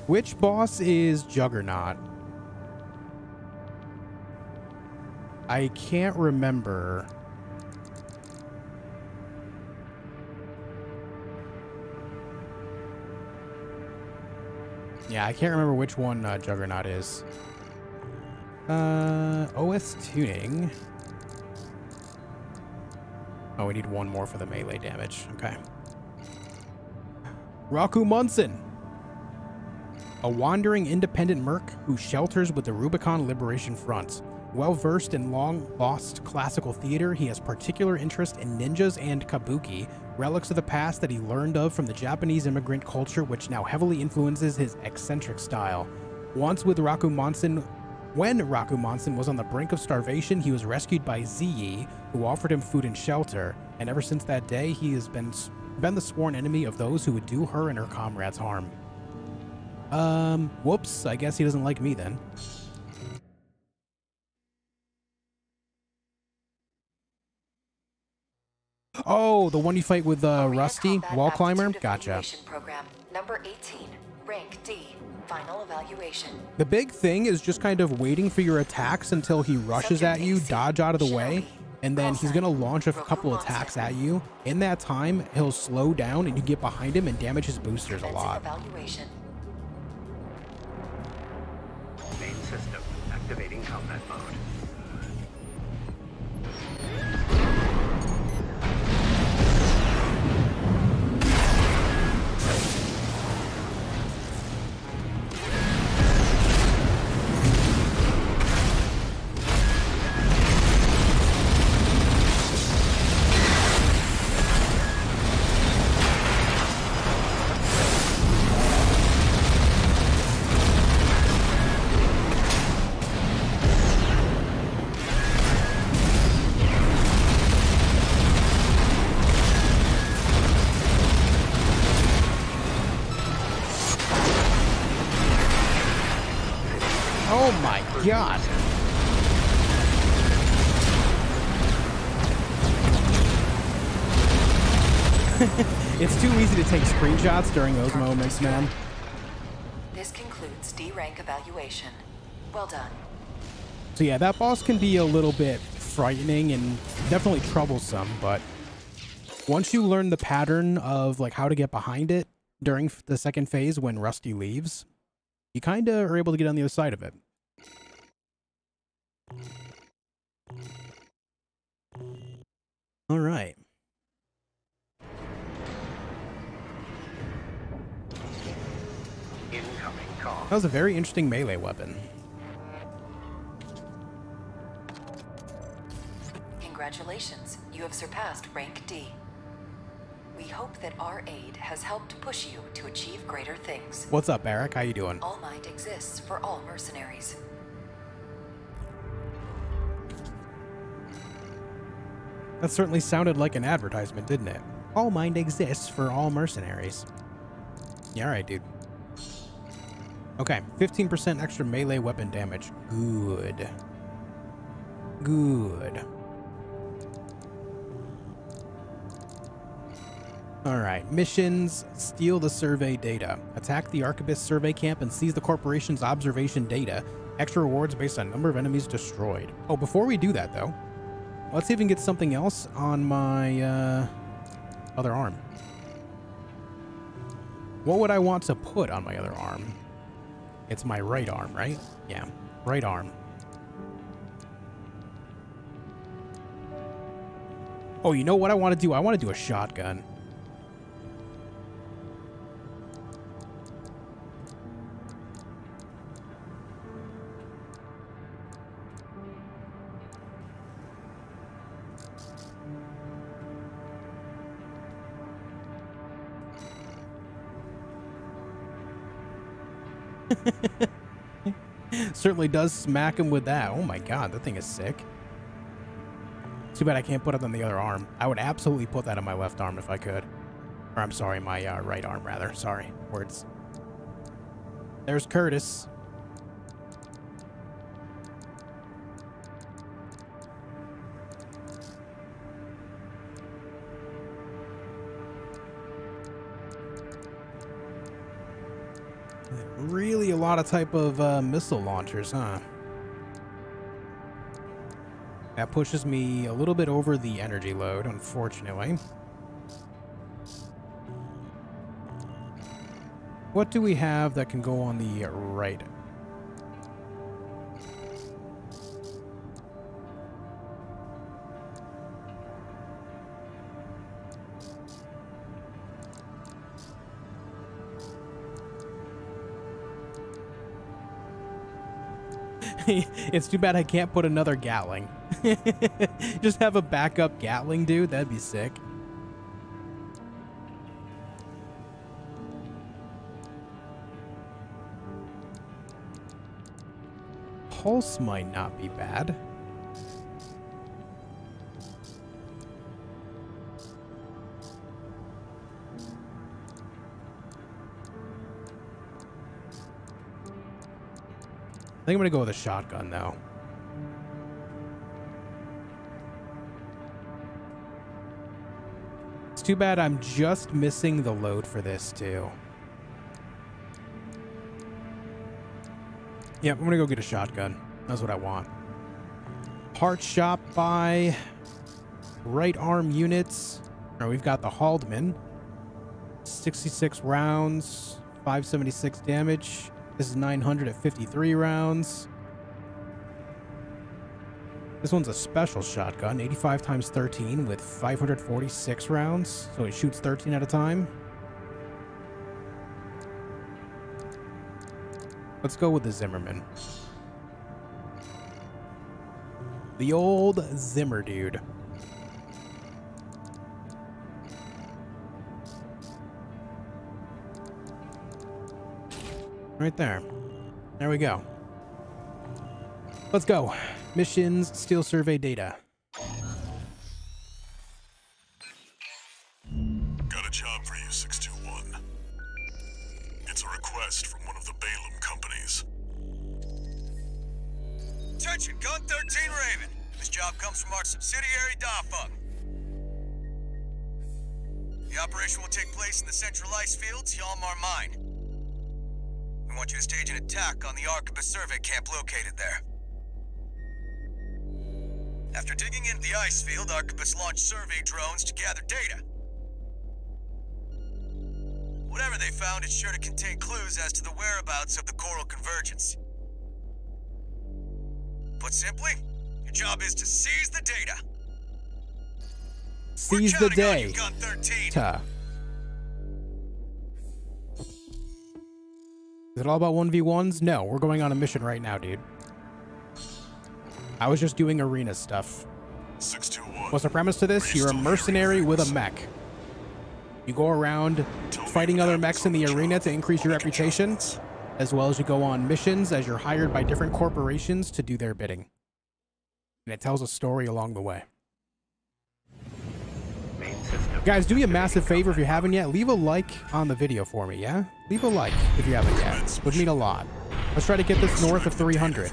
Which boss is Juggernaut? I can't remember. Yeah, I can't remember which one uh, Juggernaut is. Uh, OS tuning. Oh, we need one more for the melee damage. Okay. Raku Munson a wandering independent merc who shelters with the Rubicon Liberation Front. Well versed in long lost classical theater, he has particular interest in ninjas and kabuki, relics of the past that he learned of from the Japanese immigrant culture, which now heavily influences his eccentric style. Once with Raku Monson, when Raku Monson was on the brink of starvation, he was rescued by Ziyi, who offered him food and shelter, and ever since that day, he has been, been the sworn enemy of those who would do her and her comrades harm. Um, whoops, I guess he doesn't like me then. Oh, the one you fight with uh, Rusty, wall climber? Gotcha. Program, number 18, rank D. Final evaluation. The big thing is just kind of waiting for your attacks until he rushes Subject at you, AC, dodge out of the way, and then he's gonna launch a Roku couple monster. attacks at you. In that time, he'll slow down and you get behind him and damage his boosters a lot. Evaluation. Screenshots during those moments, man. This concludes D rank evaluation. Well done. So yeah, that boss can be a little bit frightening and definitely troublesome, but once you learn the pattern of like how to get behind it during the second phase when Rusty leaves, you kind of are able to get on the other side of it. All right. That was a very interesting melee weapon. Congratulations, you have surpassed rank D. We hope that our aid has helped push you to achieve greater things. What's up, Eric? How you doing? All Might exists for all mercenaries. That certainly sounded like an advertisement, didn't it? ALLMIND exists for all mercenaries. Yeah, alright, dude. Okay, 15% extra melee weapon damage. Good. Good. Alright, missions. Steal the survey data. Attack the Arquebus survey camp and seize the corporation's observation data. Extra rewards based on number of enemies destroyed. Oh, before we do that, though, Let's even get something else on my uh, other arm. What would I want to put on my other arm? It's my right arm, right? Yeah, right arm. Oh, you know what I want to do? I want to do a shotgun. (laughs) Certainly does smack him with that. Oh my god, that thing is sick. Too bad I can't put it on the other arm. I would absolutely put that on my left arm if I could. Or I'm sorry, my uh, right arm rather. Sorry, words. There's Curtis. Really a lot of type of uh, missile launchers, huh? That pushes me a little bit over the energy load, unfortunately. What do we have that can go on the right? (laughs) it's too bad I can't put another Gatling. (laughs) Just have a backup Gatling, dude. That'd be sick. Pulse might not be bad. I think I'm gonna go with a shotgun though. It's too bad I'm just missing the load for this too. Yep, I'm gonna go get a shotgun. That's what I want. Part shop by right arm units. Or we've got the Haldeman. 66 rounds, 576 damage. This is 953 rounds. This one's a special shotgun, 85 times 13 with 546 rounds, so it shoots 13 at a time. Let's go with the Zimmerman. The old Zimmer dude. Right there. There we go. Let's go. Missions, steel survey data. Got a job for you, 621. It's a request from one of the Balam companies. Attention, Gun 13 Raven. This job comes from our subsidiary, Dafeng. The operation will take place in the central ice fields, Yalmar Mine. We want you to stage an attack on the Arquebus survey camp located there. After digging into the ice field, Arquebus launched survey drones to gather data. Whatever they found is sure to contain clues as to the whereabouts of the Coral Convergence. Put simply, your job is to seize the data. Seize the counting on Is it all about 1v1s? No, we're going on a mission right now, dude. I was just doing arena stuff. 621. What's the premise to this? You're a mercenary with a mech. You go around fighting other mechs in the arena to increase your reputation, as well as you go on missions as you're hired by different corporations to do their bidding. And it tells a story along the way. Guys, do me a massive favor if you haven't yet. Leave a like on the video for me, yeah? Leave a like if you haven't yet. Would mean a lot. Let's try to get this north of 300.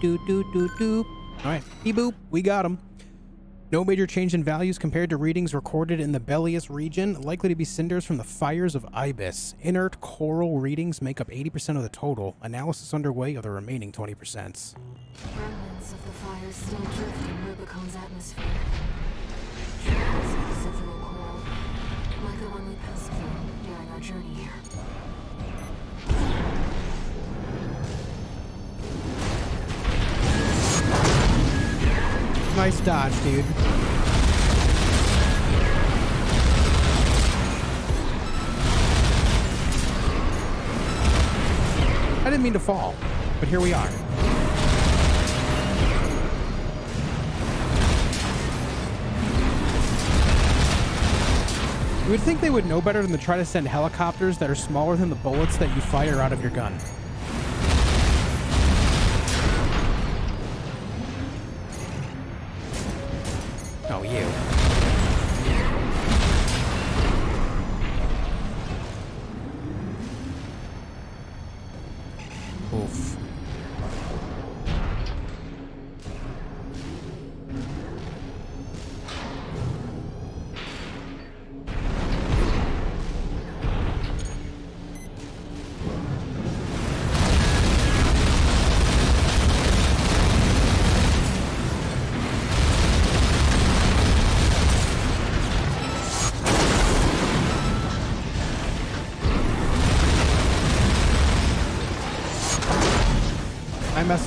Doot, doot, doot, doot, doot. All right, beep boop, we got him. No major change in values compared to readings recorded in the Bellius region, likely to be cinders from the fires of Ibis. Inert coral readings make up 80% of the total. Analysis underway of the remaining 20%. Remnants of the fire still drift in Rubicon's atmosphere. Trails of residual coral, like the one we passed through during our journey here. Nice dodge, dude. I didn't mean to fall, but here we are. You would think they would know better than to try to send helicopters that are smaller than the bullets that you fire out of your gun.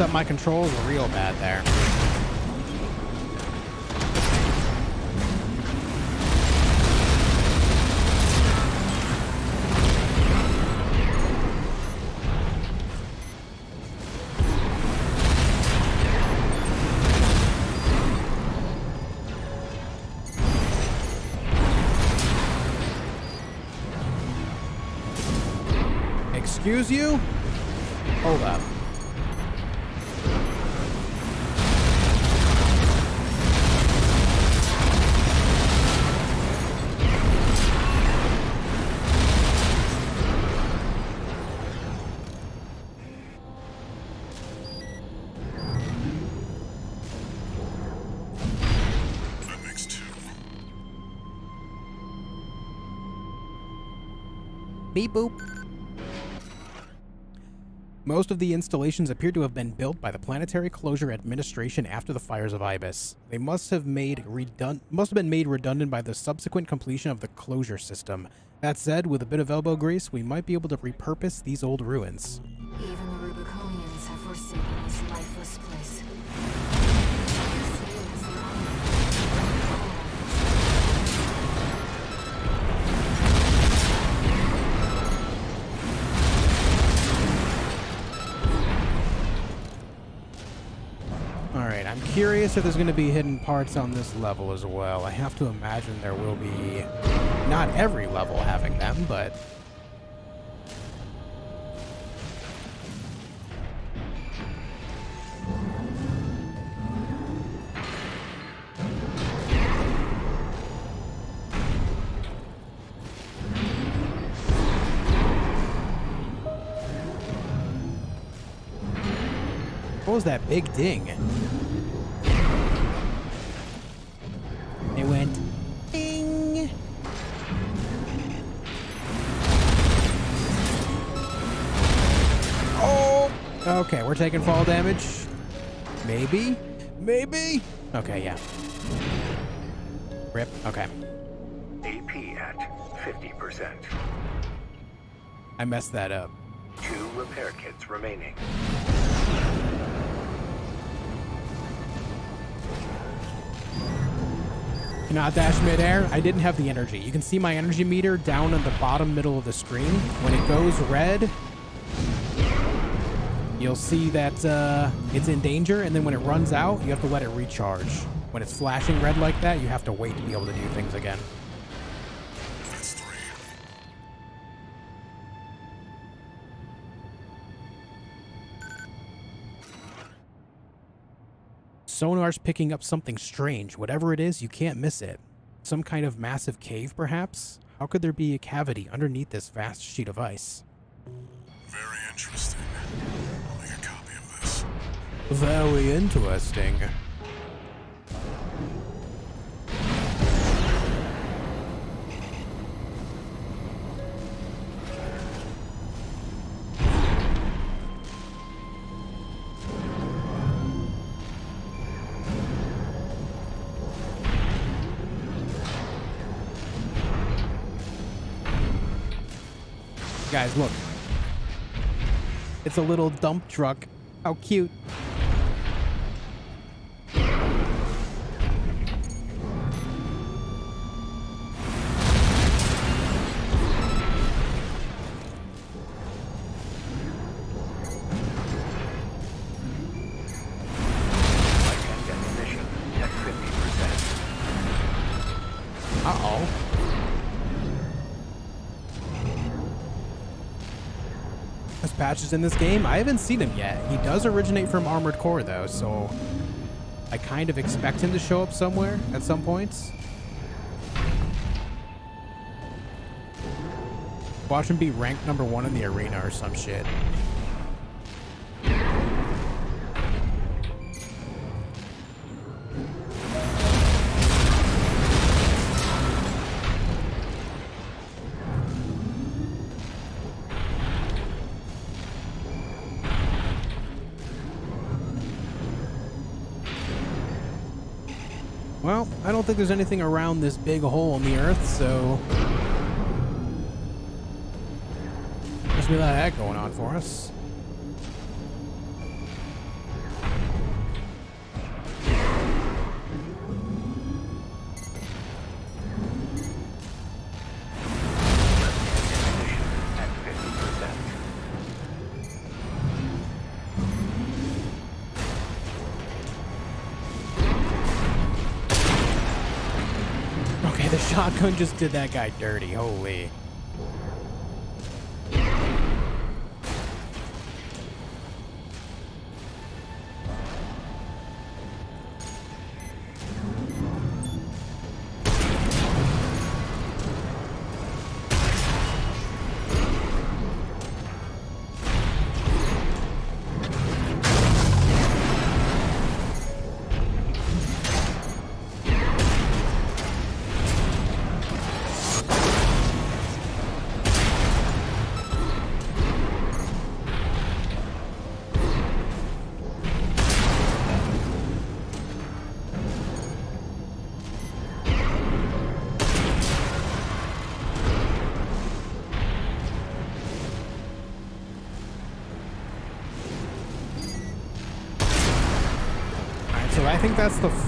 up my controls real bad there. Excuse you? Most of the installations appear to have been built by the Planetary Closure Administration after the fires of Ibis. They must have made must have been made redundant by the subsequent completion of the closure system. That said, with a bit of elbow grease, we might be able to repurpose these old ruins. Even Alright, I'm curious if there's going to be hidden parts on this level as well. I have to imagine there will be not every level having them, but What was that big ding? It went ding. Oh. Okay, we're taking fall damage. Maybe. Maybe. Okay, yeah. Rip. Okay. AP at 50%. I messed that up. Two repair kits remaining. Cannot dash midair. I didn't have the energy. You can see my energy meter down in the bottom middle of the screen. When it goes red, you'll see that uh, it's in danger, and then when it runs out, you have to let it recharge. When it's flashing red like that, you have to wait to be able to do things again. Sonar's picking up something strange. Whatever it is, you can't miss it. Some kind of massive cave, perhaps? How could there be a cavity underneath this vast sheet of ice? Very interesting. I'll make a copy of this. Very interesting. Guys, look. It's a little dump truck. How cute. Patches in this game. I haven't seen him yet. He does originate from Armored Core, though, so I kind of expect him to show up somewhere at some points. Watch him be ranked number one in the arena or some shit. There's anything around this big hole in the earth, so... Must be a lot of that going on for us. Just did that guy dirty. Holy.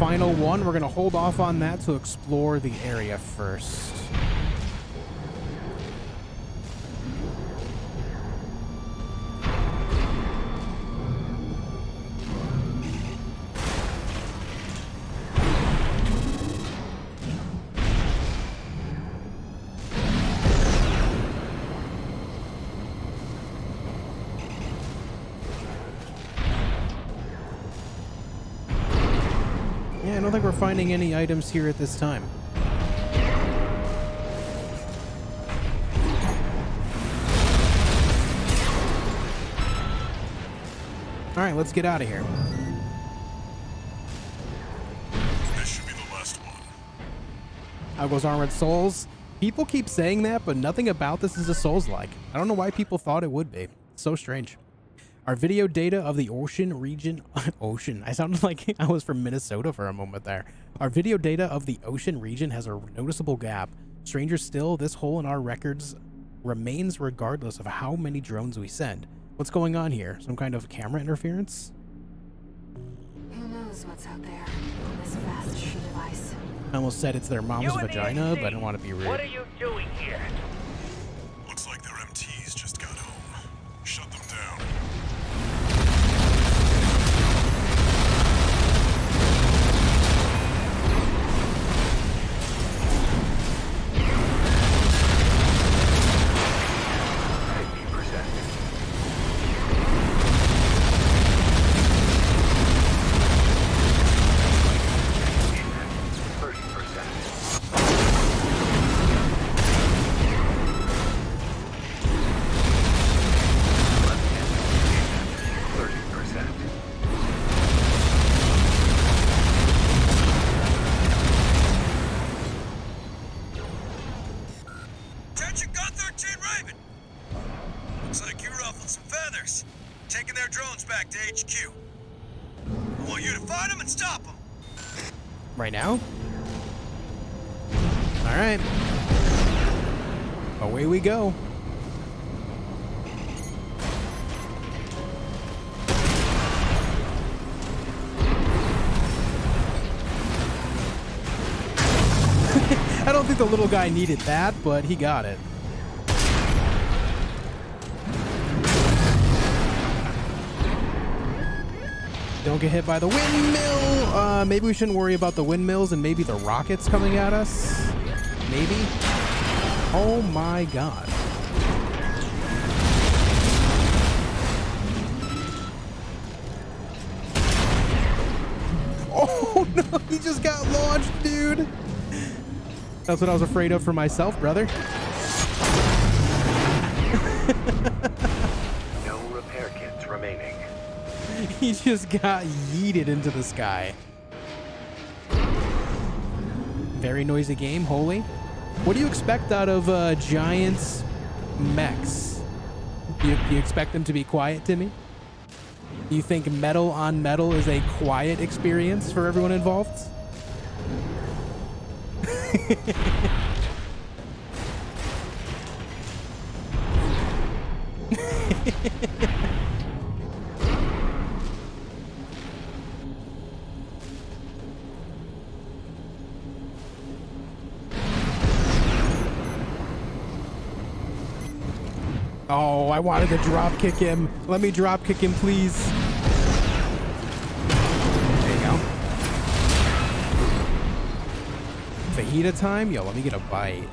Final one. We're going to hold off on that to explore the area first. Yeah, I don't think we're finding any items here at this time. All right, let's get out of here. This should be the last one. How goes Armored Souls? People keep saying that, but nothing about this is a Souls-like. I don't know why people thought it would be. It's so strange. Our video data of the ocean region... (laughs) ocean. I sounded like (laughs) I was from Minnesota for a moment there. Our video data of the ocean region has a noticeable gap. Stranger still, this hole in our records remains regardless of how many drones we send. What's going on here? Some kind of camera interference? Who knows what's out there on this vast sheet of ice? I almost said it's their mom's You the vagina, but I didn't want to be rude. What are you doing here? Little guy needed that, but he got it. Don't get hit by the windmill. Uh, maybe we shouldn't worry about the windmills and maybe the rockets coming at us. Maybe. Oh my god. That's what I was afraid of for myself, brother. (laughs) No repair kits remaining. (laughs) he just got yeeted into the sky. Very noisy game, holy. What do you expect out of uh, Giants mechs? Do you, you expect them to be quiet, Timmy? Do you think metal on metal is a quiet experience for everyone involved? (laughs) Oh, I wanted to drop kick him. Let me drop kick him, please. Fajita time? Yo, let me get a bite.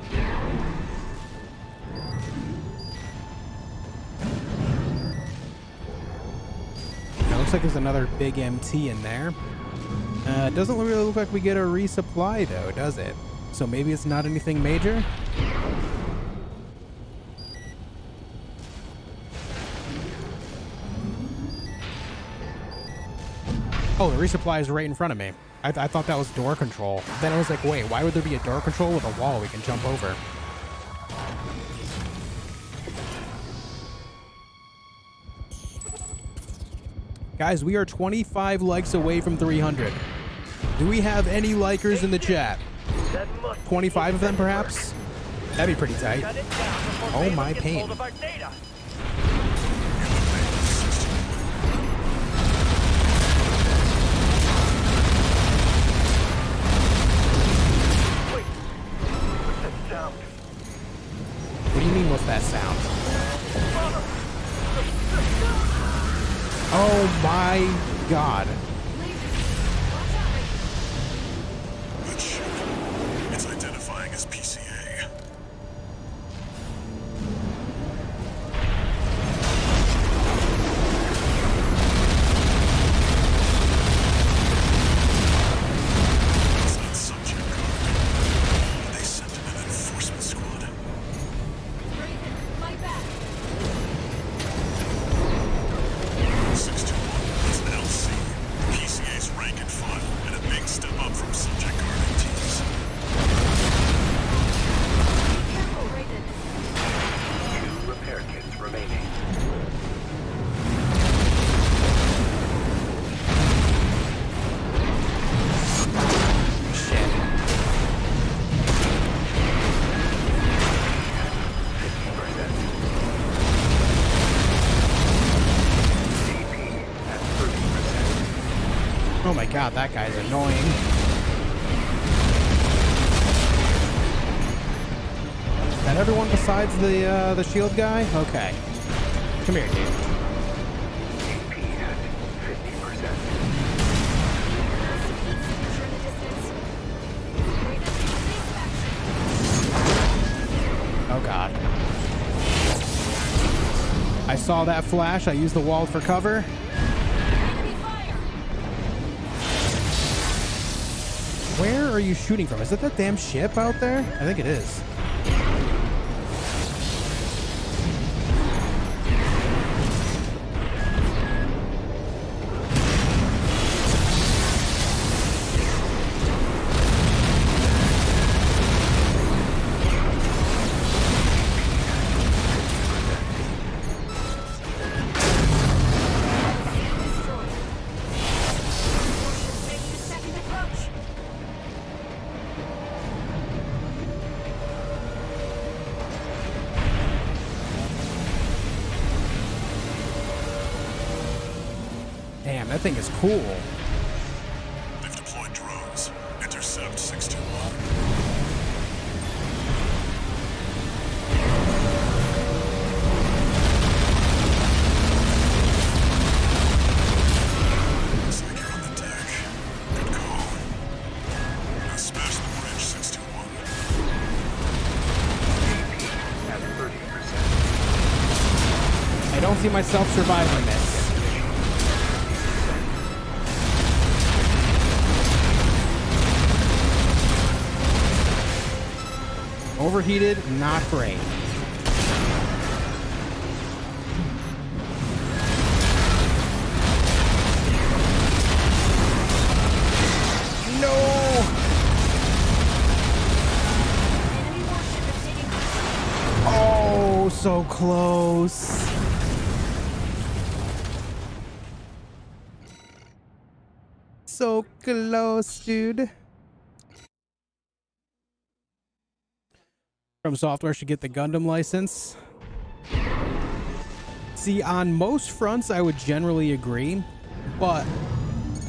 Now, looks like there's another big MT in there. Uh, doesn't really look like we get a resupply, though, does it? So maybe it's not anything major? Oh, the resupply is right in front of me. I, th- I thought that was door control. Then I was like, wait, why would there be a door control with a wall we can jump over? Guys, we are 25 likes away from 300. Do we have any likers in the chat? 25 of them, perhaps? That'd be pretty tight. Oh, my gets pain. do you mean, data. that sound. Oh my god. That guy's annoying. Is that everyone besides the uh, the shield guy? Okay. Come here, dude. Oh god. I saw that flash. I used the wall for cover. Are you shooting from? Is it that damn ship out there? I think it is. Cool. Overheated, not great. Software should get the Gundam license. See, on most fronts, I would generally agree, but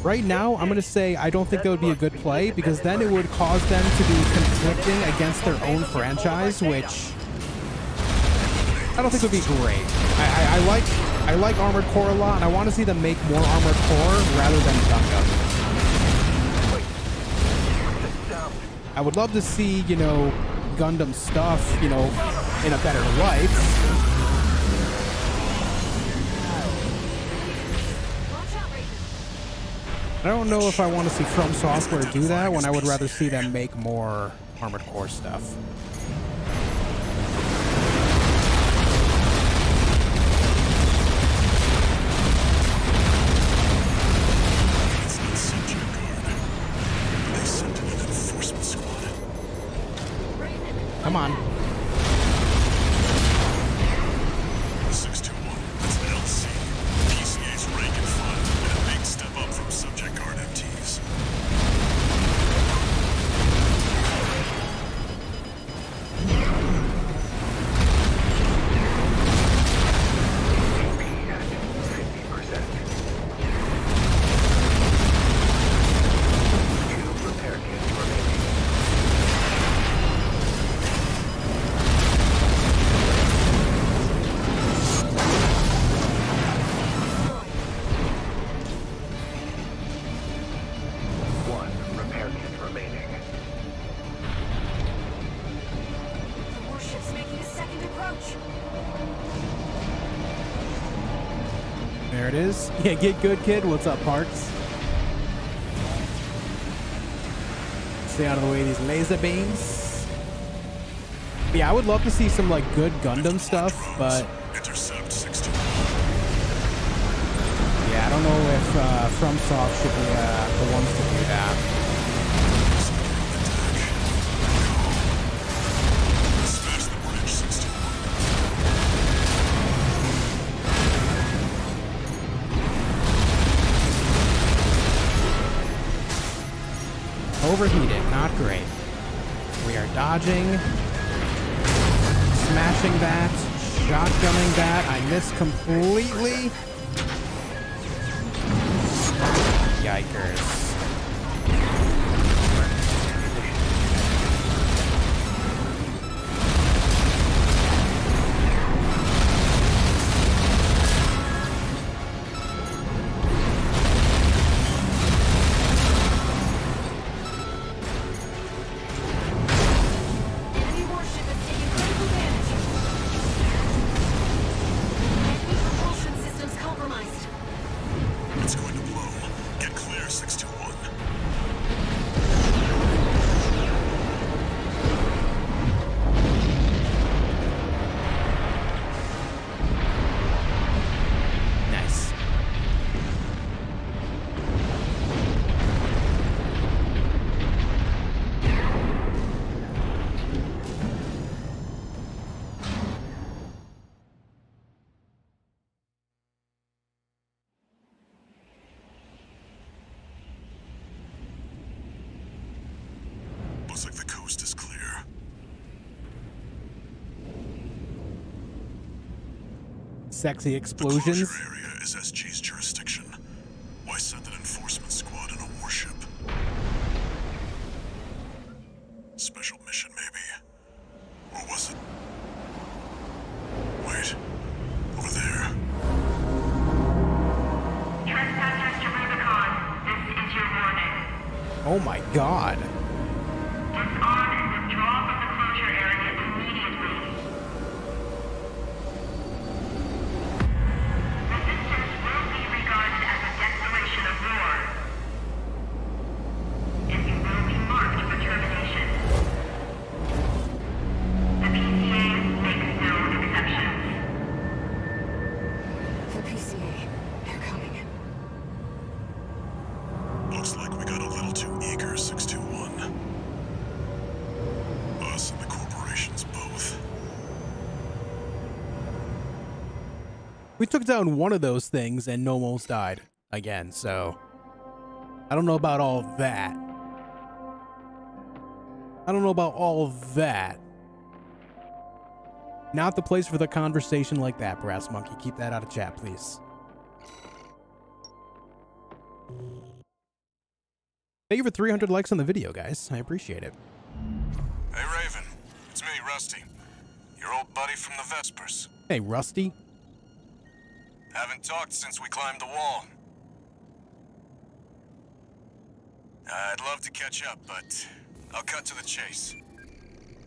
right now, I'm going to say I don't think that would be a good play because then it would cause them to be conflicting against their own franchise, which I don't think would be great. I, I, I like I like Armored Core a lot, and I want to see them make more Armored Core rather than Gundam. I would love to see, you know, Gundam stuff, you know, in a better light. I don't know if I want to see From Software do that when I would rather see them make more Armored Core stuff. (laughs) Yeah, get good, kid. What's up, Parks? Stay out of the way of these laser beams. Yeah, I would love to see some like good Gundam stuff, but yeah, I don't know if uh, FromSoft should be uh, the ones to do that. Overheated, not great. We are dodging, smashing that, shotgunning that. I missed completely. Yikers. Sexy explosions. Took down one of those things and Nomos died again, so I don't know about all that. I don't know about all that. Not the place for the conversation like that, Brass Monkey. Keep that out of chat, please. Thank you for 300 likes on the video, guys. I appreciate it. Hey, Raven. It's me, Rusty. Your old buddy from the Vespers. Hey, Rusty. Haven't talked since we climbed the wall. I'd love to catch up, but I'll cut to the chase.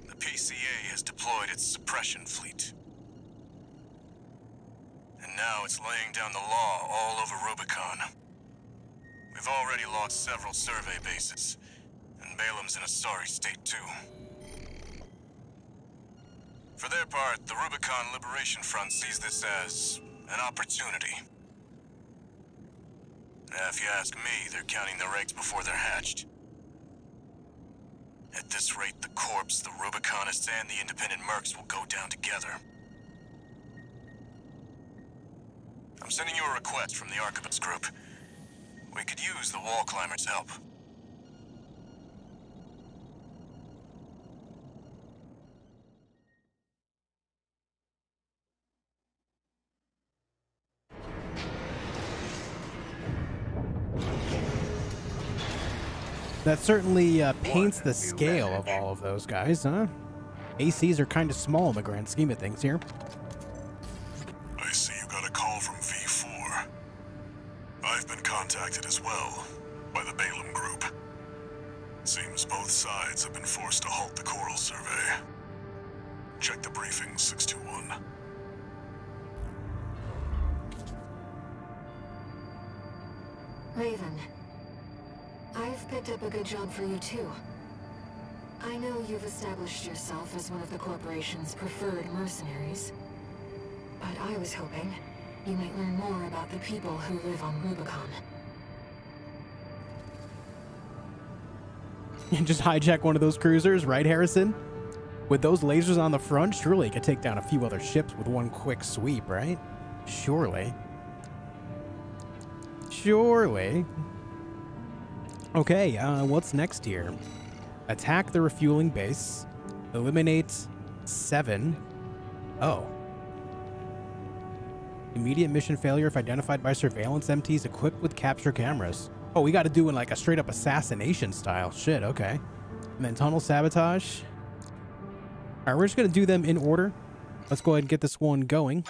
The PCA has deployed its suppression fleet. And now it's laying down the law all over Rubicon. We've already lost several survey bases, and Balam's in a sorry state too. For their part, the Rubicon Liberation Front sees this as an opportunity. Now, if you ask me, they're counting their eggs before they're hatched. At this rate, the Corps, the Rubiconists, and the independent mercs will go down together. I'm sending you a request from the Arquebus Group. We could use the wall climbers' help. That certainly uh, paints the scale of all of those guys, huh? ACs are kind of small in the grand scheme of things here. I see you got a call from V4. I've been contacted as well by the Balam Group. Seems both sides have been forced to halt the coral survey. Check the briefing, 621. Raven, I've picked up a good job for you too. I know you've established yourself as one of the corporation's preferred mercenaries. But I was hoping you might learn more about the people who live on Rubicon. And (laughs) just hijack one of those cruisers, right, Harrison? With those lasers on the front, surely it could take down a few other ships with one quick sweep, right? Surely. Surely. Okay, uh, what's next here? Attack the refueling base. Eliminate seven. Oh. Immediate mission failure if identified by surveillance MTs equipped with capture cameras. Oh, we got to do in like a straight up assassination style. Shit, okay. And then tunnel sabotage. All right, we're just going to do them in order. Let's go ahead and get this one going.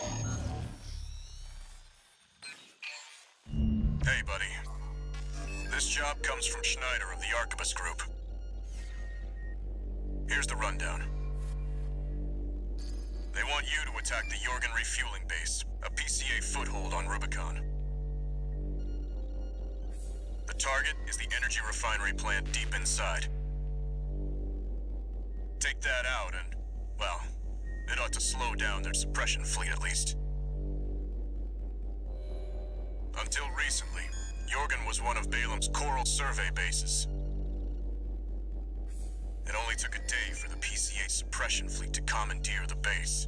Hey, buddy. This job comes from Schneider of the Arquebus Group. Here's the rundown. They want you to attack the Jorgen refueling base, a PCA foothold on Rubicon. The target is the energy refinery plant deep inside. Take that out and, well, it ought to slow down their suppression fleet at least. Until recently, Jorgen was one of Balam's coral survey bases. It only took a day for the PCA suppression fleet to commandeer the base.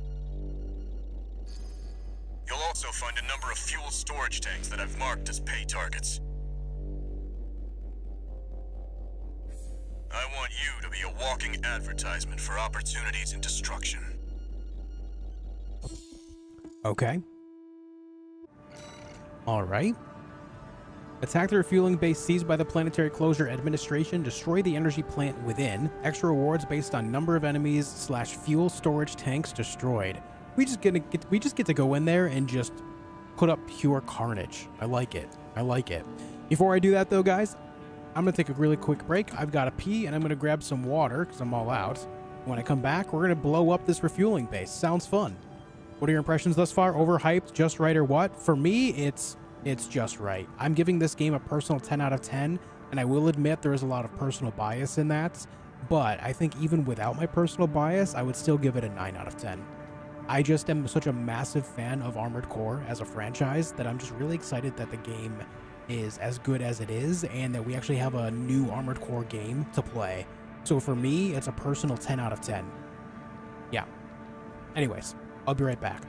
You'll also find a number of fuel storage tanks that I've marked as pay targets. I want you to be a walking advertisement for opportunities in destruction. Okay. All right. Attack the refueling base seized by the Planetary Closure Administration. Destroy the energy plant within. Extra rewards based on number of enemies slash fuel storage tanks destroyed. We just to get we just get to go in there and just put up pure carnage. I like it. I like it. Before I do that though, guys, I'm gonna take a really quick break. I've got to pee and I'm gonna grab some water because I'm all out. When I come back, we're gonna blow up this refueling base. Sounds fun. What are your impressions thus far? Overhyped, just right, or what? For me, it's it's just right. I'm giving this game a personal 10 out of 10, and I will admit there is a lot of personal bias in that, but I think even without my personal bias, I would still give it a 9 out of 10. I just am such a massive fan of Armored Core as a franchise that I'm just really excited that the game is as good as it is and that we actually have a new Armored Core game to play. So for me, it's a personal 10 out of 10. Yeah. Anyways, I'll be right back.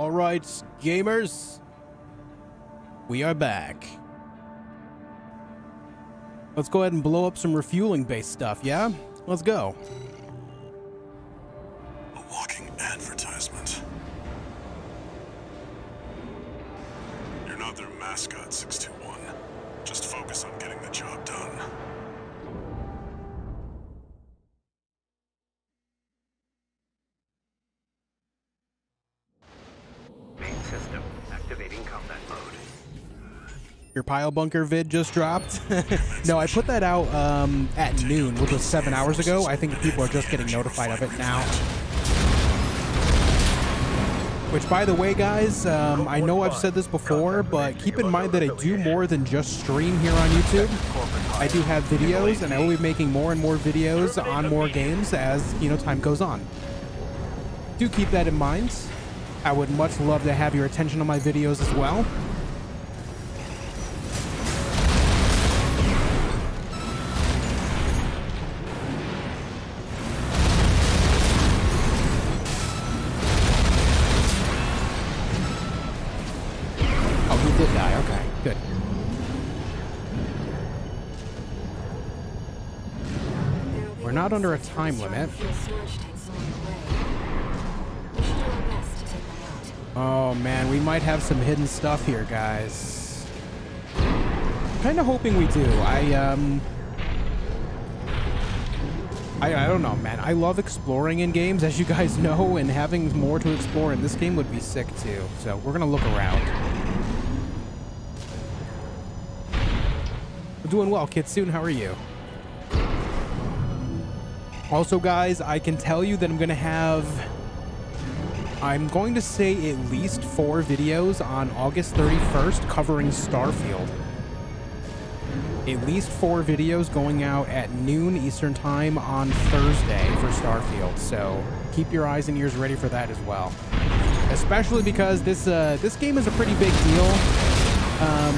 All right, gamers. We are back. Let's go ahead and blow up some refueling based stuff, yeah? Let's go. Pile bunker vid just dropped. (laughs) no, I put that out um, at noon, which was seven hours ago. I think people are just getting notified of it now. Which, by the way, guys, um, I know I've said this before, but keep in mind that I do more than just stream here on YouTube. I do have videos, and I will be making more and more videos on more games as, you know, time goes on. Do keep that in mind. I would much love to have your attention on my videos as well. Not under a time limit. Oh man, we might have some hidden stuff here, guys. Kind of hoping we do. I um, I I don't know, man. I love exploring in games, as you guys know, and having more to explore in this game would be sick too. So we're gonna look around. We're doing well, Kitsune. How are you? Also, guys, I can tell you that I'm gonna have I'm going to say at least four videos on August 31st covering Starfield. At least four videos going out at noon Eastern Time on Thursday for Starfield. So keep your eyes and ears ready for that as well. Especially because this uh, this game is a pretty big deal. Um,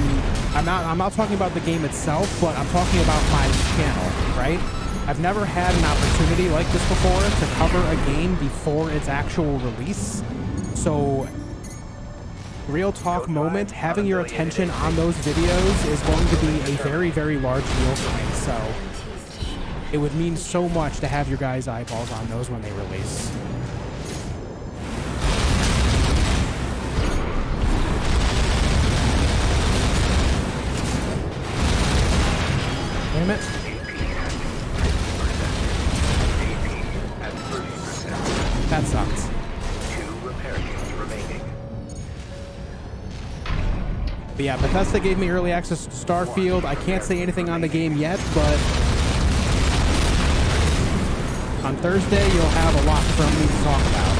I'm not I'm not talking about the game itself, but I'm talking about my channel, right? I've never had an opportunity like this before to cover a game before its actual release. So, real talk moment, having your attention on those videos is going to be a very, very large deal for me. So, it would mean so much to have your guys' eyeballs on those when they release. Bethesda gave me early access to Starfield. I can't say anything on the game yet, but on Thursday you'll have a lot from me to talk about.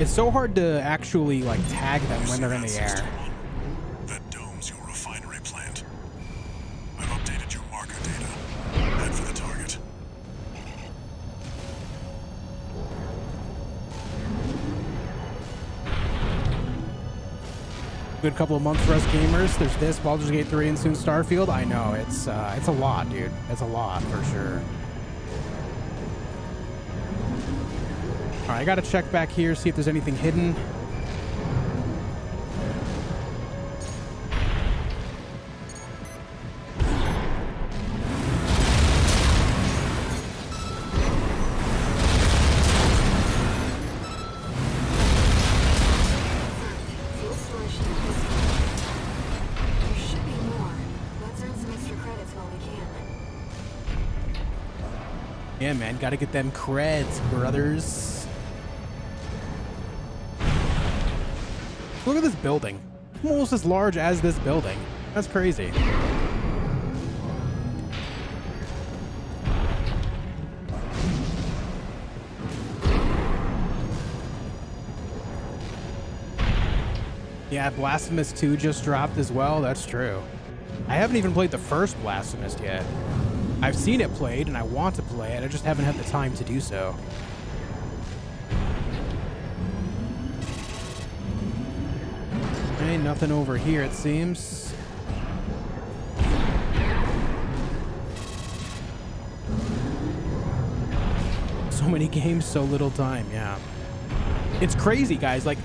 It's so hard to actually like tag them when they're in the air. Good couple of months for us gamers. There's this Baldur's Gate 3 and soon Starfield. I know it's uh, it's a lot, dude. It's a lot for sure. All right, I gotta check back here, see if there's anything hidden. Gotta get them creds, brothers. Look at this building. Almost as large as this building. That's crazy. Yeah, Blasphemous 2 just dropped as well. That's true. I haven't even played the first Blasphemous yet. I've seen it played and I want to play it. I just haven't had the time to do so. Hey, nothing over here, it seems. So many (laughs) games, so little time, yeah. It's crazy, guys. Like,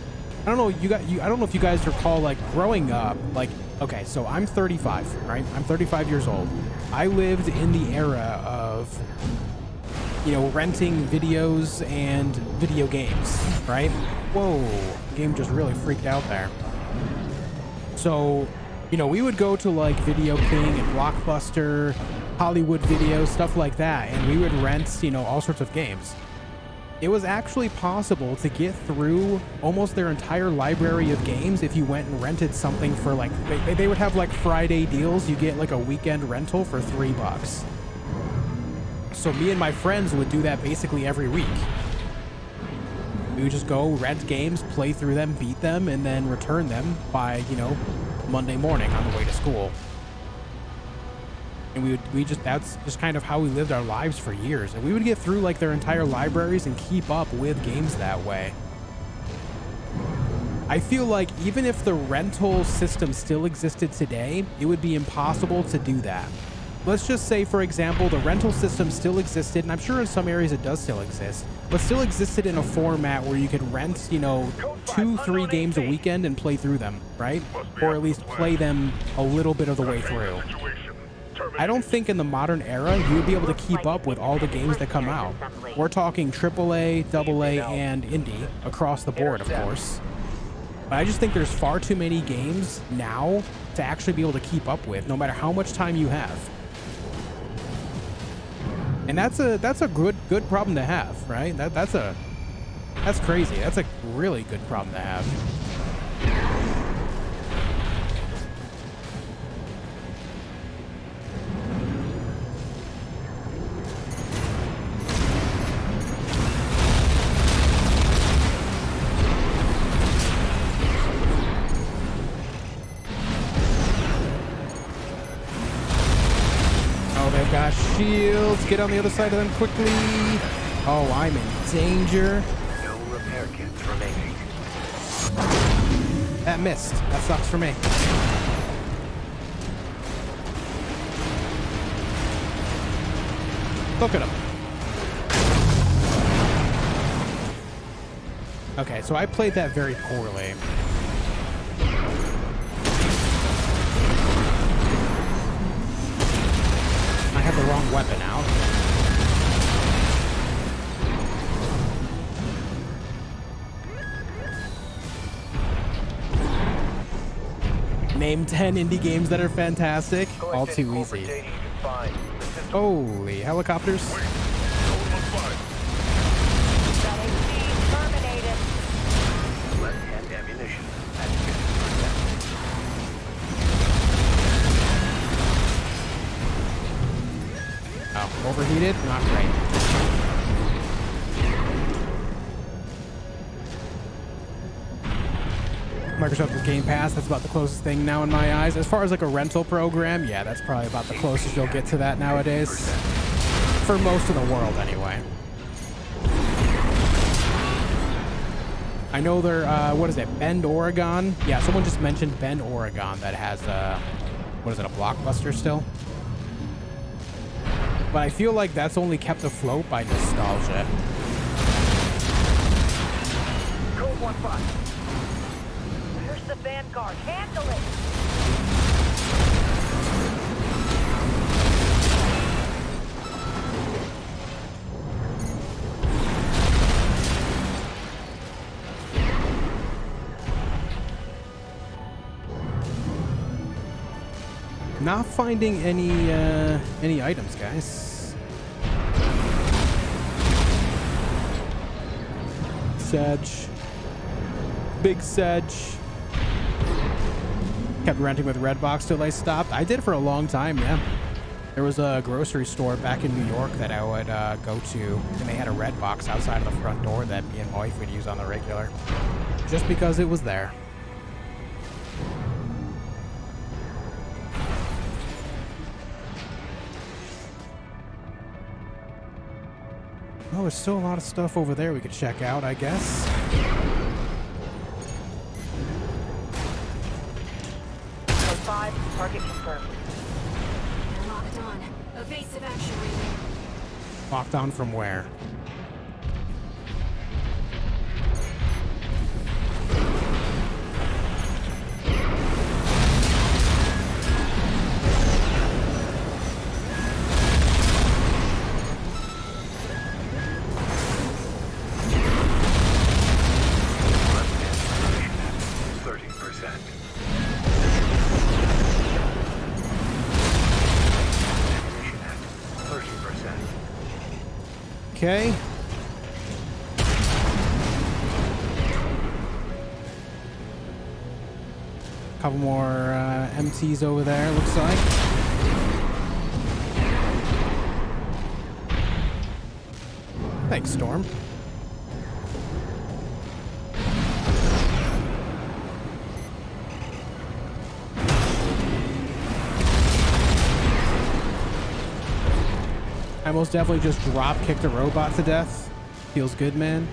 I don't know, you got you I don't know if you guys recall like growing up, like, okay, so I'm 35, right? I'm 35 years old. I lived in the era of you know, renting videos and video games, right? Whoa, game just really freaked out there. So, you know, we would go to like Video King and Blockbuster, Hollywood Video, stuff like that, and we would rent, you know, all sorts of games. It was actually possible to get through almost their entire library of games if you went and rented something for like, they, they would have like Friday deals. You get like a weekend rental for three bucks. So me and my friends would do that basically every week. We would just go rent games, play through them, beat them, and then return them by, you know, Monday morning on the way to school. And we would, we just, that's just kind of how we lived our lives for years. And we would get through like their entire libraries and keep up with games that way. I feel like even if the rental system still existed today, it would be impossible to do that let's just say, for example, the rental system still existed, and I'm sure in some areas it does still exist, but still existed in a format where you could rent, you know, two, three games a weekend and play through them, right? Or at least play them a little bit of the way through. I don't think in the modern era you would be able to keep up with all the games that come out. We're talking AAA, AA, and indie across the board, of course. But I just think there's far too many games now to actually be able to keep up with, no matter how much time you have. And that's a that's a good good problem to have, right? That that's a that's crazy. That's a really good problem to have. Shields. Get on the other side of them quickly. Oh, I'm in danger. No repair kits remaining. That missed. That sucks for me. Look at him. Okay, so I played that very poorly. The wrong weapon out. Name 10 indie games that are fantastic. All too easy. Holy helicopters. Oh. Not great. Microsoft with Game Pass, that's about the closest thing now in my eyes. As far as like a rental program, yeah, that's probably about the closest you'll get to that nowadays. For most of the world, anyway. I know they're, uh, what is it, Bend, Oregon? Yeah, someone just mentioned Bend, Oregon that has, uh, what is it, a Blockbuster still? But I feel like that's only kept afloat by nostalgia. Code 1-5. Here's the Vanguard. Handle it! Not finding any uh, any items, guys. Sedge. Big Sedge. Kept renting with Redbox till I stopped. I did for a long time, yeah. There was a grocery store back in New York that I would uh, go to, and they had a Redbox outside of the front door that me and my wife would use on the regular. Just because it was there. Well, there's still a lot of stuff over there we could check out, I guess. 5, target confirmed. Locked on. Evasive action rating. Locked on from where? MTs over there, looks like. Thanks, Storm. I most definitely just drop kicked a robot to death. Feels good, man.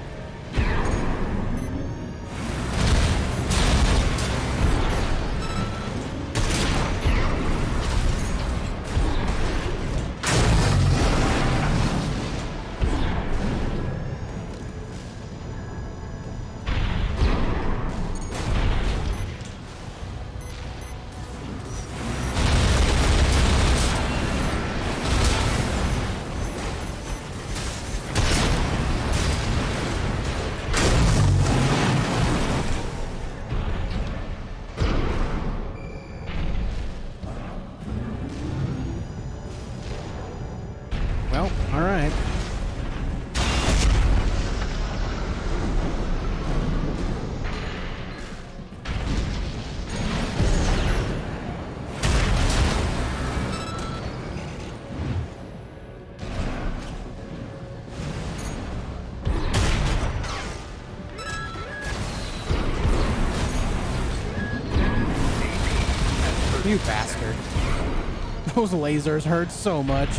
Those lasers hurt so much.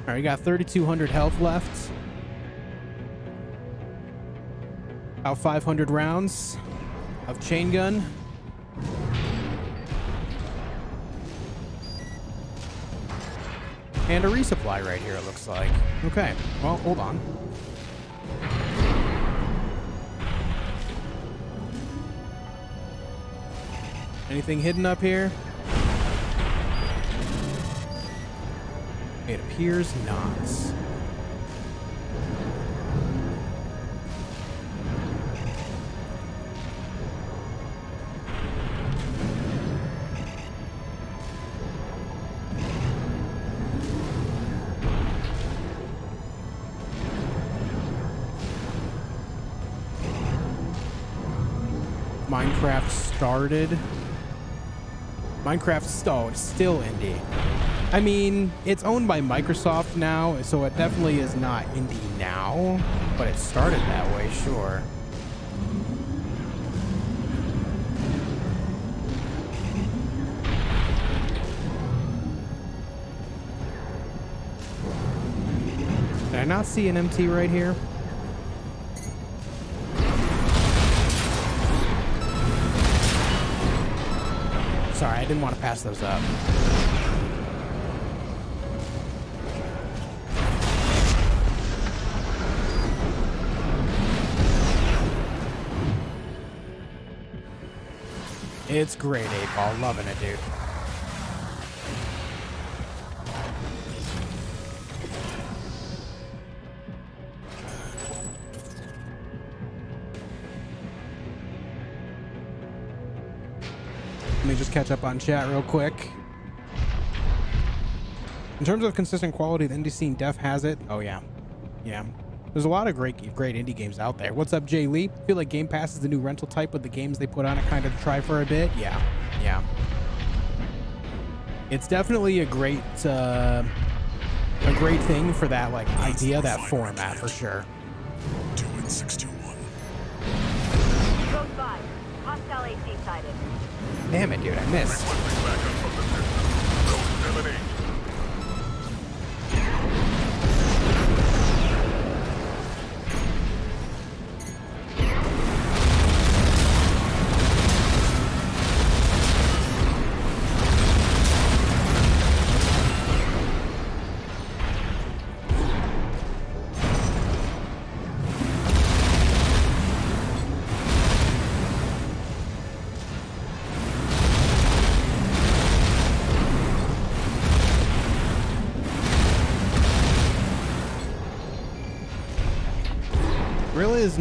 All right, we got 3,200 health left. About 500 rounds of chain gun. And a resupply right here, it looks like. Okay, well, hold on. Anything hidden up here? It appears not. Minecraft started. Minecraft it's still indie. I mean, it's owned by Microsoft now, so it definitely is not indie now, but it started that way, sure. Did I not see an MT right here? Didn't want to pass those up. It's great, 8-Ball. Loving it, dude. Catch up on chat real quick. In terms of consistent quality, the indie scene def has it. Oh yeah, yeah. There's a lot of great, great indie games out there. What's up, Jay Lee? Feel like Game Pass is the new rental type with the games they put on it, kind of try for a bit. Yeah, yeah. It's definitely a great, uh, a great thing for that like idea, that format for sure. Damn it, dude, I missed.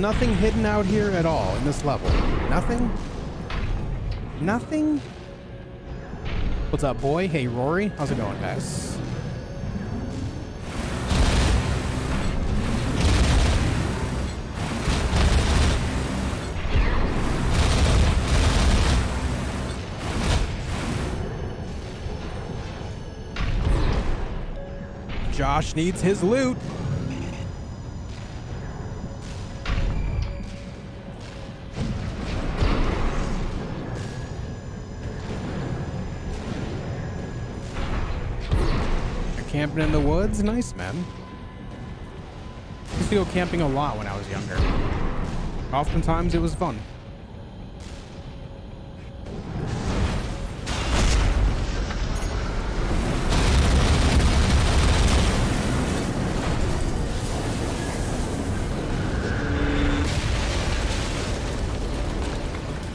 Nothing hidden out here at all in this level. Nothing? Nothing? What's up, boy? Hey, Rory. How's it going, guys? Josh needs his loot. Camping in the woods? Nice, man. used to go camping a lot when I was younger. Oftentimes it was fun.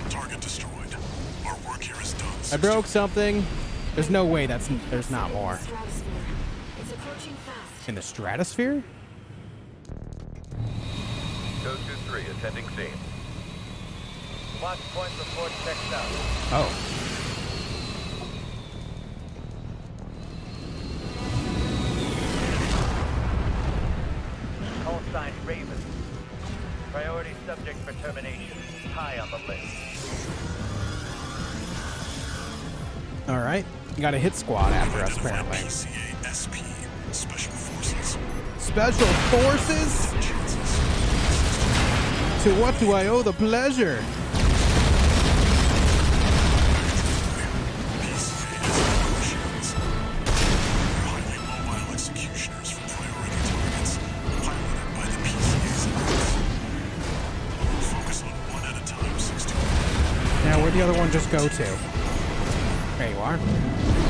Target destroyed. Our work here is done. I broke something. There's no way that's there's not more. In the stratosphere? Code 2-3, attending scene. Watch point report checked out. Oh. Call sign Raven. Priority subject for termination. High on the list. All right. You got a hit squad after us, apparently. Special forces? To what do I owe the pleasure? PCA They're highly mobile executioners for priority targets, piloted by the PCA's agents. Focus on one at a time, 16. Now, where'd the other one just go to? There you are.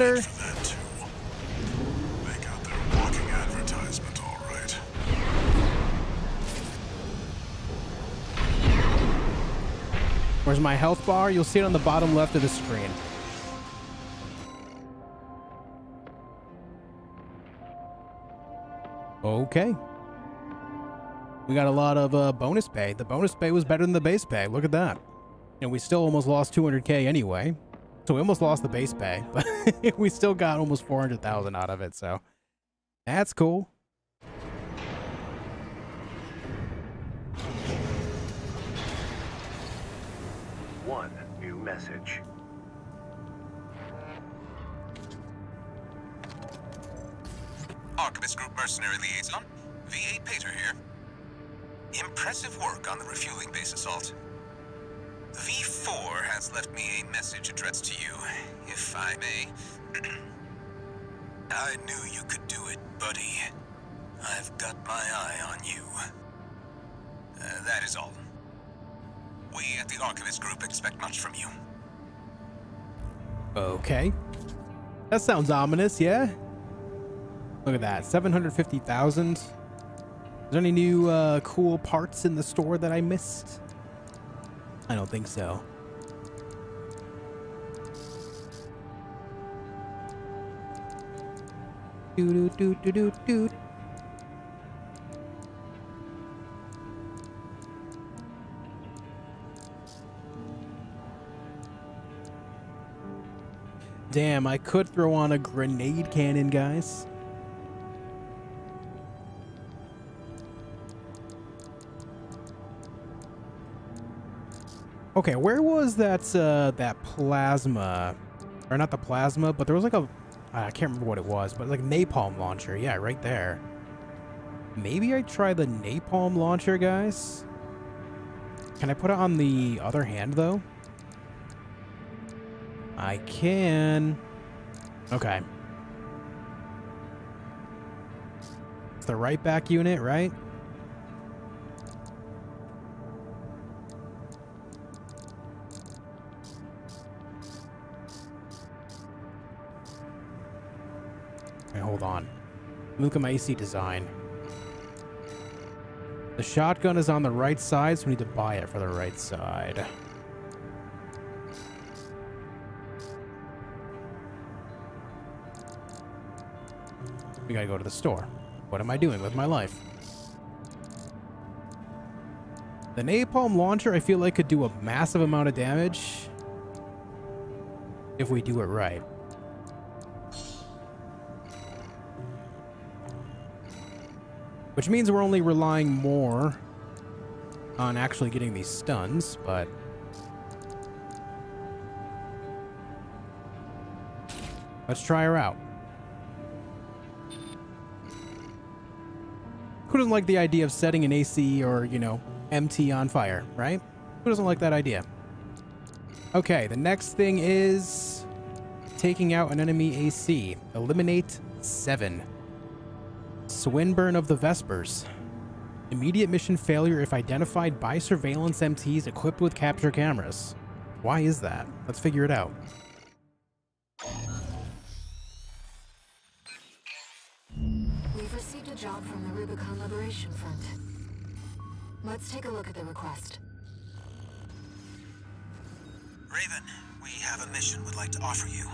right. Where's my health bar? You'll see it on the bottom left of the screen. Okay. We got a lot of uh, bonus pay. The bonus pay was better than the base pay. Look at that. And we still almost lost 200k anyway. So we almost lost the base pay, (laughs) but we still got almost 400,000 out of it. So that's cool. One new message. Archivist Group Mercenary Liaison, V8 Pater here. Impressive work on the refueling base assault. V4 has left me a message addressed to you, if I may. (clears throat) I knew you could do it, buddy. I've got my eye on you. Uh, that is all. We at the Archivist Group expect much from you. Okay. That sounds ominous, yeah? Look at that, 750,000. Is there any new uh, cool parts in the store that I missed? I don't think so. Do do do do do do. Damn, I could throw on a grenade cannon, guys. Okay, where was that uh, that plasma, or not the plasma, but there was like a, I can't remember what it was, but like napalm launcher. Yeah, right there. Maybe I try the napalm launcher, guys. Can I put it on the other hand though? I can. Okay. It's the right back unit, right? Hold on. Look at my AC design. The shotgun is on the right side, so we need to buy it for the right side. We gotta go to the store. What am I doing with my life? The napalm launcher, I feel like, could do a massive amount of damage if we do it right. Which means we're only relying more on actually getting these stuns, but... Let's try her out. Who doesn't like the idea of setting an AC or, you know, MT on fire, right? Who doesn't like that idea? Okay, the next thing is taking out an enemy AC. Eliminate seven. Swinburne of the Vespers. Immediate mission failure if identified by surveillance MTs equipped with capture cameras. Why is that? Let's figure it out. We've received a job from the Rubicon Liberation Front. Let's take a look at the request. Raven, we have a mission we'd like to offer you.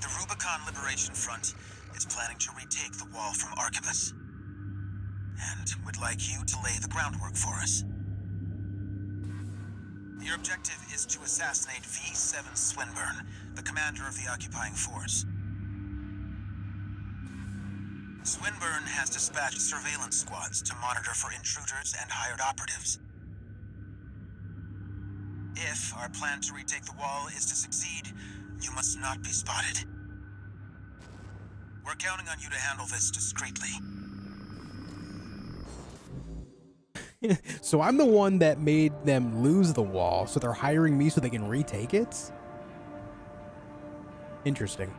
The Rubicon Liberation Front is planning to retake the wall from Arquebus. And would like you to lay the groundwork for us. Your objective is to assassinate V7 Swinburne, the commander of the occupying force. Swinburne has dispatched surveillance squads to monitor for intruders and hired operatives. If our plan to retake the wall is to succeed, you must not be spotted. We're counting on you to handle this discreetly. (laughs) so I'm the one that made them lose the wall, so they're hiring me so they can retake it? Interesting.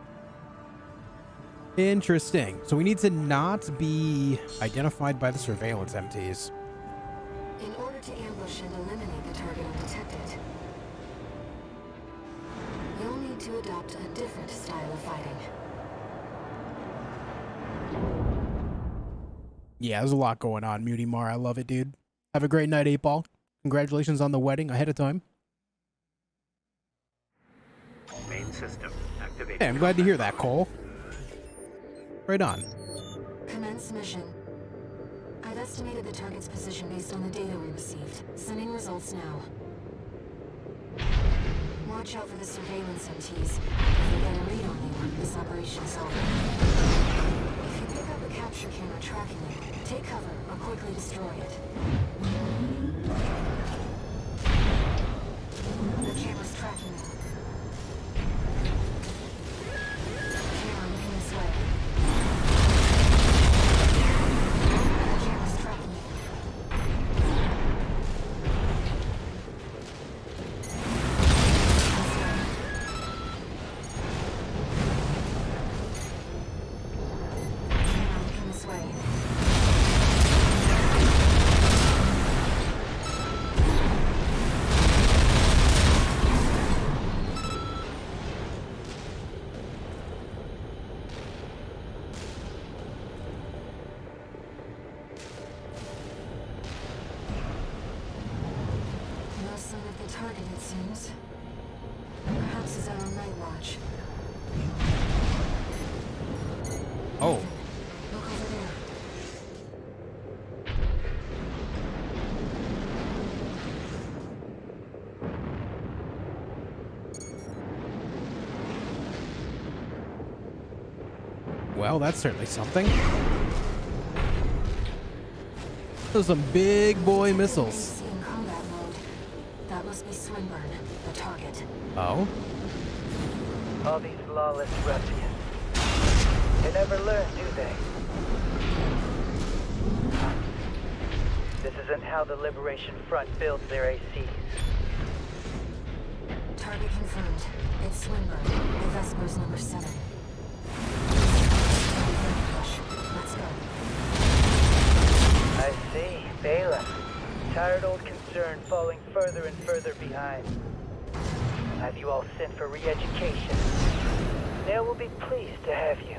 Interesting. So we need to not be identified by the surveillance MTs. Yeah, there's a lot going on, Muty Mar. I love it, dude. Have a great night, 8 Ball. Congratulations on the wedding ahead of time. Main system activated. Hey, I'm glad to hear that, Cole. Right on. Commence mission. I've estimated the target's position based on the data we received. Sending results now. Watch out for the surveillance MTs. If they get a read on you, this operation's over. If you pick up a capture camera tracking you, take cover or quickly destroy it. The camera's tracking you. Well, that's certainly something. Those are some big boy missiles. AC in combat mode. That must be Swinburne, the target. Oh? All these lawless ruffians. They never learn, do they? This isn't how the Liberation Front builds their ACs. Target confirmed. It's Swinburne, concern falling further and further behind. Have you all sent for re-education? They will be pleased to have you.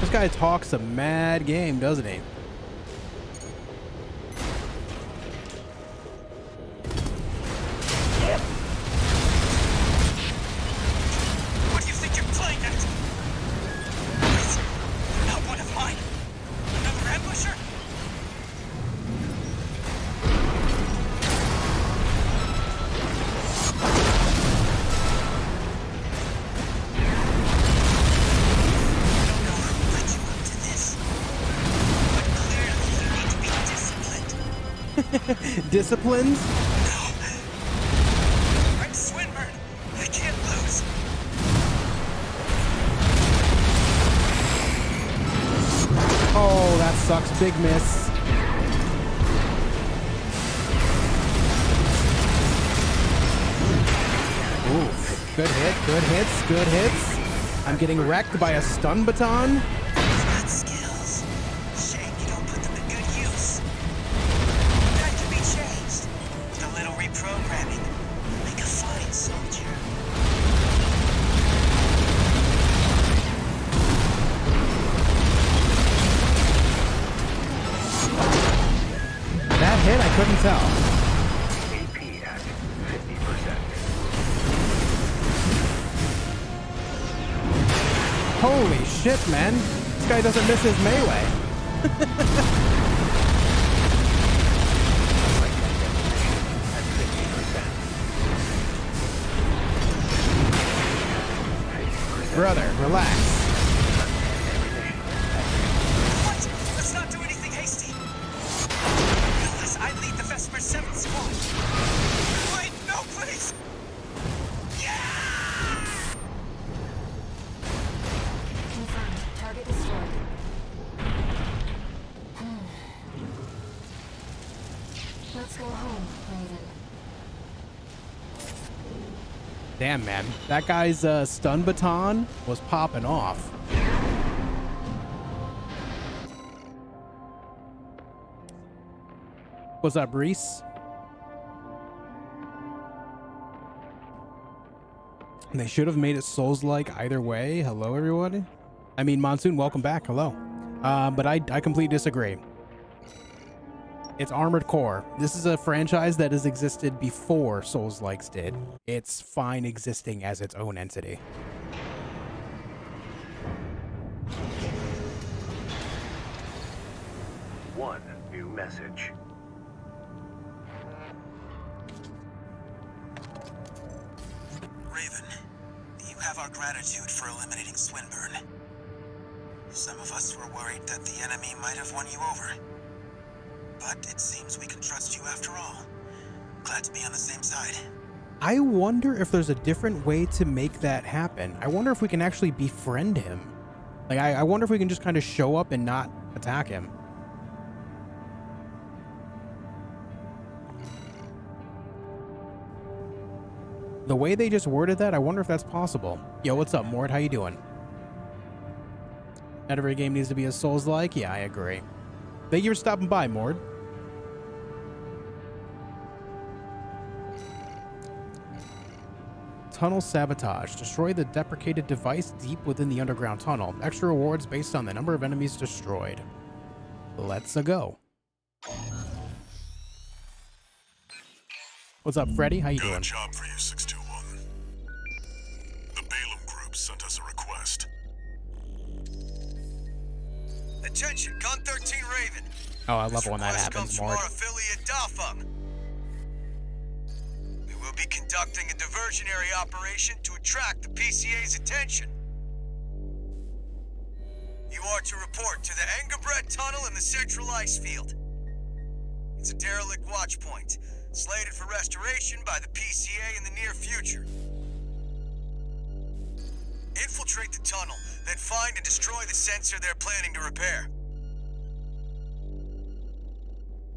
This guy talks a mad game, doesn't he? Disciplines? I'm Swinburne. I can't lose. Oh, that sucks. Big miss. Oof. Good hit, good hits, good hits. I'm getting wrecked by a stun baton. This guy Damn, man. That guy's uh, stun baton was popping off. What's up, Reese? They should have made it Souls-like either way. Hello, everybody. I mean, Monsoon, welcome back. Hello. Uh, but I, I completely disagree. It's Armored Core. This is a franchise that has existed before Souls Likes did. It's fine existing as its own entity. One new message. Raven, you have our gratitude for eliminating Swinburne. Some of us were worried that the enemy might have won you over. But it seems we can trust you after all. Glad to be on the same side. I wonder if there's a different way to make that happen. I wonder if we can actually befriend him. Like, I, I wonder if we can just kind of show up and not attack him. The way they just worded that, I wonder if that's possible. Yo, what's up, Mort? How you doing? Not every game needs to be a Souls-like? Yeah, I agree. Thank you for stopping by, Mord. Tunnel sabotage. Destroy the deprecated device deep within the underground tunnel. Extra rewards based on the number of enemies destroyed. Let's a go. What's up, Freddy? How you doing? a job for you, 621. Attention, Gun 13 Raven. Oh, I love when that happens, comes from Mort. our affiliate. We will be conducting a diversionary operation to attract the PCA's attention. You are to report to the Engebret Tunnel in the Central Ice Field. It's a derelict watch point, slated for restoration by the PCA in the near future. Infiltrate the tunnel, then find and destroy the sensor they're planning to repair.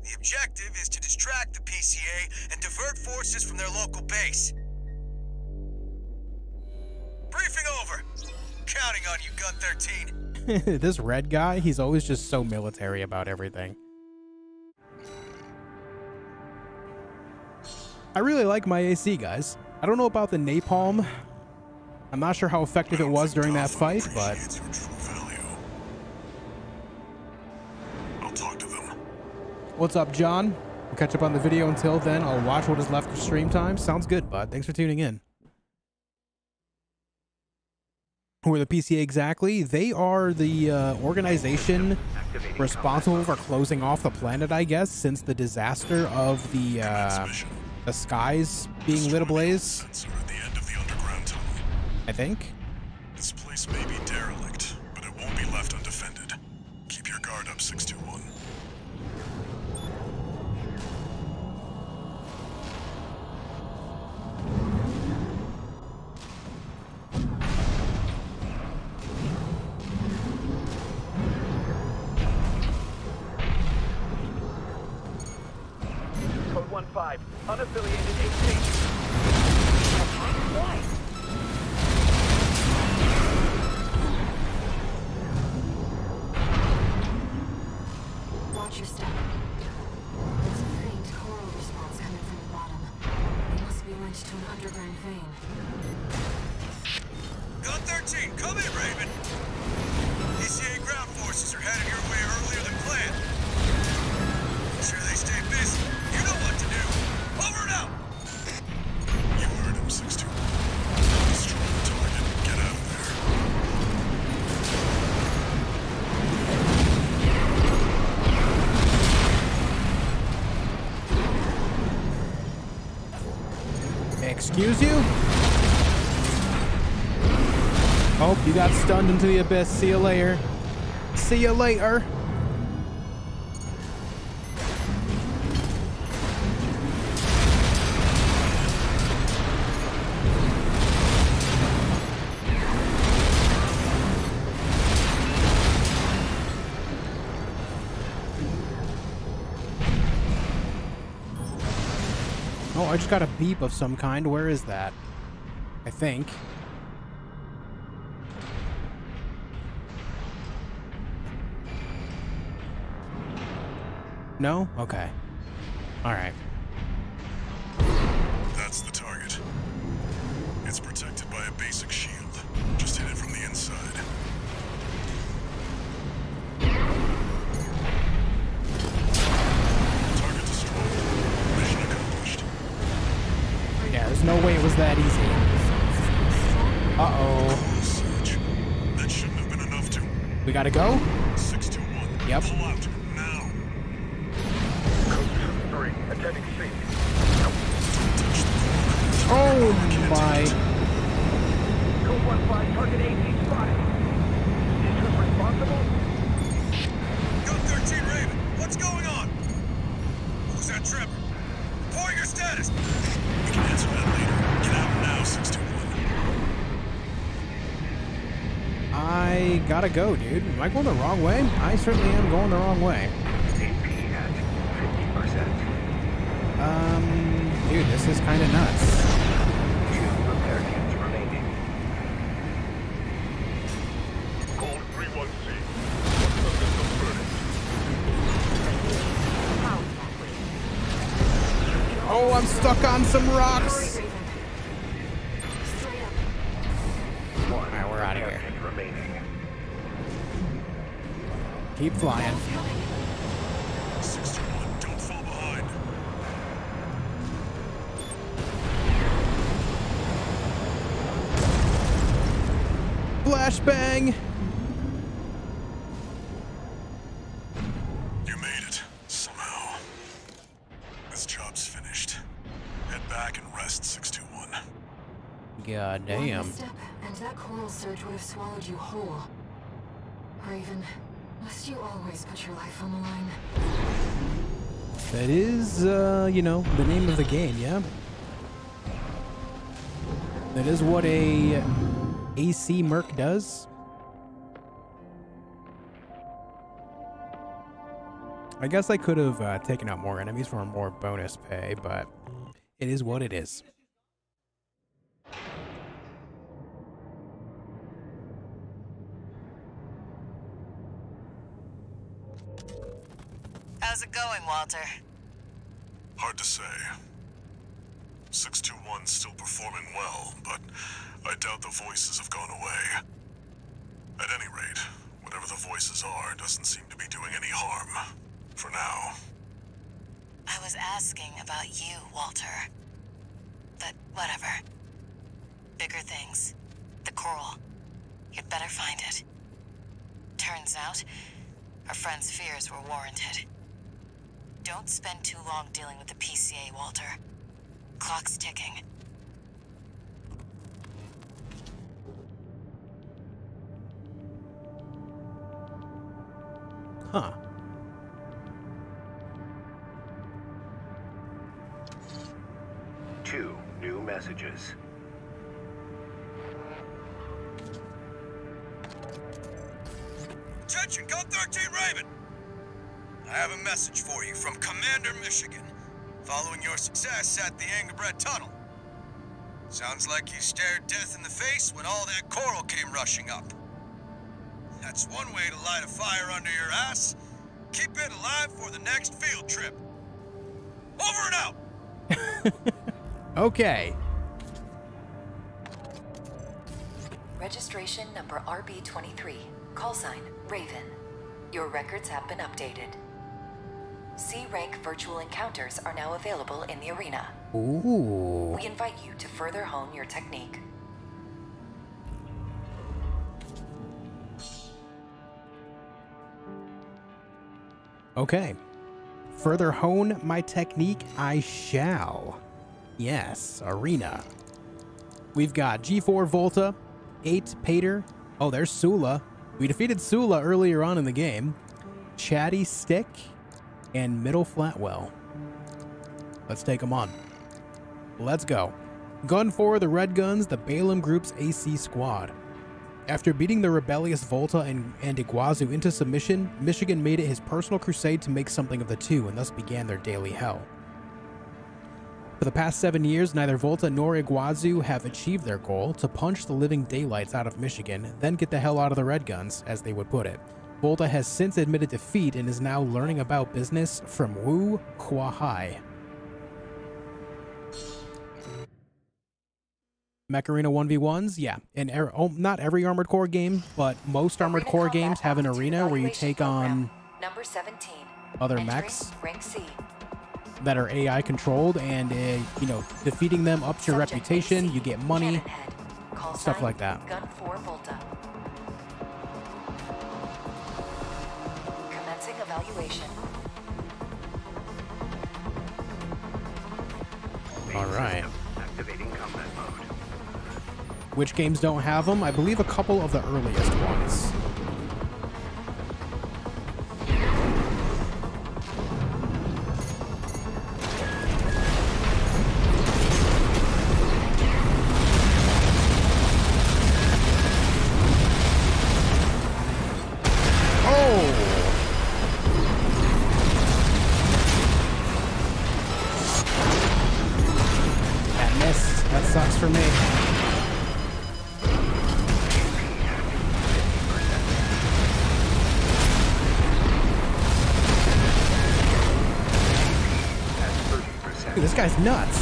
The objective is to distract the PCA and divert forces from their local base. Briefing over. Counting on you, Gun 13. (laughs) this red guy, he's always just so military about everything. I really like my AC, guys. I don't know about the napalm. I'm not sure how effective it was during that fight, but what's up, John? We'll catch up on the video. Until then, I'll watch what is left of stream time. Sounds good, bud. Thanks for tuning in. Who are the PCA exactly? They are the uh, organization responsible for closing off the planet, I guess, since the disaster of the uh, the skies being lit ablaze. I think. This place may be derelict, but it won't be left undefended. Keep your guard up, 621. Code 1-5, unaffiliated Watch your step. There's a faint coral response coming from the bottom. Must be linked to an underground vein. Gun 13, come in, Raven. PCA ground forces are headed your way earlier than planned. Make sure they stay busy. You? Oh, you got stunned into the abyss. See you later. See you later. Got a beep of some kind. Where is that? I think. No? Okay. Alright. That's gotta go? Am I going the wrong way? I certainly am going the wrong way. Flashbang. You made it. Somehow. This job's finished. Head back and rest, 621. God One damn. misstep, and that coral surge would have swallowed you whole. Raven, must you always put your life on the line? That is, uh, you know, the name of the game, yeah? That is what a AC Merc does. I guess I could have uh, taken out more enemies for more bonus pay, but it is what it is. How's it going, Walter? Hard to say. 621's still performing well, but I doubt the voices have gone away. At any rate, whatever the voices are doesn't seem to be doing any harm. For now. I was asking about you, Walter. But whatever. Bigger things. The coral. You'd better find it. Turns out, our friend's fears were warranted. Don't spend too long dealing with the PCA, Walter. Clock's ticking. Huh. Two new messages. Attention, Gun 13 Raven! I have a message for you from Commander Michigan, following your success at the Engebret Tunnel. Sounds like you stared death in the face when all that coral came rushing up. That's one way to light a fire under your ass. Keep it alive for the next field trip. Over and out! (laughs) Okay. Registration number RB23. Call sign Raven. Your records have been updated. C rank virtual encounters are now available in the arena. Ooh. We invite you to further hone your technique. Okay. Further hone my technique, I shall. Yes, arena. We've got G4 Volta, 8 Pater. Oh, there's Sula. We defeated Sula earlier on in the game. Chatty Stick and Middle Flatwell. Let's take them on. Let's go. Gun for the Red Guns, the Balam Group's AC squad. After beating the rebellious Volta and, and Iguazu into submission, Michigan made it his personal crusade to make something of the two and thus began their daily hell. For the past seven years, neither Volta nor Iguazu have achieved their goal to punch the living daylights out of Michigan, then get the hell out of the Red Guns, as they would put it. Volta has since admitted defeat and is now learning about business from Wu Kuahai. Mech Arena 1v1s, yeah. And er, oh, not every Armored Core game, but most Armored Core games have an arena where you take on Number 17. other mechs Rank C. that are AI controlled, and uh, you know, defeating them ups your Subject reputation. AC, You get money. Cannon head. Call stuff like that. Evaluation. All right. Activating combat mode. Which games don't have them? I believe a couple of the earliest ones. Guy's nuts.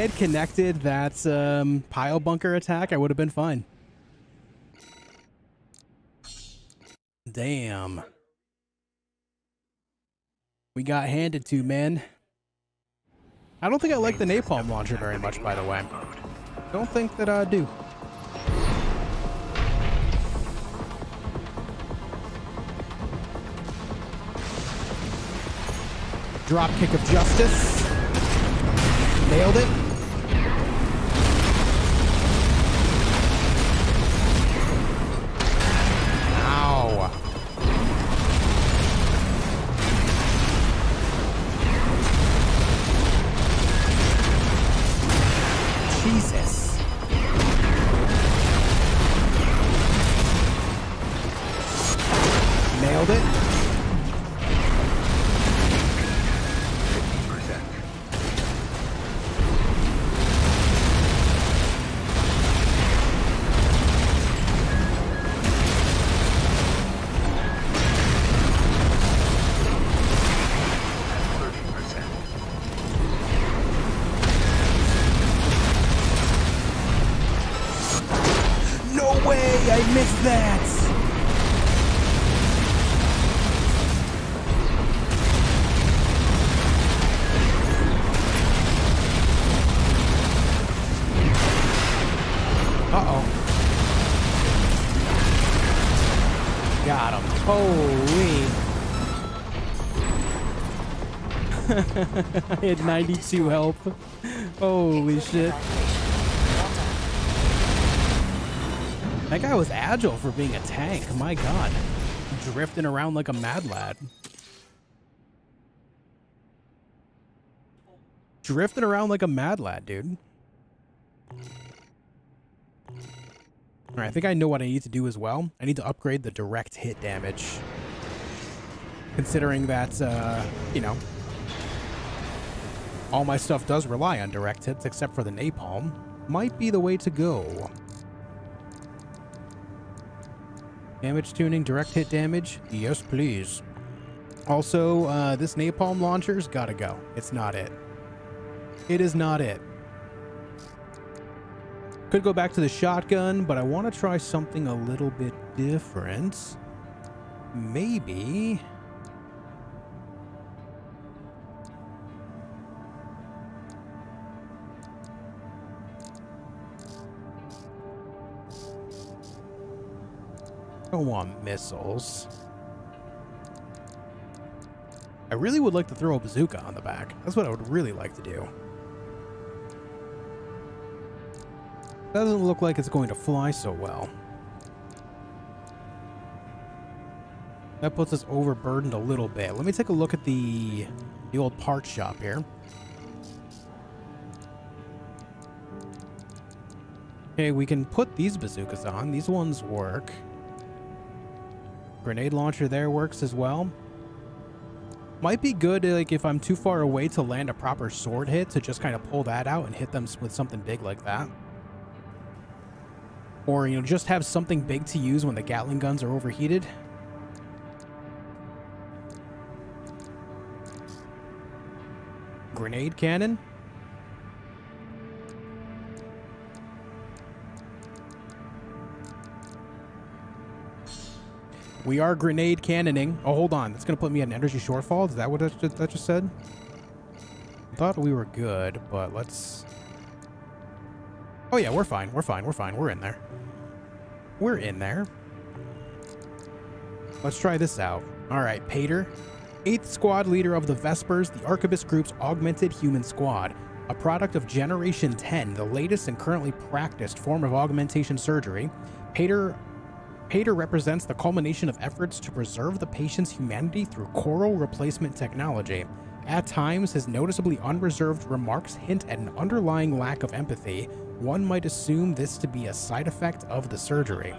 Had connected that um, pile bunker attack, I would have been fine. Damn. We got handed to, man. I don't think I like the napalm launcher very much, by the way. Don't think that I do. Drop kick of justice. Nailed it. Had 92 health. Holy shit. That guy was agile for being a tank. My god. Drifting around like a mad lad. Drifting around like a mad lad, dude. Alright, I think I know what I need to do as well. I need to upgrade the direct hit damage. Considering that, uh, you know, all my stuff does rely on direct hits except for the napalm. Might be the way to go. Damage tuning, direct hit damage? Yes, please. Also, uh, this napalm launcher's gotta go. It's not it. It is not it. Could go back to the shotgun, but I want to try something a little bit different. Maybe... Don't want missiles. I really would like to throw a bazooka on the back. That's what I would really like to do. Doesn't look like it's going to fly so well. That puts us overburdened a little bit. Let me take a look at the, the old part shop here. Okay, we can put these bazookas on. These ones work. Grenade launcher there works as well. Might be good like if I'm too far away to land a proper sword hit to just kind of pull that out and hit them with something big like that. Or, you know, just have something big to use when the Gatling guns are overheated. Grenade cannon. We are grenade cannoning. Oh, hold on. That's going to put me at an energy shortfall. Is that what that just, that just said? I thought we were good, but let's... Oh, yeah, we're fine. We're fine. We're fine. We're in there. We're in there. Let's try this out. All right, Pater. 8th Squad Leader of the Vespers, the Arquebus Group's Augmented Human Squad. A product of Generation 10, the latest and currently practiced form of augmentation surgery, Pater Pater represents the culmination of efforts to preserve the patient's humanity through coral replacement technology. At times, his noticeably unreserved remarks hint at an underlying lack of empathy. One might assume this to be a side effect of the surgery.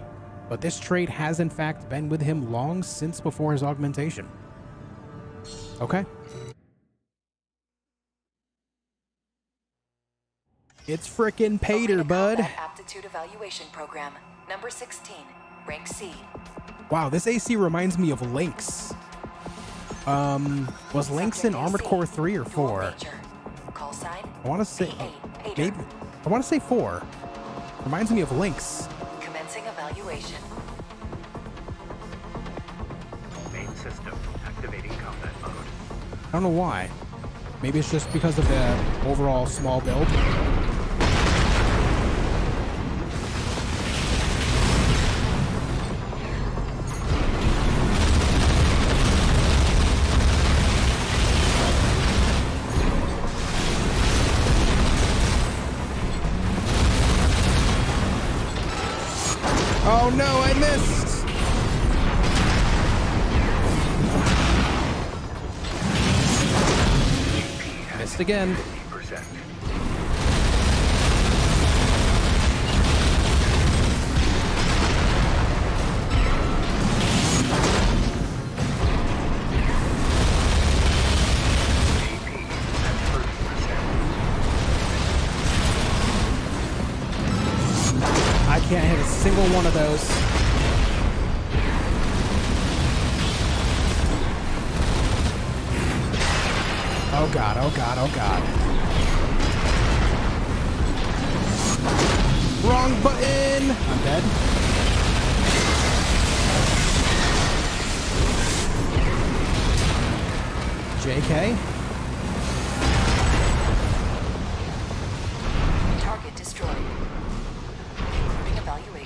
But this trait has in fact been with him long since before his augmentation. Okay. It's frickin' Pater, bud. Aptitude Evaluation Program, number 16, rank C. Wow, this AC reminds me of Lynx. Um, was Lynx in Armored Core 3 or 4? I want to say, B8, maybe, I want to say 4. Reminds me of Lynx. Commencing evaluation. Main system activating combat mode. I don't know why. Maybe it's just because of the overall small build. Again.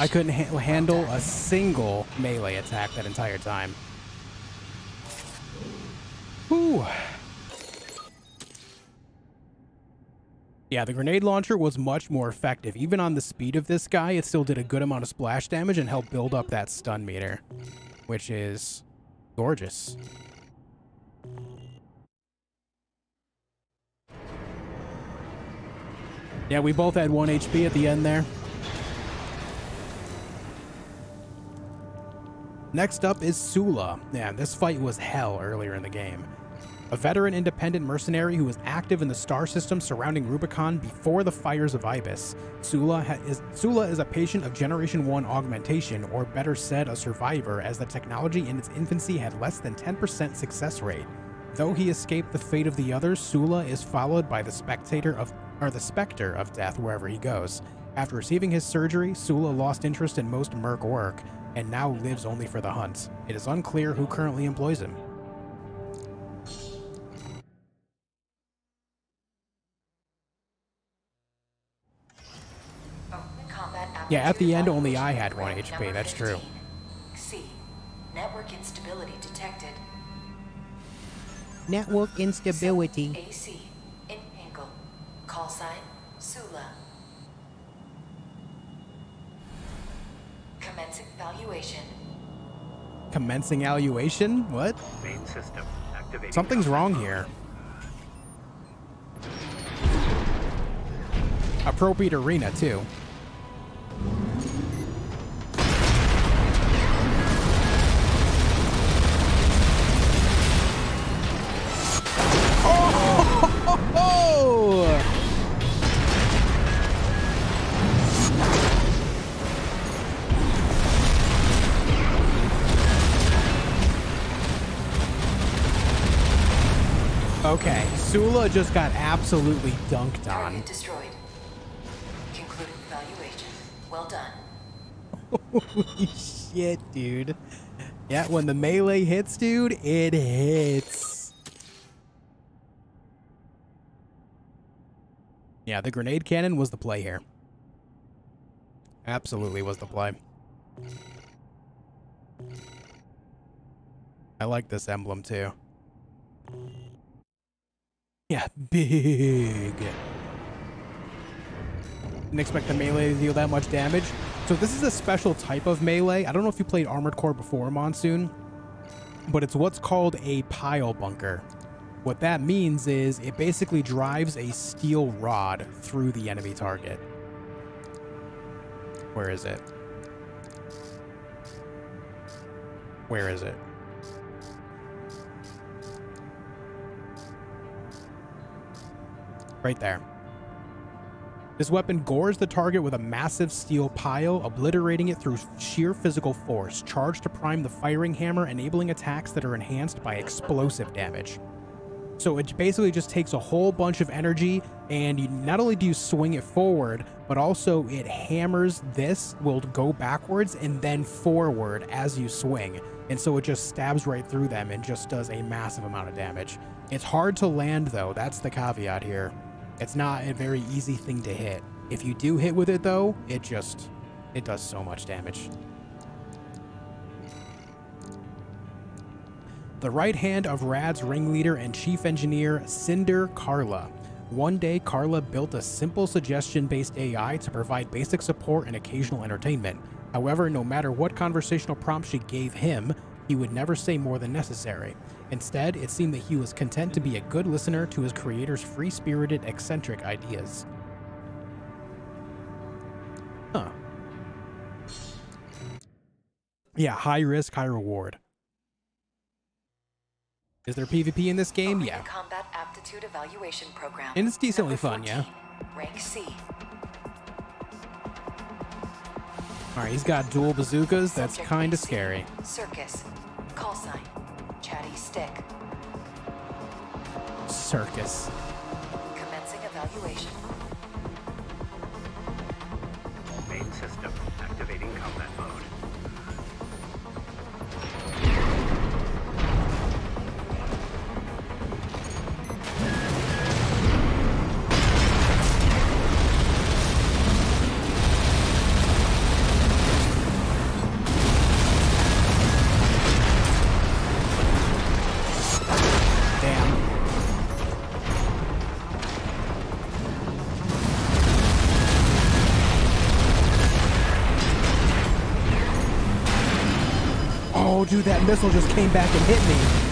I couldn't ha- handle a single melee attack that entire time. Whew. Yeah, the grenade launcher was much more effective. Even on the speed of this guy, it still did a good amount of splash damage and helped build up that stun meter, which is gorgeous. Yeah, we both had 1 HP at the end there. Next up is Sulla. Yeah, this fight was hell earlier in the game. A veteran independent mercenary who was active in the star system surrounding Rubicon before the fires of Ibis, Sulla, is, Sulla is a patient of Generation 1 augmentation, or better said, a survivor, as the technology in its infancy had less than 10% success rate. Though he escaped the fate of the others, Sulla is followed by the spectator of or the specter of death wherever he goes. After receiving his surgery, Sulla lost interest in most merc work and now lives only for the hunts. It is unclear who currently employs him. Yeah, at the end, only I had 1 HP, that's true. C. Network instability detected. Network instability. AC. In angle. Call sign. Sulla. Commencing valuation. Commencing evaluation? What? Main system activating. Something's wrong here. Appropriate arena, too. Just got absolutely dunked on. Target destroyed. Concluding evaluation. Well done. Holy shit, dude. Yeah, when the melee hits, dude, it hits. Yeah, the grenade cannon was the play here. Absolutely was the play. I like this emblem too. Yeah, big. Didn't expect the melee to deal that much damage. So this is a special type of melee. I don't know if you played Armored Core before, Monsoon, but it's what's called a pile bunker. What that means is it basically drives a steel rod through the enemy target. Where is it? Where is it? Right there. This weapon gores the target with a massive steel pile, obliterating it through sheer physical force, charged to prime the firing hammer, enabling attacks that are enhanced by explosive damage. So it basically just takes a whole bunch of energy, and you, not only do you swing it forward, but also it hammers this, will go backwards and then forward as you swing. And so it just stabs right through them and just does a massive amount of damage. It's hard to land though. That's the caveat here. It's not a very easy thing to hit. If you do hit with it though, it just it does so much damage. The right hand of Rad's ringleader and chief engineer Cinder Carla. One day, Carla built a simple suggestion-based AI to provide basic support and occasional entertainment. However, no matter what conversational prompt she gave him, he would never say more than necessary. Instead, it seemed that he was content to be a good listener to his creator's free-spirited, eccentric ideas. Huh. Yeah, high risk, high reward. Is there PvP in this game? Yeah. Combat Aptitude Evaluation Program. And it's decently Number fun, yeah. Rank C. Alright, he's got dual bazookas. That's kind of scary. Circus. Call sign. Chatty stick. Circus. Commencing evaluation. Main system activating combat dude, that missile just came back and hit me.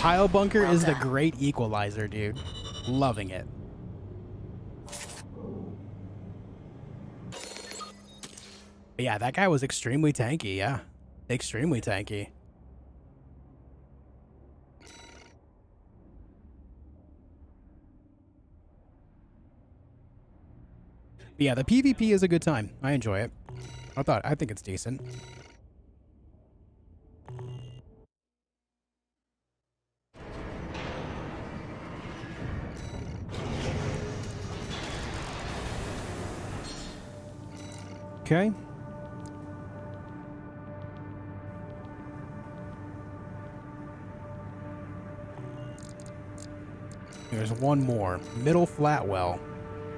Pile bunker Well is the great equalizer, dude. Loving it. But yeah, that guy was extremely tanky, yeah. Extremely tanky. But yeah, the PvP is a good time. I enjoy it. I thought I think it's decent. Okay. There's one more. Middle Flatwell.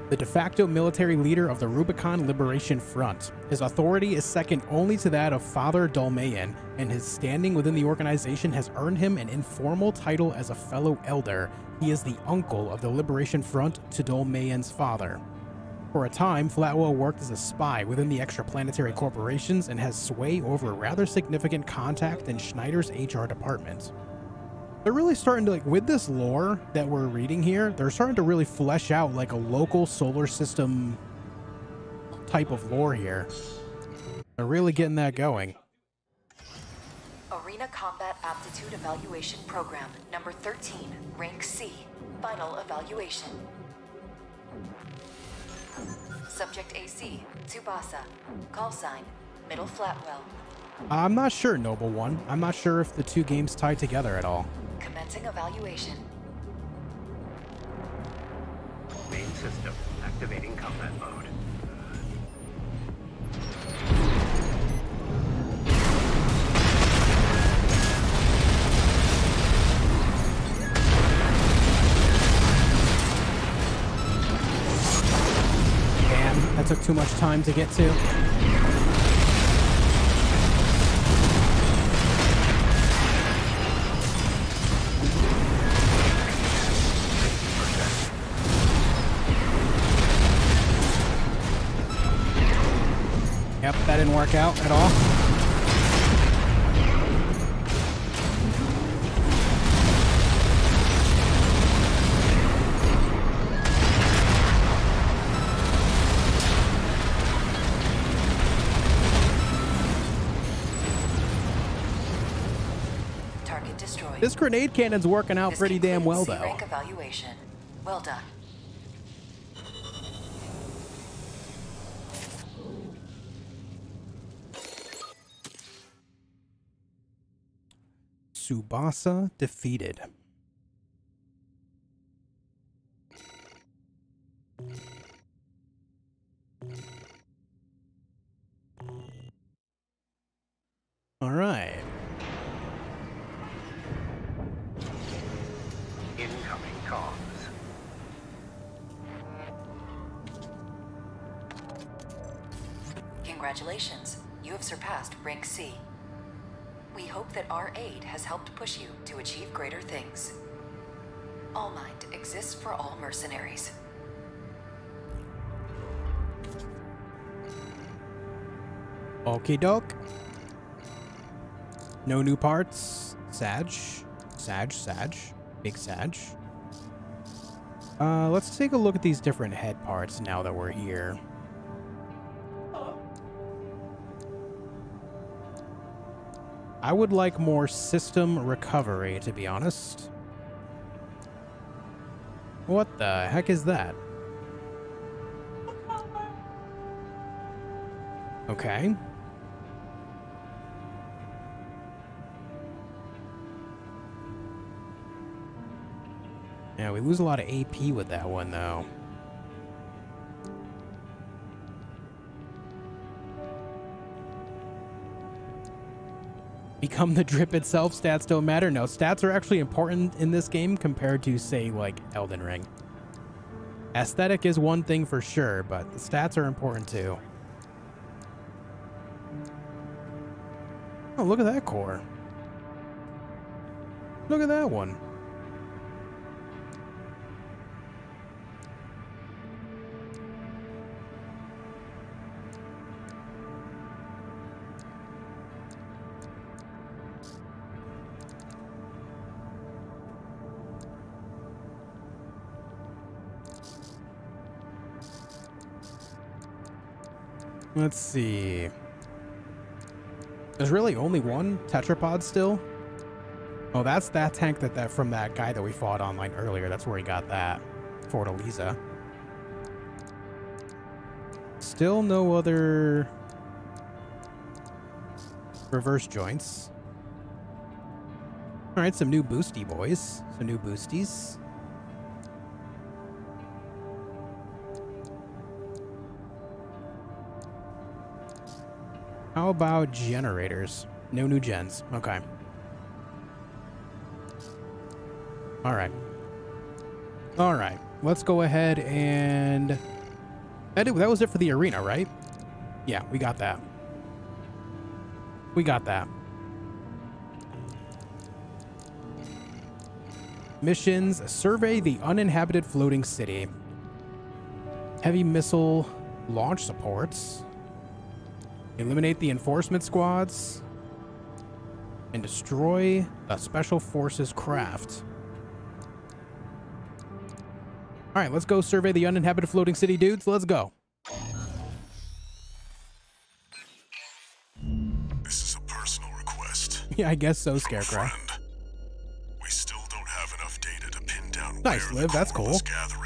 The de facto military leader of the Rubicon Liberation Front. His authority is second only to that of Father Dolmayan, and his standing within the organization has earned him an informal title as a fellow elder. He is the uncle of the Liberation Front to Dolmayan's father. For a time, Flatwell worked as a spy within the extraplanetary corporations and has sway over a rather significant contact in Schneider's HR department. They're really starting to like with this lore that we're reading here, they're starting to really flesh out like a local solar system type of lore here. They're really getting that going. Arena Combat Aptitude Evaluation Program, number 13, Rank C. Final evaluation. Subject AC, Tsubasa. Call sign, Middle Flatwell. I'm not sure, Noble One. I'm not sure if the two games tie together at all. Commencing evaluation. Main system activating combat mode. Took too much time to get to. Yep, that didn't work out at all. This grenade cannon's working out This pretty damn well, though. C-rank evaluation. Well done. Tsubasa defeated. All right. Congratulations. You have surpassed rank C. We hope that our aid has helped push you to achieve greater things. ALLMIND exists for all mercenaries. Okie doke. No new parts. Sag. Sag, Sag. Big Sag. Uh, let's take a look at these different head parts now that we're here. I would like more system recovery, to be honest. What the heck is that? Okay. Yeah, we lose a lot of AP with that one, though. Become the drip itself, stats don't matter. No, stats are actually important in this game compared to, say, like Elden Ring. Aesthetic is one thing for sure, but the stats are important too. Oh, look at that core. Look at that one. Let's see. There's really only one tetrapod still. Oh, that's that tank that, that from that guy that we fought online earlier. That's where he got that. Fortaleza. Still no other reverse joints. All right, some new boosty boys. Some new boosties. How about generators? No new gens. Okay. All right. All right. Let's go ahead and... That, that was it for the arena, right? Yeah, we got that. We got that. Missions. Survey the uninhabited floating city. Heavy missile launch supports. Eliminate the enforcement squads. And destroy the Special Forces craft. Alright, let's go survey the uninhabited floating city, dudes. Let's go. This is a personal request. (laughs) Yeah, I guess so, Scarecrow. We still don't have enough data to pin down Nice, Liv. That's cool. gathering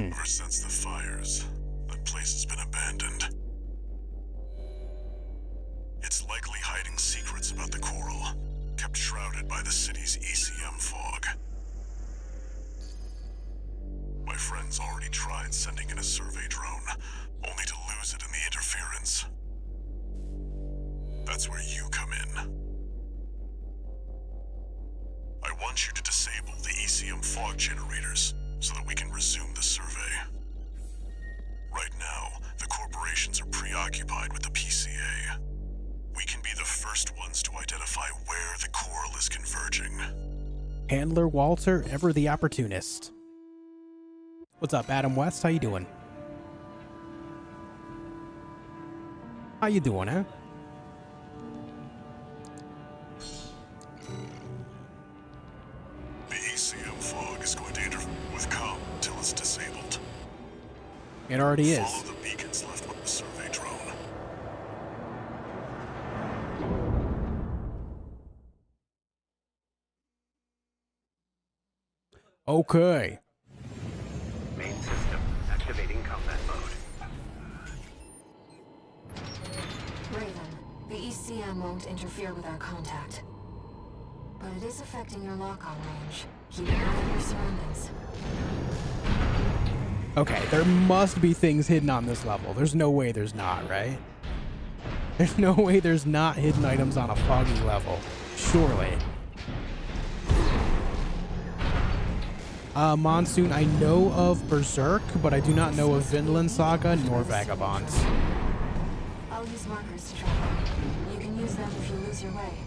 Hmm. Walter, ever the opportunist. What's up, Adam West? How you doing? How you doing, huh? The ECM fog is going to interfere with COM till it's disabled. It already Follow is. Okay. Main system activating combat mode. Raven, the ECM won't interfere with our contact. But it is affecting your lock-on range. Keep an eye on your surroundings. Okay, there must be things hidden on this level. There's no way there's not, right? There's no way there's not hidden items on a foggy level. Surely. Uh, Monsoon, I know of Berserk, but I do not know of Vinland Saga nor Vagabonds. I'll use markers to them. You can use them if you lose your way.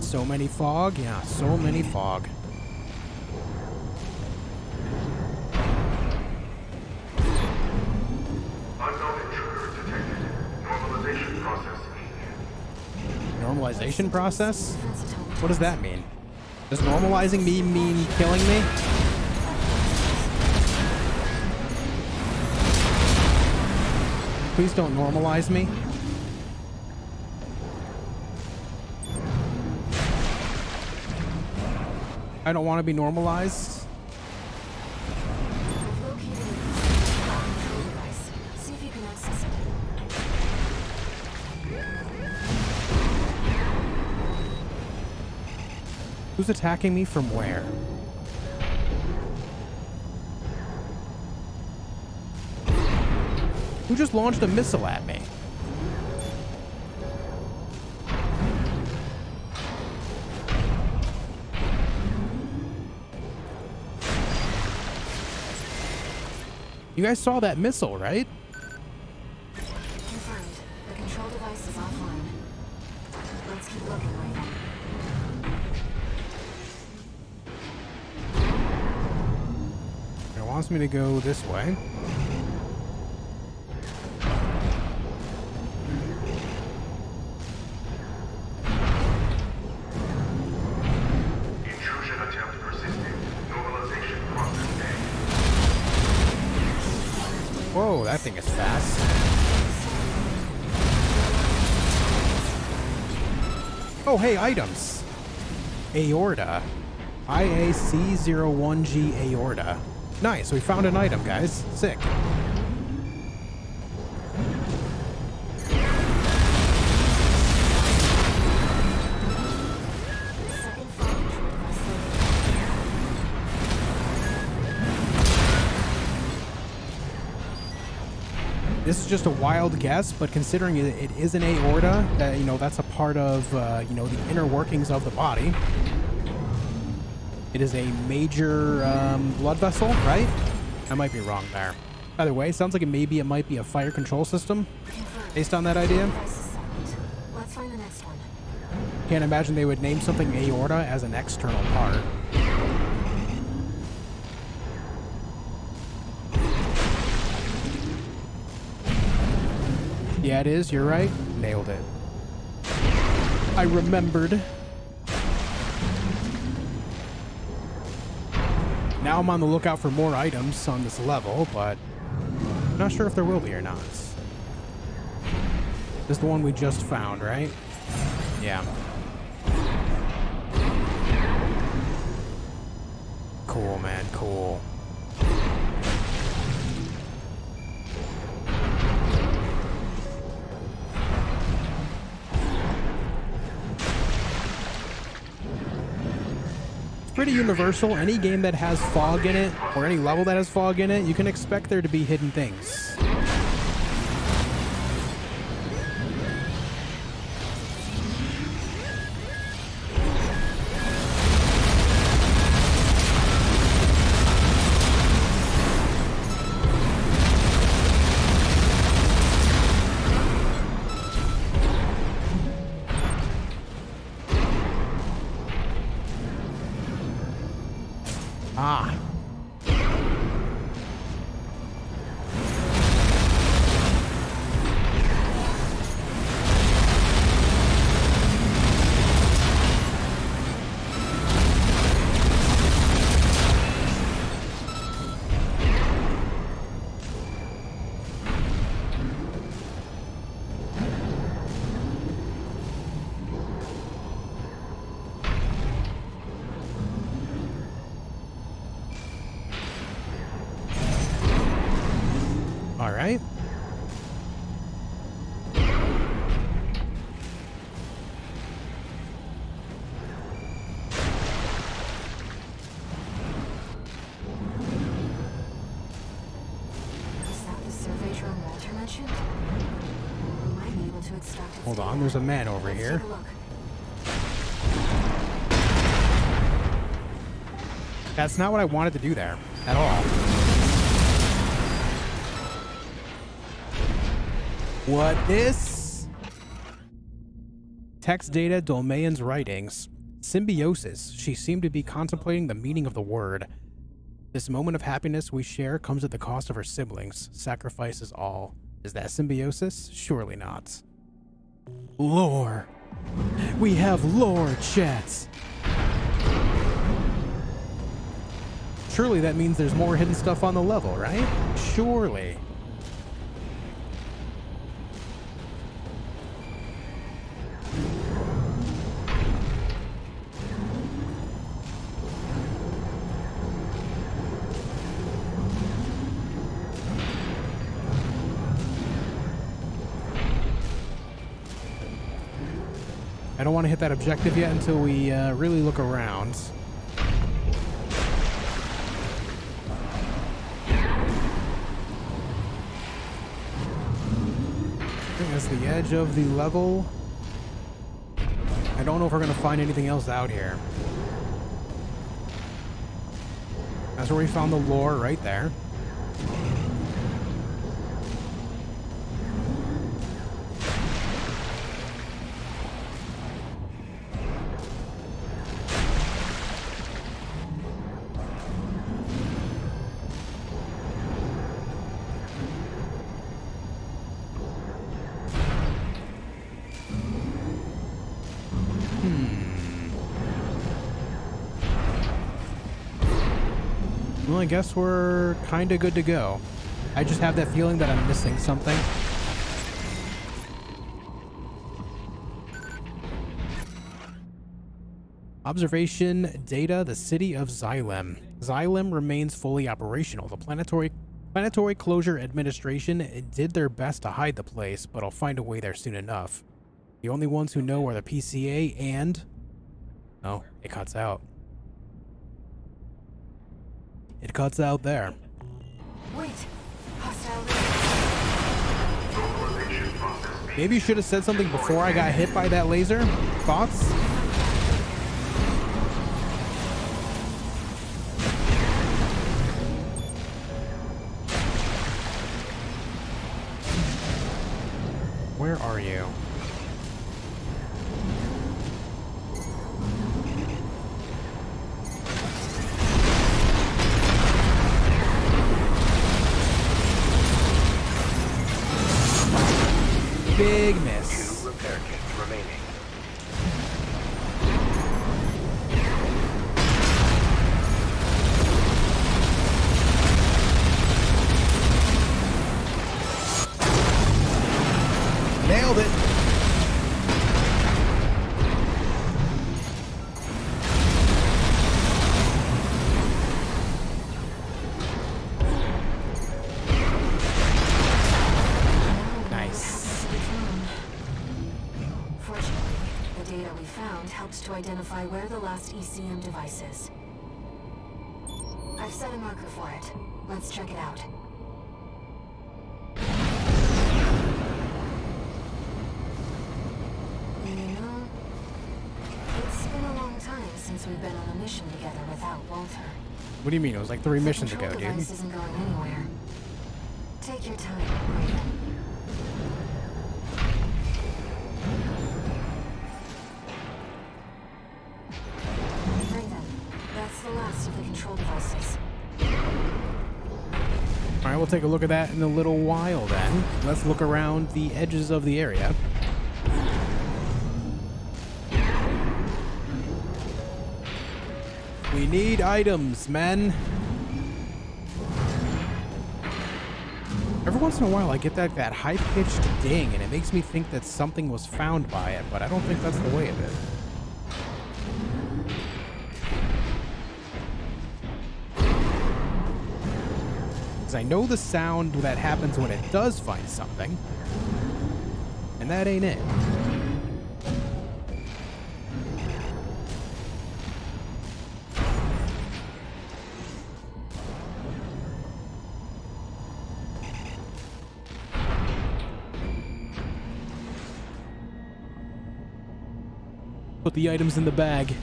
So many fog? Yeah, so many fog. Normalization process? What does that mean? Does normalizing me mean killing me? Please don't normalize me. I don't want to be normalized. Who's attacking me from where? Who just launched a missile at me? You guys saw that missile, right? Wants me to go this way. Whoa, that thing is fast. Oh, hey, items. Aorta. IAC01G Aorta. Nice, we found an item, guys. Sick. This is just a wild guess, but considering it, is an aorta, you know that's a part of uh, you know the inner workings of the body. It is a major um, blood vessel, right? I might be wrong there. By the way, sounds like it maybe it might be a fire control system, based on that idea. Device is silent. Let's find the next one. Can't imagine they would name something aorta as an external part. Yeah, it is. You're right. Nailed it. I remembered. Now I'm on the lookout for more items on this level, but I'm not sure if there will be or not. This is the one we just found, right? Yeah. Cool, man. Cool. Pretty universal. Any game that has fog in it, or any level that has fog in it, you can expect there to be hidden things. There's a man over Let's here. Take a look. That's not what I wanted to do there at all. What this? Text data, Dolmayan's writings. Symbiosis. She seemed to be contemplating the meaning of the word. This moment of happiness we share comes at the cost of her siblings. Sacrifices all. Is that symbiosis? Surely not. Lore. We have lore, chats. Surely that means there's more hidden stuff on the level, right? Surely. Hit that objective yet until we uh, really look around. I think that's the edge of the level. I don't know if we're going to find anything else out here. That's where we found the lore right there. Guess we're kind of good to go. I just have that feeling that I'm missing something. Observation data, the city of Xylem. Xylem remains fully operational. The planetary planetary closure administration did their best to hide the place, but I'll find a way there soon enough. The only ones who know are the PCA and... Oh, it cuts out. It cuts out there. Wait. Hostile. Maybe you should have said something before I got hit by that laser. Thoughts? Where are you? Last ECM device is. I've set a marker for it. Let's check it out. You know, it's been a long time since we've been on a mission together without Walter. What do you mean? It was like three The missions ago, dude. isn't going anywhere. Take your time. Raven, take a look at that in a little while then. Let's look around the edges of the area. We need items, men. Every once in a while, I get that, that high-pitched ding, and it makes me think that something was found by it, but I don't think that's the way it. Because I know the sound that happens when it does find something. And that ain't it. Put the items in the bag.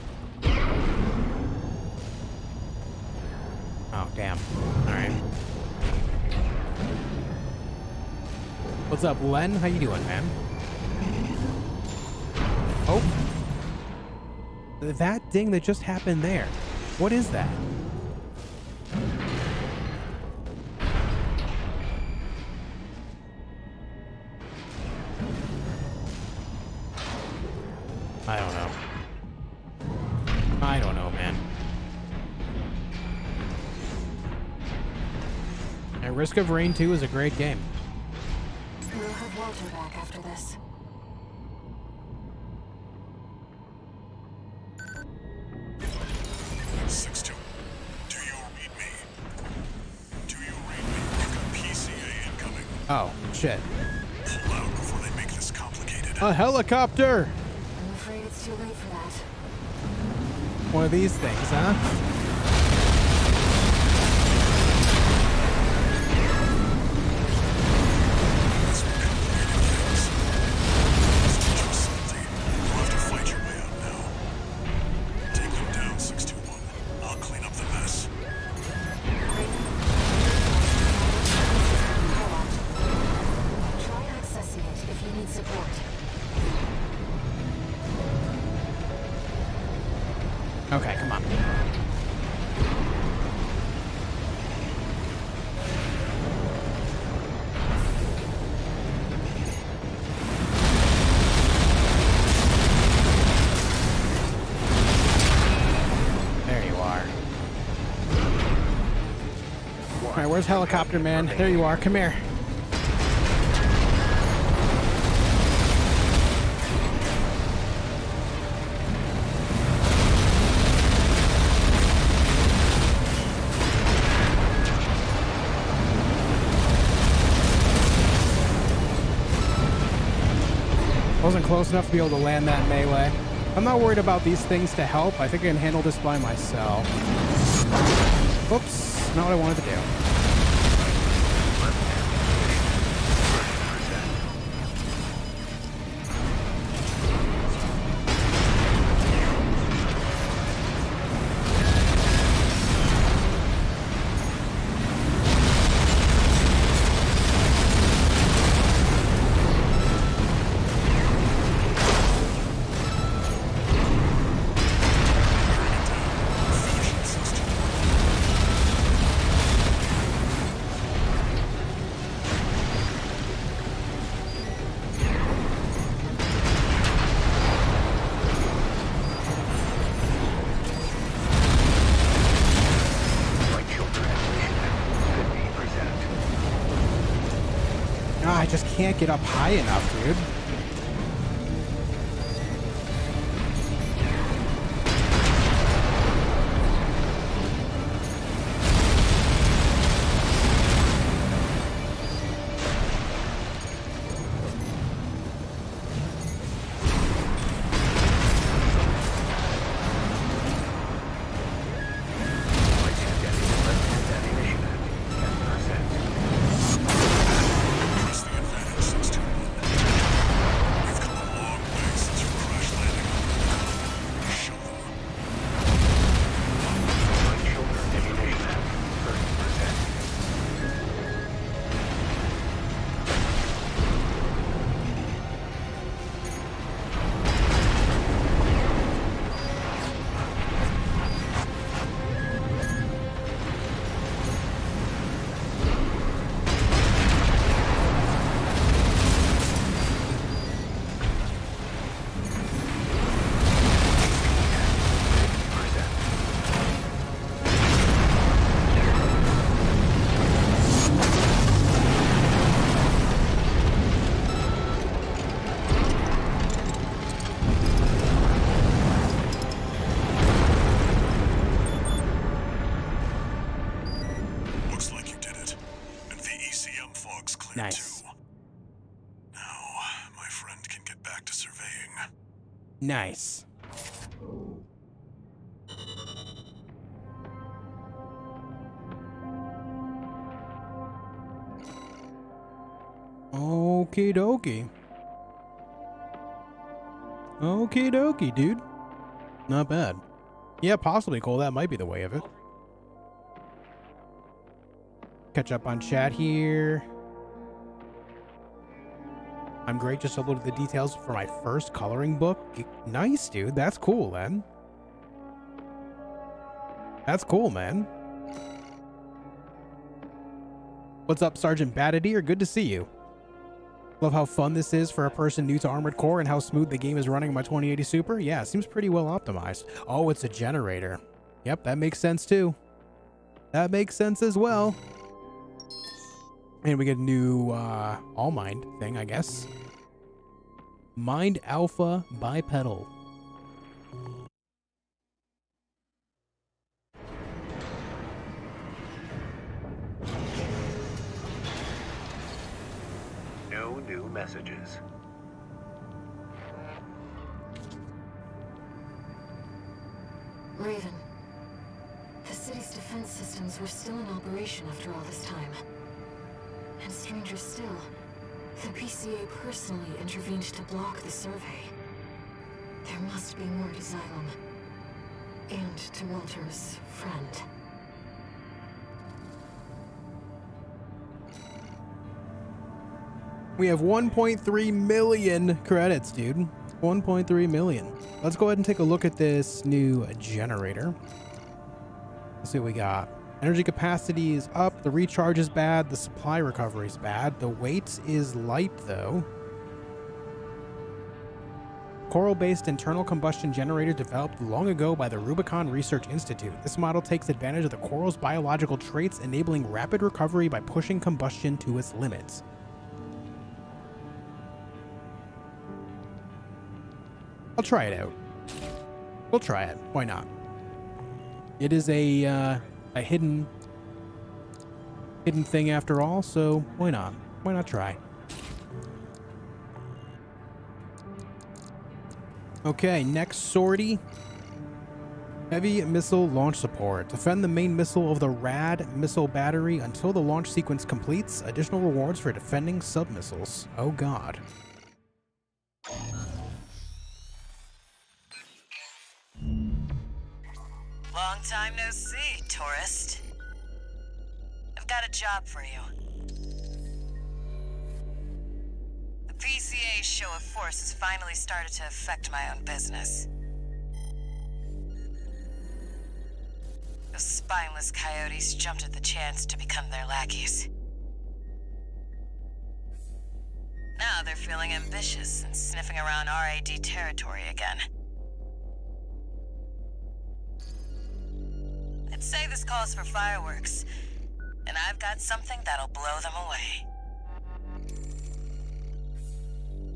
Up, Len? How you doing, man? Oh. That thing that just happened there. What is that? I don't know. I don't know, man. And Risk of Rain 2 is a great game. We'll have Walter back after this. Six two. Do you read me? Do you read me? You've got PCA incoming. Oh, shit. Pull out before they make this complicated. A helicopter! I'm afraid it's too late for that. One of these things, huh? Where's helicopter man? There you are. Come here. Wasn't close enough to be able to land that melee. I'm not worried about these things to help. I think I can handle this by myself. Oops, not what I wanted to do. Can't get up high enough, Nice. Okie dokie. Okie dokie, dude. Not bad. Yeah, possibly, Cole. That might be the way of it. Catch up on chat here. I'm great. Just uploaded the details for my first coloring book. Nice, dude. That's cool, man. That's cool, man. What's up, Sergeant Badadeer? Good to see you. Love how fun this is for a person new to Armored Core and how smooth the game is running on my 2080 Super. Yeah, seems pretty well optimized. Oh, it's a generator. Yep, that makes sense too. That makes sense as well. And we get a new uh, ALLMIND thing, I guess. Mind Alpha Bipedal. No new messages. Raven. The city's defense systems were still in operation after all this time. And stranger still, the PCA personally intervened to block the survey. There must be more to Xylem. And to Walter's friend. We have 1.3 million credits, dude. 1.3 million. Let's go ahead and take a look at this new generator. Let's see what we got. Energy capacity is up. The recharge is bad. The supply recovery is bad. The weight is light, though. Coral-based internal combustion generator developed long ago by the Rubicon Research Institute. This model takes advantage of the coral's biological traits, enabling rapid recovery by pushing combustion to its limits. I'll try it out. We'll try it. Why not? It is a uh, a hidden hidden thing after all, so why not? Why not try? Okay, next sortie. Heavy missile launch support. Defend the main missile of the RAD missile battery until the launch sequence completes. Additional rewards for defending submissiles. Oh god. Long time no see, tourist. I've got a job for you. The PCA's show of force has finally started to affect my own business. Those spineless coyotes jumped at the chance to become their lackeys. Now they're feeling ambitious and sniffing around RAD territory again. I'd say this calls for fireworks, and I've got something that'll blow them away.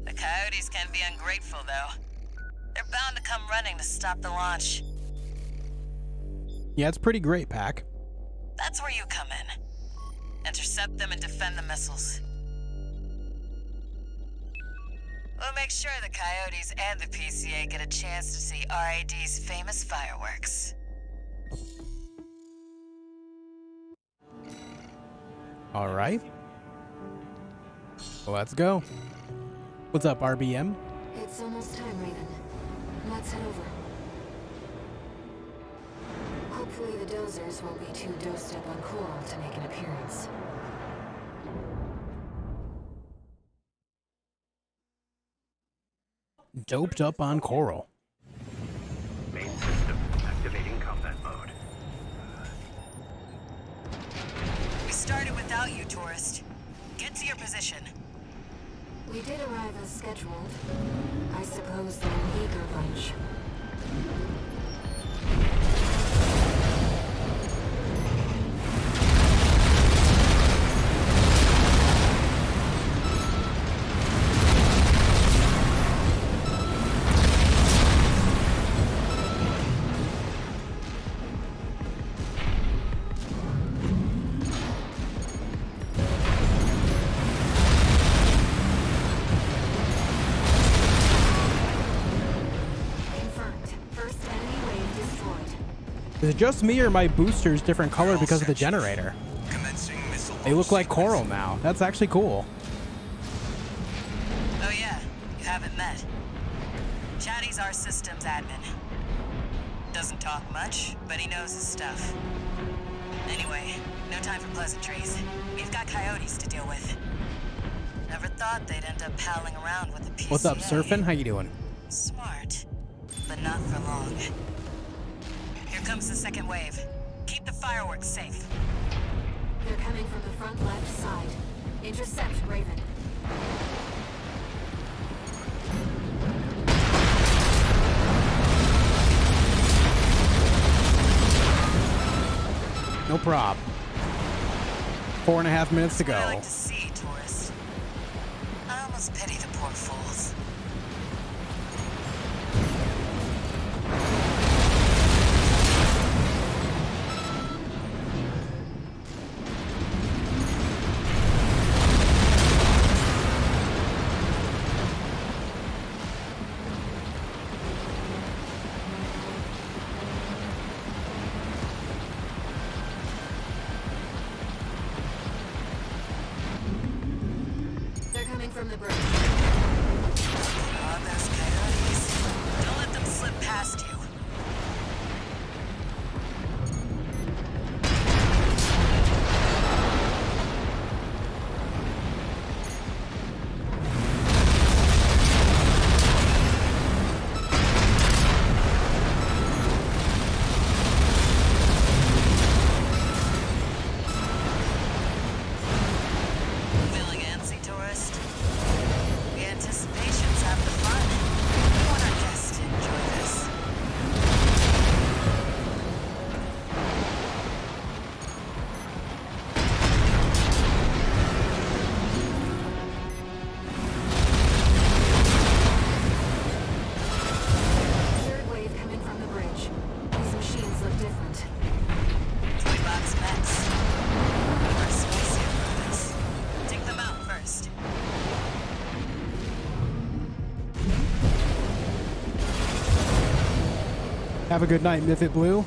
The coyotes can be ungrateful, though. They're bound to come running to stop the launch. Yeah, it's pretty great, Pack. That's where you come in. Intercept them and defend the missiles. We'll make sure the coyotes and the PCA get a chance to see RAD's famous fireworks. All right. Let's go. What's up, RBM? It's almost time, Raven. Let's head over. Hopefully the dozers won't be too dosed up on coral to make an appearance. Doped up on coral. Without you, tourist. Get to your position. We did arrive as scheduled. I suppose they're an eager bunch. Is it just me or my booster's different color because of the generator? They look like coral now. That's actually cool. Oh yeah, you haven't met. Chatty's our systems admin. Doesn't talk much, but he knows his stuff. Anyway, no time for pleasantries. We've got coyotes to deal with. Never thought they'd end up palling around with the PCA. What's up, Surfing? How you doing? Smart, but not for long. Here comes the second wave. Keep the fireworks safe. They're coming from the front left side. Intercept Raven. No prob. Four and a half minutes to What I go. like to see, tourist. I almost pity Have a good night, Mythic Blue.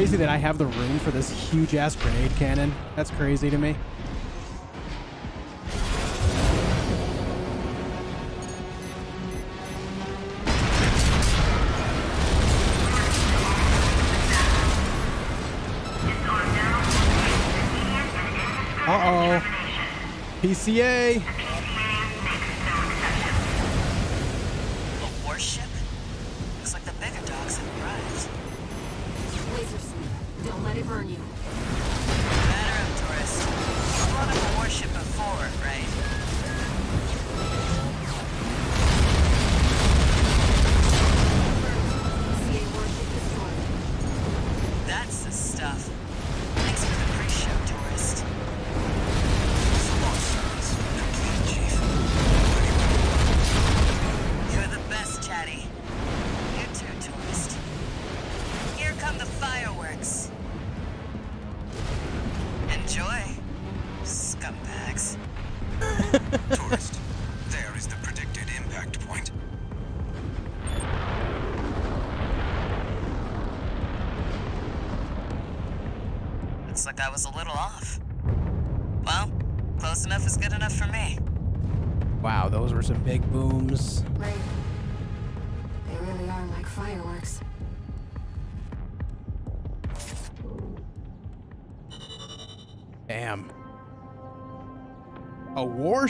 Crazy that I have the room for this huge ass grenade cannon. That's crazy to me. Uh oh. PCA.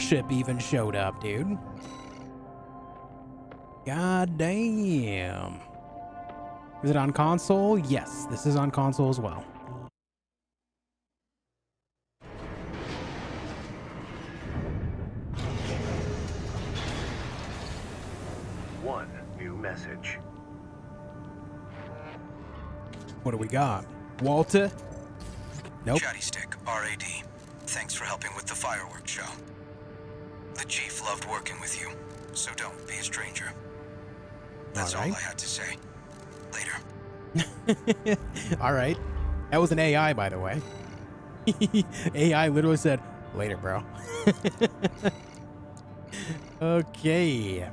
Warship even showed up, dude. God damn. Is it on console? Yes, this is on console as well. One new message. What do we got? Walter? Nope. Chatty Stick, RAD. Thanks for helping with the fireworks show. The Chief loved working with you, so don't be a stranger. That's all, I had to say. Later. (laughs) All right. That was an AI, by the way. (laughs) AI literally said, later, bro. (laughs) okay.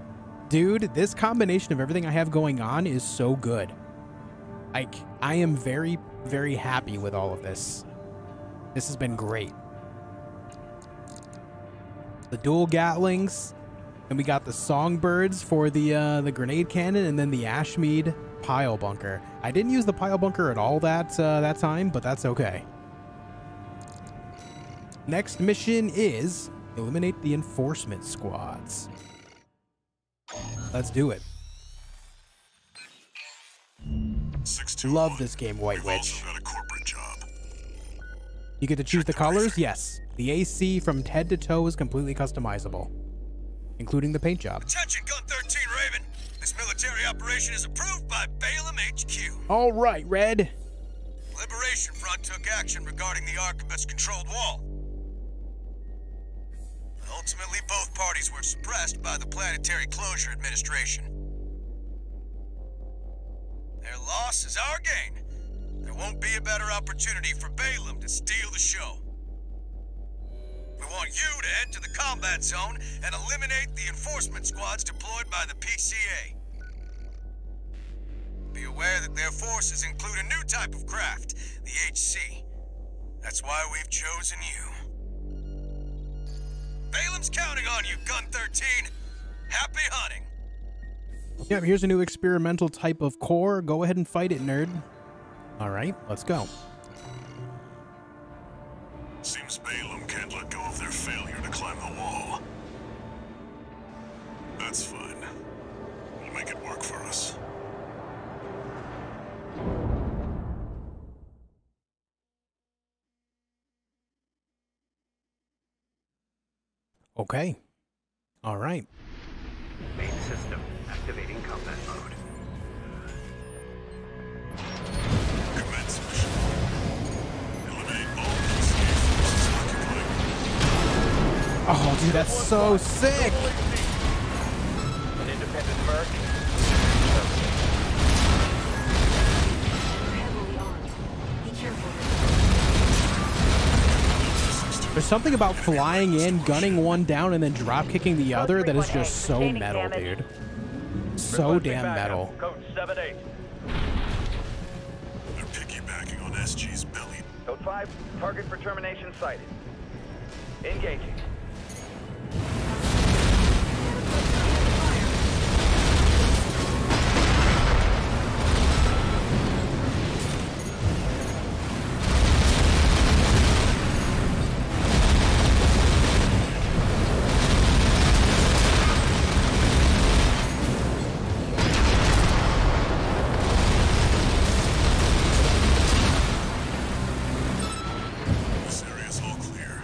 Dude, this combination of everything I have going on is so good. Like, I am very, very happy with all of this. This has been great. The dual Gatlings, and we got the Songbirds for the uh, the grenade cannon, and then the Ashmead pile bunker. I didn't use the pile bunker at all that uh, that time, but that's okay. Next mission is eliminate the enforcement squads. Let's do it. Love this game, White Witch. Corporate job. You get to choose the colors? Yes. The AC from head to toe is completely customizable, including the paint job. Attention, Gun 13 Raven. This military operation is approved by Balam HQ. All right, Red. Liberation Front took action regarding the Arquebus controlled wall. Ultimately, both parties were suppressed by the Planetary Closure Administration. Their loss is our gain. There won't be a better opportunity for Balam to steal the show. We want you to head to the combat zone and eliminate the enforcement squads deployed by the PCA. Be aware that their forces include a new type of craft, the HC. That's why we've chosen you. Balam's counting on you, Gun 13. Happy hunting. Yep, here's a new experimental type of core. Go ahead and fight it, nerd. All right, let's go. Seems Balam That's fine. We'll make it work for us. Okay. All right. Main system activating combat mode. Commence mission. Eliminate all PCA forces occupying Oh, dude, that's so sick. An merc. Heavily armed. Be careful. There's something about flying in, gunning one down, and then drop kicking the other that is just so metal, dude. So damn metal. Code 7-8. They're piggybacking on SG's belly. Code 5. Target for termination sighted. Engaging.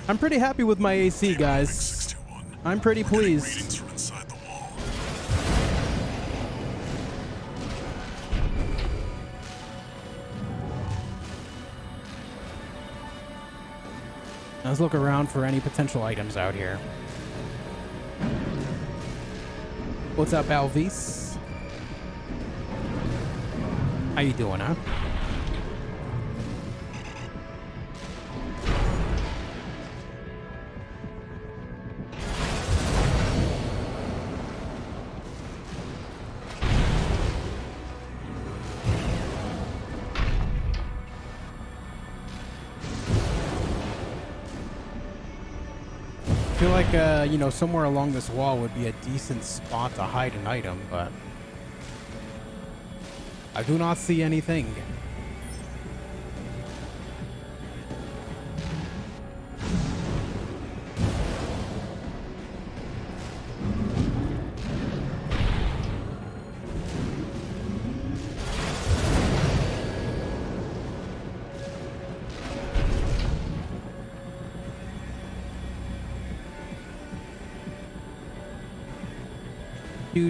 I'm pretty happy with my AC, guys. I'm pretty pleased. readings from inside the wall. Let's look around for any potential items out here. What's up, Alvis? How you doing, huh? Uh, you know, somewhere along this wall would be a decent spot to hide an item, but I do not see anything.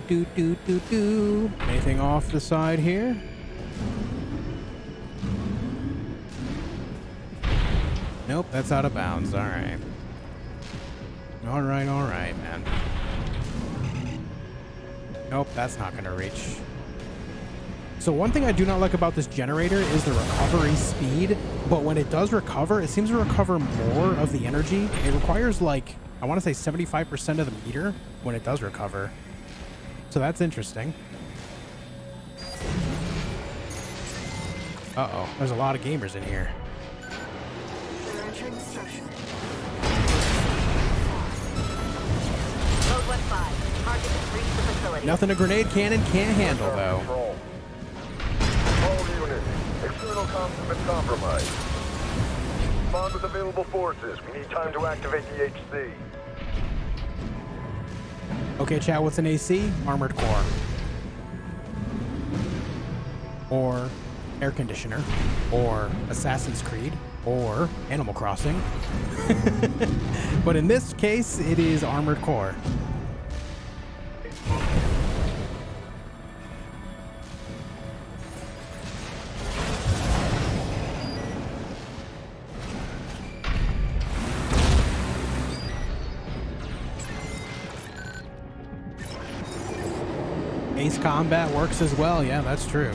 Do do do do. Anything off the side here? Nope, that's out of bounds. All right. All right, all right, man. Nope, that's not gonna reach. So one thing I do not like about this generator is the recovery speed, but when it does recover, it seems to recover more of the energy. It requires like, I want to say 75% of the meter when it does recover. So that's interesting. Uh-oh, there's a lot of gamers in here. They're entering the structure. Code 1-5. Target has reached the facility. Nothing a grenade cannon can't handle, though. All units, external comms have been compromised. Bond with available forces. We need time to activate the HC. Okay, chat, what's an AC? Armored core. Or air conditioner. Or Assassin's Creed. Or Animal Crossing. (laughs) but in this case, it is armored core. Combat works as well. Yeah, that's true.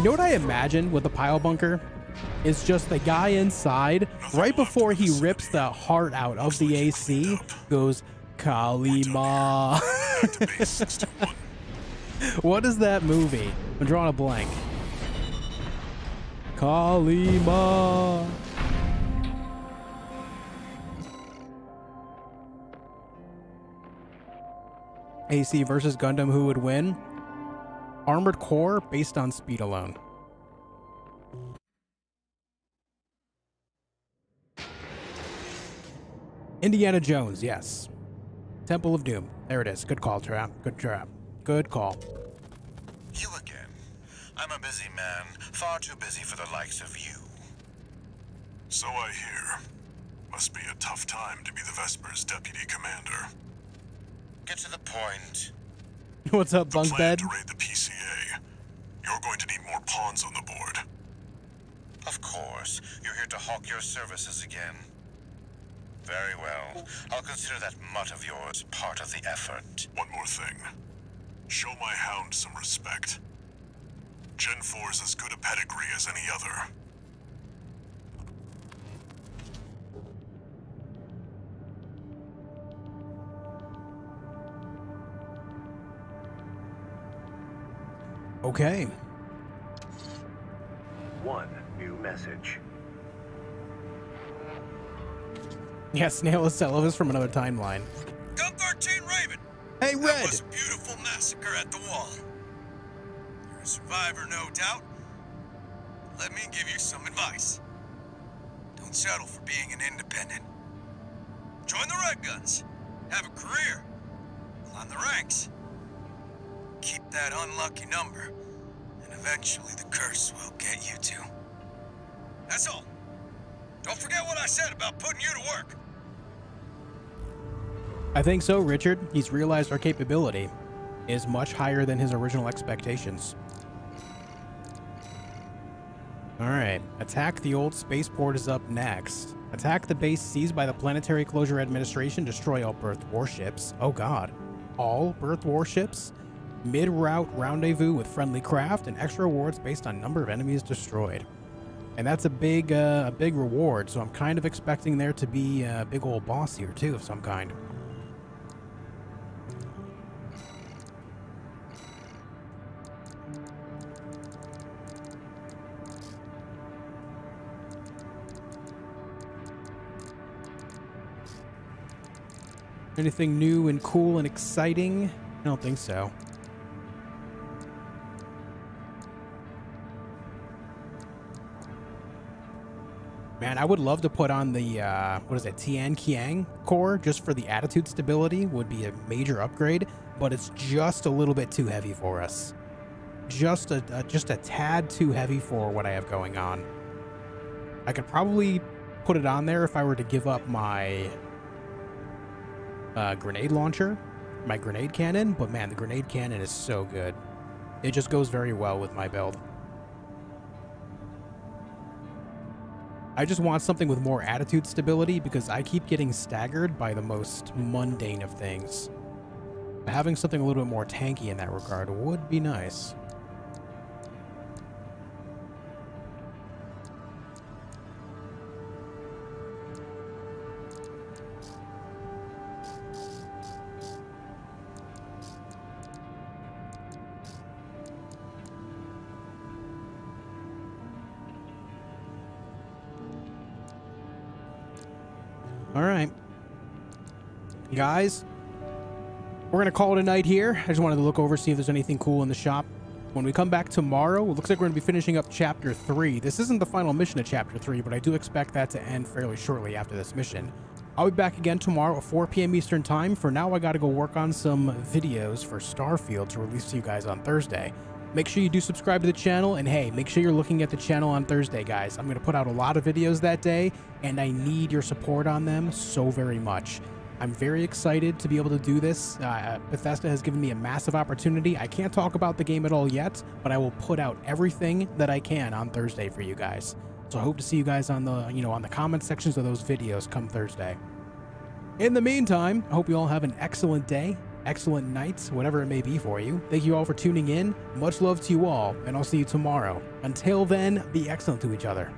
You know what I imagine with the pile bunker? It's just the guy inside, right before he rips the heart out of the AC, goes, Kali Ma. Back (laughs) to base 61. what is that movie? I'm drawing a blank. Kali Ma. AC versus Gundam, who would win? Armored Core based on speed alone. Indiana Jones, yes. Temple of Doom. There it is. Good call, Trap. Good trap. Good call. You again. I'm a busy man, far too busy for the likes of you. So I hear. Must be a tough time to be the Vesper's deputy commander. Get to the point. (laughs) What's up, The bunk plan bed? to raid the PCA. You're going to need more pawns on the board. Of course, you're here to hawk your services again. Very well. I'll consider that mutt of yours part of the effort. One more thing. Show my hound some respect. Gen 4 is as good a pedigree as any other. Okay. One new message. Yeah, Snail is Elvis from another timeline. Gun 13 Raven! Hey, Red. That Red! was a beautiful massacre at the wall. You're a survivor, no doubt. Let me give you some advice. Don't settle for being an independent. Join the Red Guns. Have a career. Climb the ranks. Keep that unlucky number, and eventually the curse will get you too. That's all. Don't forget what I said about putting you to work. I think so, Richard. He's realized our capability is much higher than his original expectations. Alright, attack the old spaceport is up next. Attack the base seized by the Planetary Closure Administration, destroy all berth warships. Oh god. All berth warships? Mid-route rendezvous with friendly craft and extra rewards based on number of enemies destroyed. And that's a big, uh, a big reward, so I'm kind of expecting there to be a big old boss here too of some kind. Anything new and cool and exciting? I don't think so. Man, I would love to put on the, uh, what is it, Tian Qiang core just for the attitude stability would be a major upgrade, but it's just a little bit too heavy for us. Just a, a just a tad too heavy for what I have going on. I could probably put it on there if I were to give up my uh, grenade launcher, my grenade cannon, but man, the grenade cannon is so good. It just goes very well with my build. I just want something with more attitude stability because I keep getting staggered by the most mundane of things. Having something a little bit more tanky in that regard would be nice. All right. Guys, we're going to call it a night here. I just wanted to look over, see if there's anything cool in the shop. When we come back tomorrow, it looks like we're going to be finishing up Chapter 3. This isn't the final mission of Chapter 3, but I do expect that to end fairly shortly after this mission. I'll be back again tomorrow at 4 p.m. Eastern Time. For now, I got to go work on some videos for Starfield to release to you guys on Thursday. Make sure you do subscribe to the channel, and hey, make sure you're looking at the channel on Thursday, guys. I'm going to put out a lot of videos that day, and I need your support on them so very much. I'm very excited to be able to do this. Uh, Bethesda has given me a massive opportunity. I can't talk about the game at all yet, but I will put out everything that I can on Thursday for you guys. So I hope to see you guys on the, you know, on the comment sections of those videos come Thursday. In the meantime, I hope you all have an excellent day, excellent night, whatever it may be for you. Thank you all for tuning in. Much love to you all, and I'll see you tomorrow. Until then, be excellent to each other.